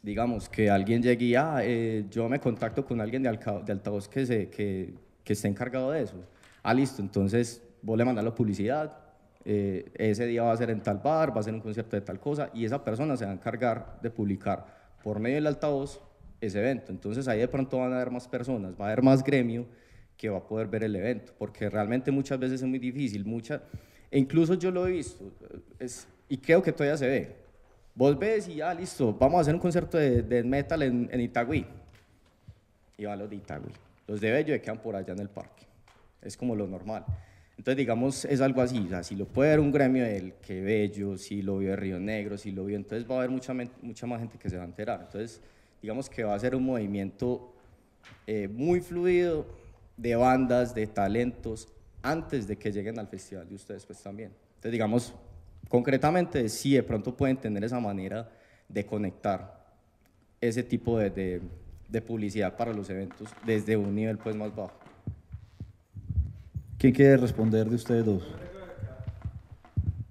digamos, que alguien llegue y, ah, eh, yo me contacto con alguien de, altavoz que, se, que, que esté encargado de eso. Ah, listo, entonces vos le mandás la publicidad, eh, ese día va a ser en tal bar, va a ser un concierto de tal cosa, y esa persona se va a encargar de publicar por medio del altavoz ese evento. Entonces ahí de pronto van a haber más personas, va a haber más gremio que va a poder ver el evento, porque realmente muchas veces es muy difícil, mucha, e incluso yo lo he visto, es, y creo que todavía se ve. Vos ves y ya, listo, vamos a hacer un concierto de, de metal en, en, Itagüí. Y van los de Itagüí. Los de Bello quedan por allá en el parque. Es como lo normal. Entonces, digamos, es algo así. Si lo puede ver un gremio del que Bello, si lo vio de Río Negro, si lo vio, entonces va a haber mucha, más gente que se va a enterar. Entonces, digamos que va a ser un movimiento eh, muy fluido de bandas, de talentos, antes de que lleguen al festival de ustedes, pues también. Entonces, digamos, concretamente, sí, de pronto pueden tener esa manera de conectar ese tipo de, de, de publicidad para los eventos desde un nivel pues más bajo. ¿Quién quiere responder de ustedes dos?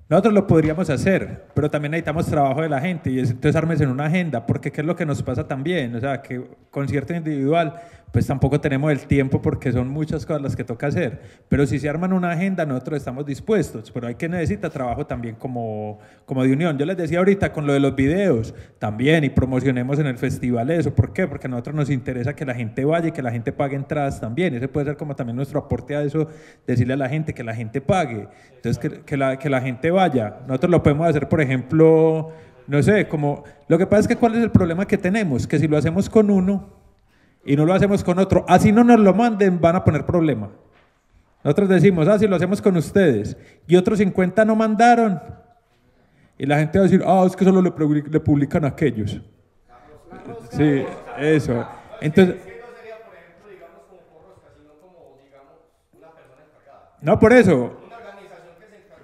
Nosotros lo podríamos hacer, pero también necesitamos trabajo de la gente y entonces armes en una agenda, porque ¿qué es lo que nos pasa también? O sea, que concierto individual, pues tampoco tenemos el tiempo porque son muchas cosas las que toca hacer, pero si se arman una agenda, nosotros estamos dispuestos, pero hay que necesita trabajo también como, como de unión. Yo les decía ahorita con lo de los videos también y promocionemos en el festival eso, ¿por qué? Porque a nosotros nos interesa que la gente vaya y que la gente pague entradas también, ese puede ser como también nuestro aporte a eso, decirle a la gente que la gente pague, entonces que, la, que la gente vaya. Nosotros lo podemos hacer, por ejemplo, no sé, como, lo que pasa es que cuál es el problema que tenemos, que si lo hacemos con uno, y no lo hacemos con otro, así no nos lo manden, van a poner problema. Nosotros decimos, ah, si lo hacemos con ustedes, y otros 50 no mandaron, y la gente va a decir, ah, es que solo le, publican a aquellos. Sí, eso. Entonces, no por eso.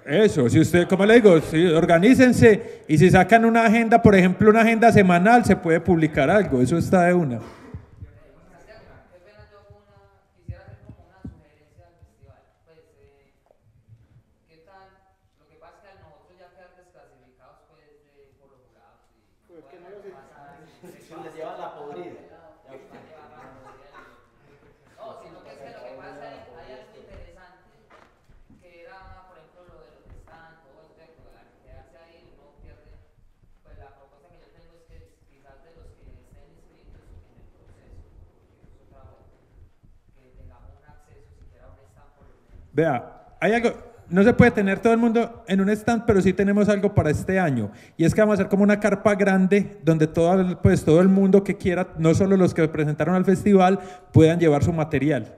Eso, si usted, como le digo, si, organícense y si sacan una agenda, por ejemplo, una agenda semanal, se puede publicar algo, eso está de una. Vea, hay algo, no se puede tener todo el mundo en un stand, pero sí tenemos algo para este año. Y es que vamos a hacer como una carpa grande donde todo, pues, todo el mundo que quiera, no solo los que presentaron al festival, puedan llevar su material.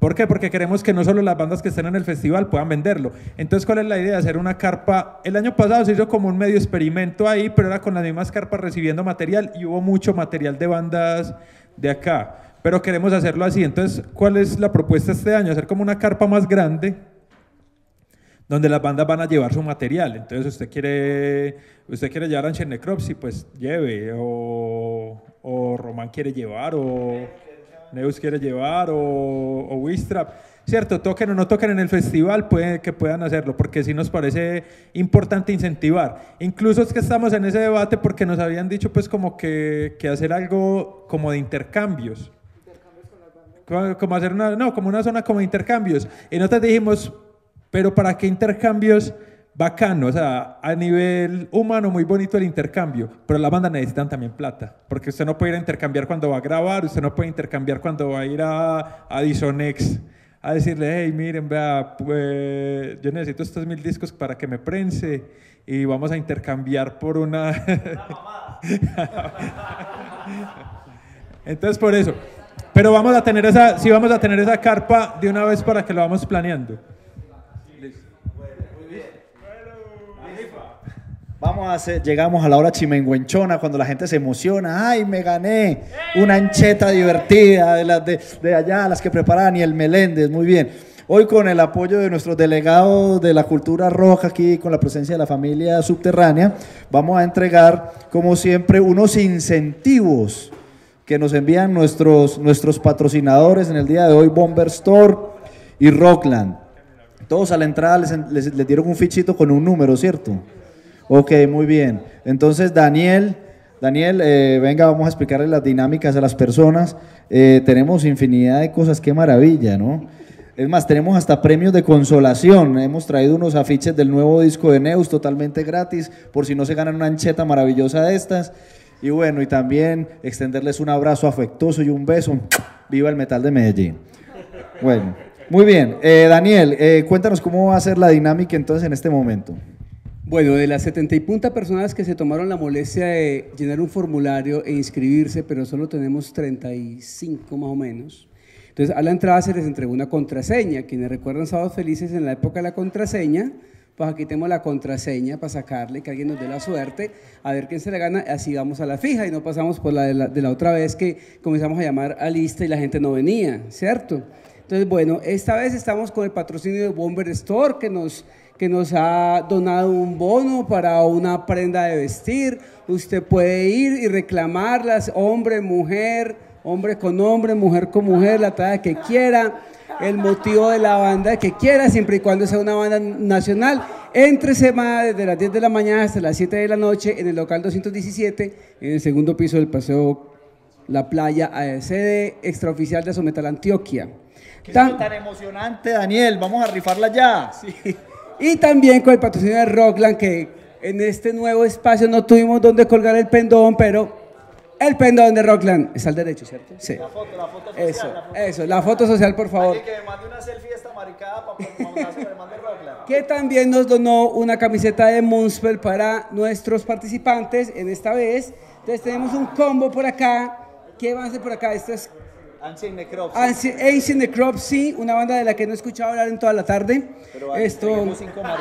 ¿Por qué? Porque queremos que no solo las bandas que estén en el festival puedan venderlo. Entonces, ¿cuál es la idea? Hacer una carpa. El año pasado se hizo como un medio experimento ahí, pero era con las mismas carpas recibiendo material y hubo mucho material de bandas de acá pero queremos hacerlo así. Entonces, ¿cuál es la propuesta este año? Hacer como una carpa más grande donde las bandas van a llevar su material. Entonces, usted quiere, usted quiere llevar a Necropsy, pues lleve, o, o Román quiere llevar, o Neus quiere llevar, o, o Wistrap. Cierto, toquen o no toquen en el festival, puede, que puedan hacerlo, porque sí nos parece importante incentivar. Incluso es que estamos en ese debate porque nos habían dicho pues como que, que hacer algo como de intercambios como hacer una, no, como una zona como de intercambios. Y nosotros dijimos, pero ¿para qué intercambios? Bacano, o sea, a nivel humano muy bonito el intercambio, pero las bandas necesitan también plata, porque usted no puede ir a intercambiar cuando va a grabar, usted no puede intercambiar cuando va a ir a, a Disonex a decirle, hey, miren, vea, pues, yo necesito estos mil discos para que me prense y vamos a intercambiar por una... Entonces, por eso, Pero vamos a tener esa, sí vamos a tener esa carpa de una vez para que lo vamos planeando. Vamos a hacer, llegamos a la hora chimenguenchona cuando la gente se emociona. ¡Ay, me gané! Una ancheta divertida de las de, de allá, las que prepara Daniel Meléndez. Muy bien. Hoy con el apoyo de nuestros delegados de la cultura roja aquí, con la presencia de la familia subterránea, vamos a entregar, como siempre, unos incentivos que nos envían nuestros, nuestros patrocinadores en el día de hoy, Bomber Store y Rockland. Todos a la entrada les, les- dieron un fichito con un número, ¿cierto? Ok, muy bien. Entonces, Daniel, Daniel, eh, venga, vamos a explicarle las dinámicas a las personas. Eh, tenemos infinidad de cosas, qué maravilla, ¿no? Es más, tenemos hasta premios de consolación. Hemos traído unos afiches del nuevo disco de Neus totalmente gratis, por si no se ganan una ancheta maravillosa de estas. Y bueno, y también extenderles un abrazo afectuoso y un beso. Viva el metal de Medellín. Bueno, muy bien. Eh, Daniel, eh, cuéntanos cómo va a ser la dinámica entonces en este momento. Bueno, de las 70 y punta personas que se tomaron la molestia de llenar un formulario e inscribirse, pero solo tenemos 35 más o menos. Entonces, a la entrada se les entregó una contraseña. Quienes recuerdan Sábados Felices en la época de la contraseña, pues aquí tenemos la contraseña para sacarle, que alguien nos dé la suerte, a ver quién se la gana, así vamos a la fija y no pasamos por la de la, de la otra vez que comenzamos a llamar a lista y la gente no venía, ¿cierto? Entonces, bueno, esta vez estamos con el patrocinio de Bomber Store, que nos, que nos ha donado un bono para una prenda de vestir. Usted puede ir y reclamarlas, hombre, mujer, hombre con hombre, mujer con mujer, la talla que quiera, el motivo de la banda que quiera, siempre y cuando sea una banda nacional. Entre semana, desde las 10 de la mañana hasta las 7 de la noche, en el local 217, en el segundo piso del Paseo La Playa, eh, sede extraoficial de Asometal Antioquia. Qué Tan- tan emocionante, Daniel. Vamos a rifarla ya. Y también con el patrocinio de Rockland, que en este nuevo espacio no tuvimos donde colgar el pendón, pero el pendón de Rockland está al derecho, ¿cierto? Sí. La foto, la foto social. Eso, la foto eso, la foto social, por favor. Alguien que me mande una selfie esta maricada para Rockland. Que también nos donó una camiseta de Moonspell para nuestros participantes en esta vez. Entonces tenemos un combo por acá. ¿Qué va a hacer por acá? Esto es Ancient Necropsy. Ancient Ancient Necropsy, una banda de la que no he escuchado hablar en toda la tarde. Pero Esto... cinco.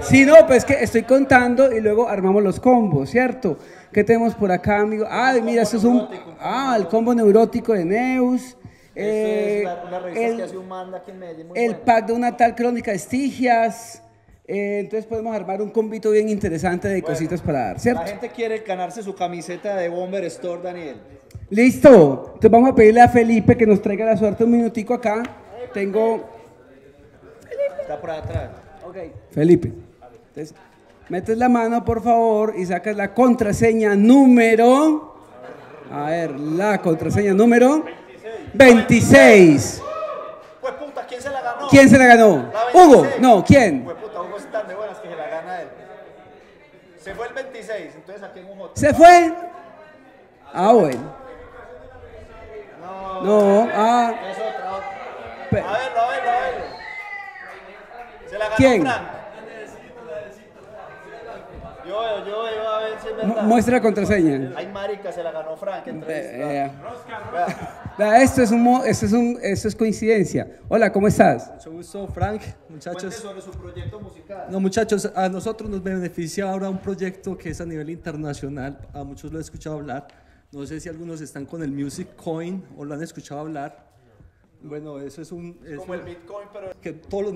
Sí, no, pues que estoy contando y luego armamos los combos, ¿cierto? ¿Qué tenemos por acá, amigo? Ay, mira, esto es un... Ah, el combo neurótico de Neus. Eh, es la, una revista el, que hace un manda aquí en Medellín muy el buena. pack de una tal crónica de estigias. Eh, entonces podemos armar un combito bien interesante de cositas para dar, ¿cierto? La gente quiere ganarse su camiseta de Bomber Store, Daniel. Listo. Entonces vamos a pedirle a Felipe que nos traiga la suerte un minutico acá. Tengo... Está por atrás. Ok. Felipe. Entonces, metes la mano, por favor, y sacas la contraseña número. A ver, la contraseña número 26. Pues puta, ¿quién se la ganó? ¿Quién se la ganó? La Hugo. 26. No, ¿quién? Pues puta, Hugo es tan de buenas que se la gana él. Se fue el 26, entonces aquí en un hotel. ¿Se fue? Ah, bueno. No, ah. Es otra, otra. A verlo, a verlo, a verlo. Se la ganó ¿Quién? Frank. Yo veo, yo veo, a ver si es Mu- verdad. muestra la contraseña. Ay, marica, se la ganó Frank. Eh, Vea. Vea, esto es, un, esto, es un, esto es coincidencia. Hola, ¿cómo estás? Mucho gusto, Frank. Muchachos. sobre su proyecto musical. No, muchachos, a nosotros nos beneficia ahora un proyecto que es a nivel internacional. A muchos lo he escuchado hablar. No sé si algunos están con el Music Coin o lo han escuchado hablar. Bueno, eso es un. es Como el Bitcoin, pero que todos los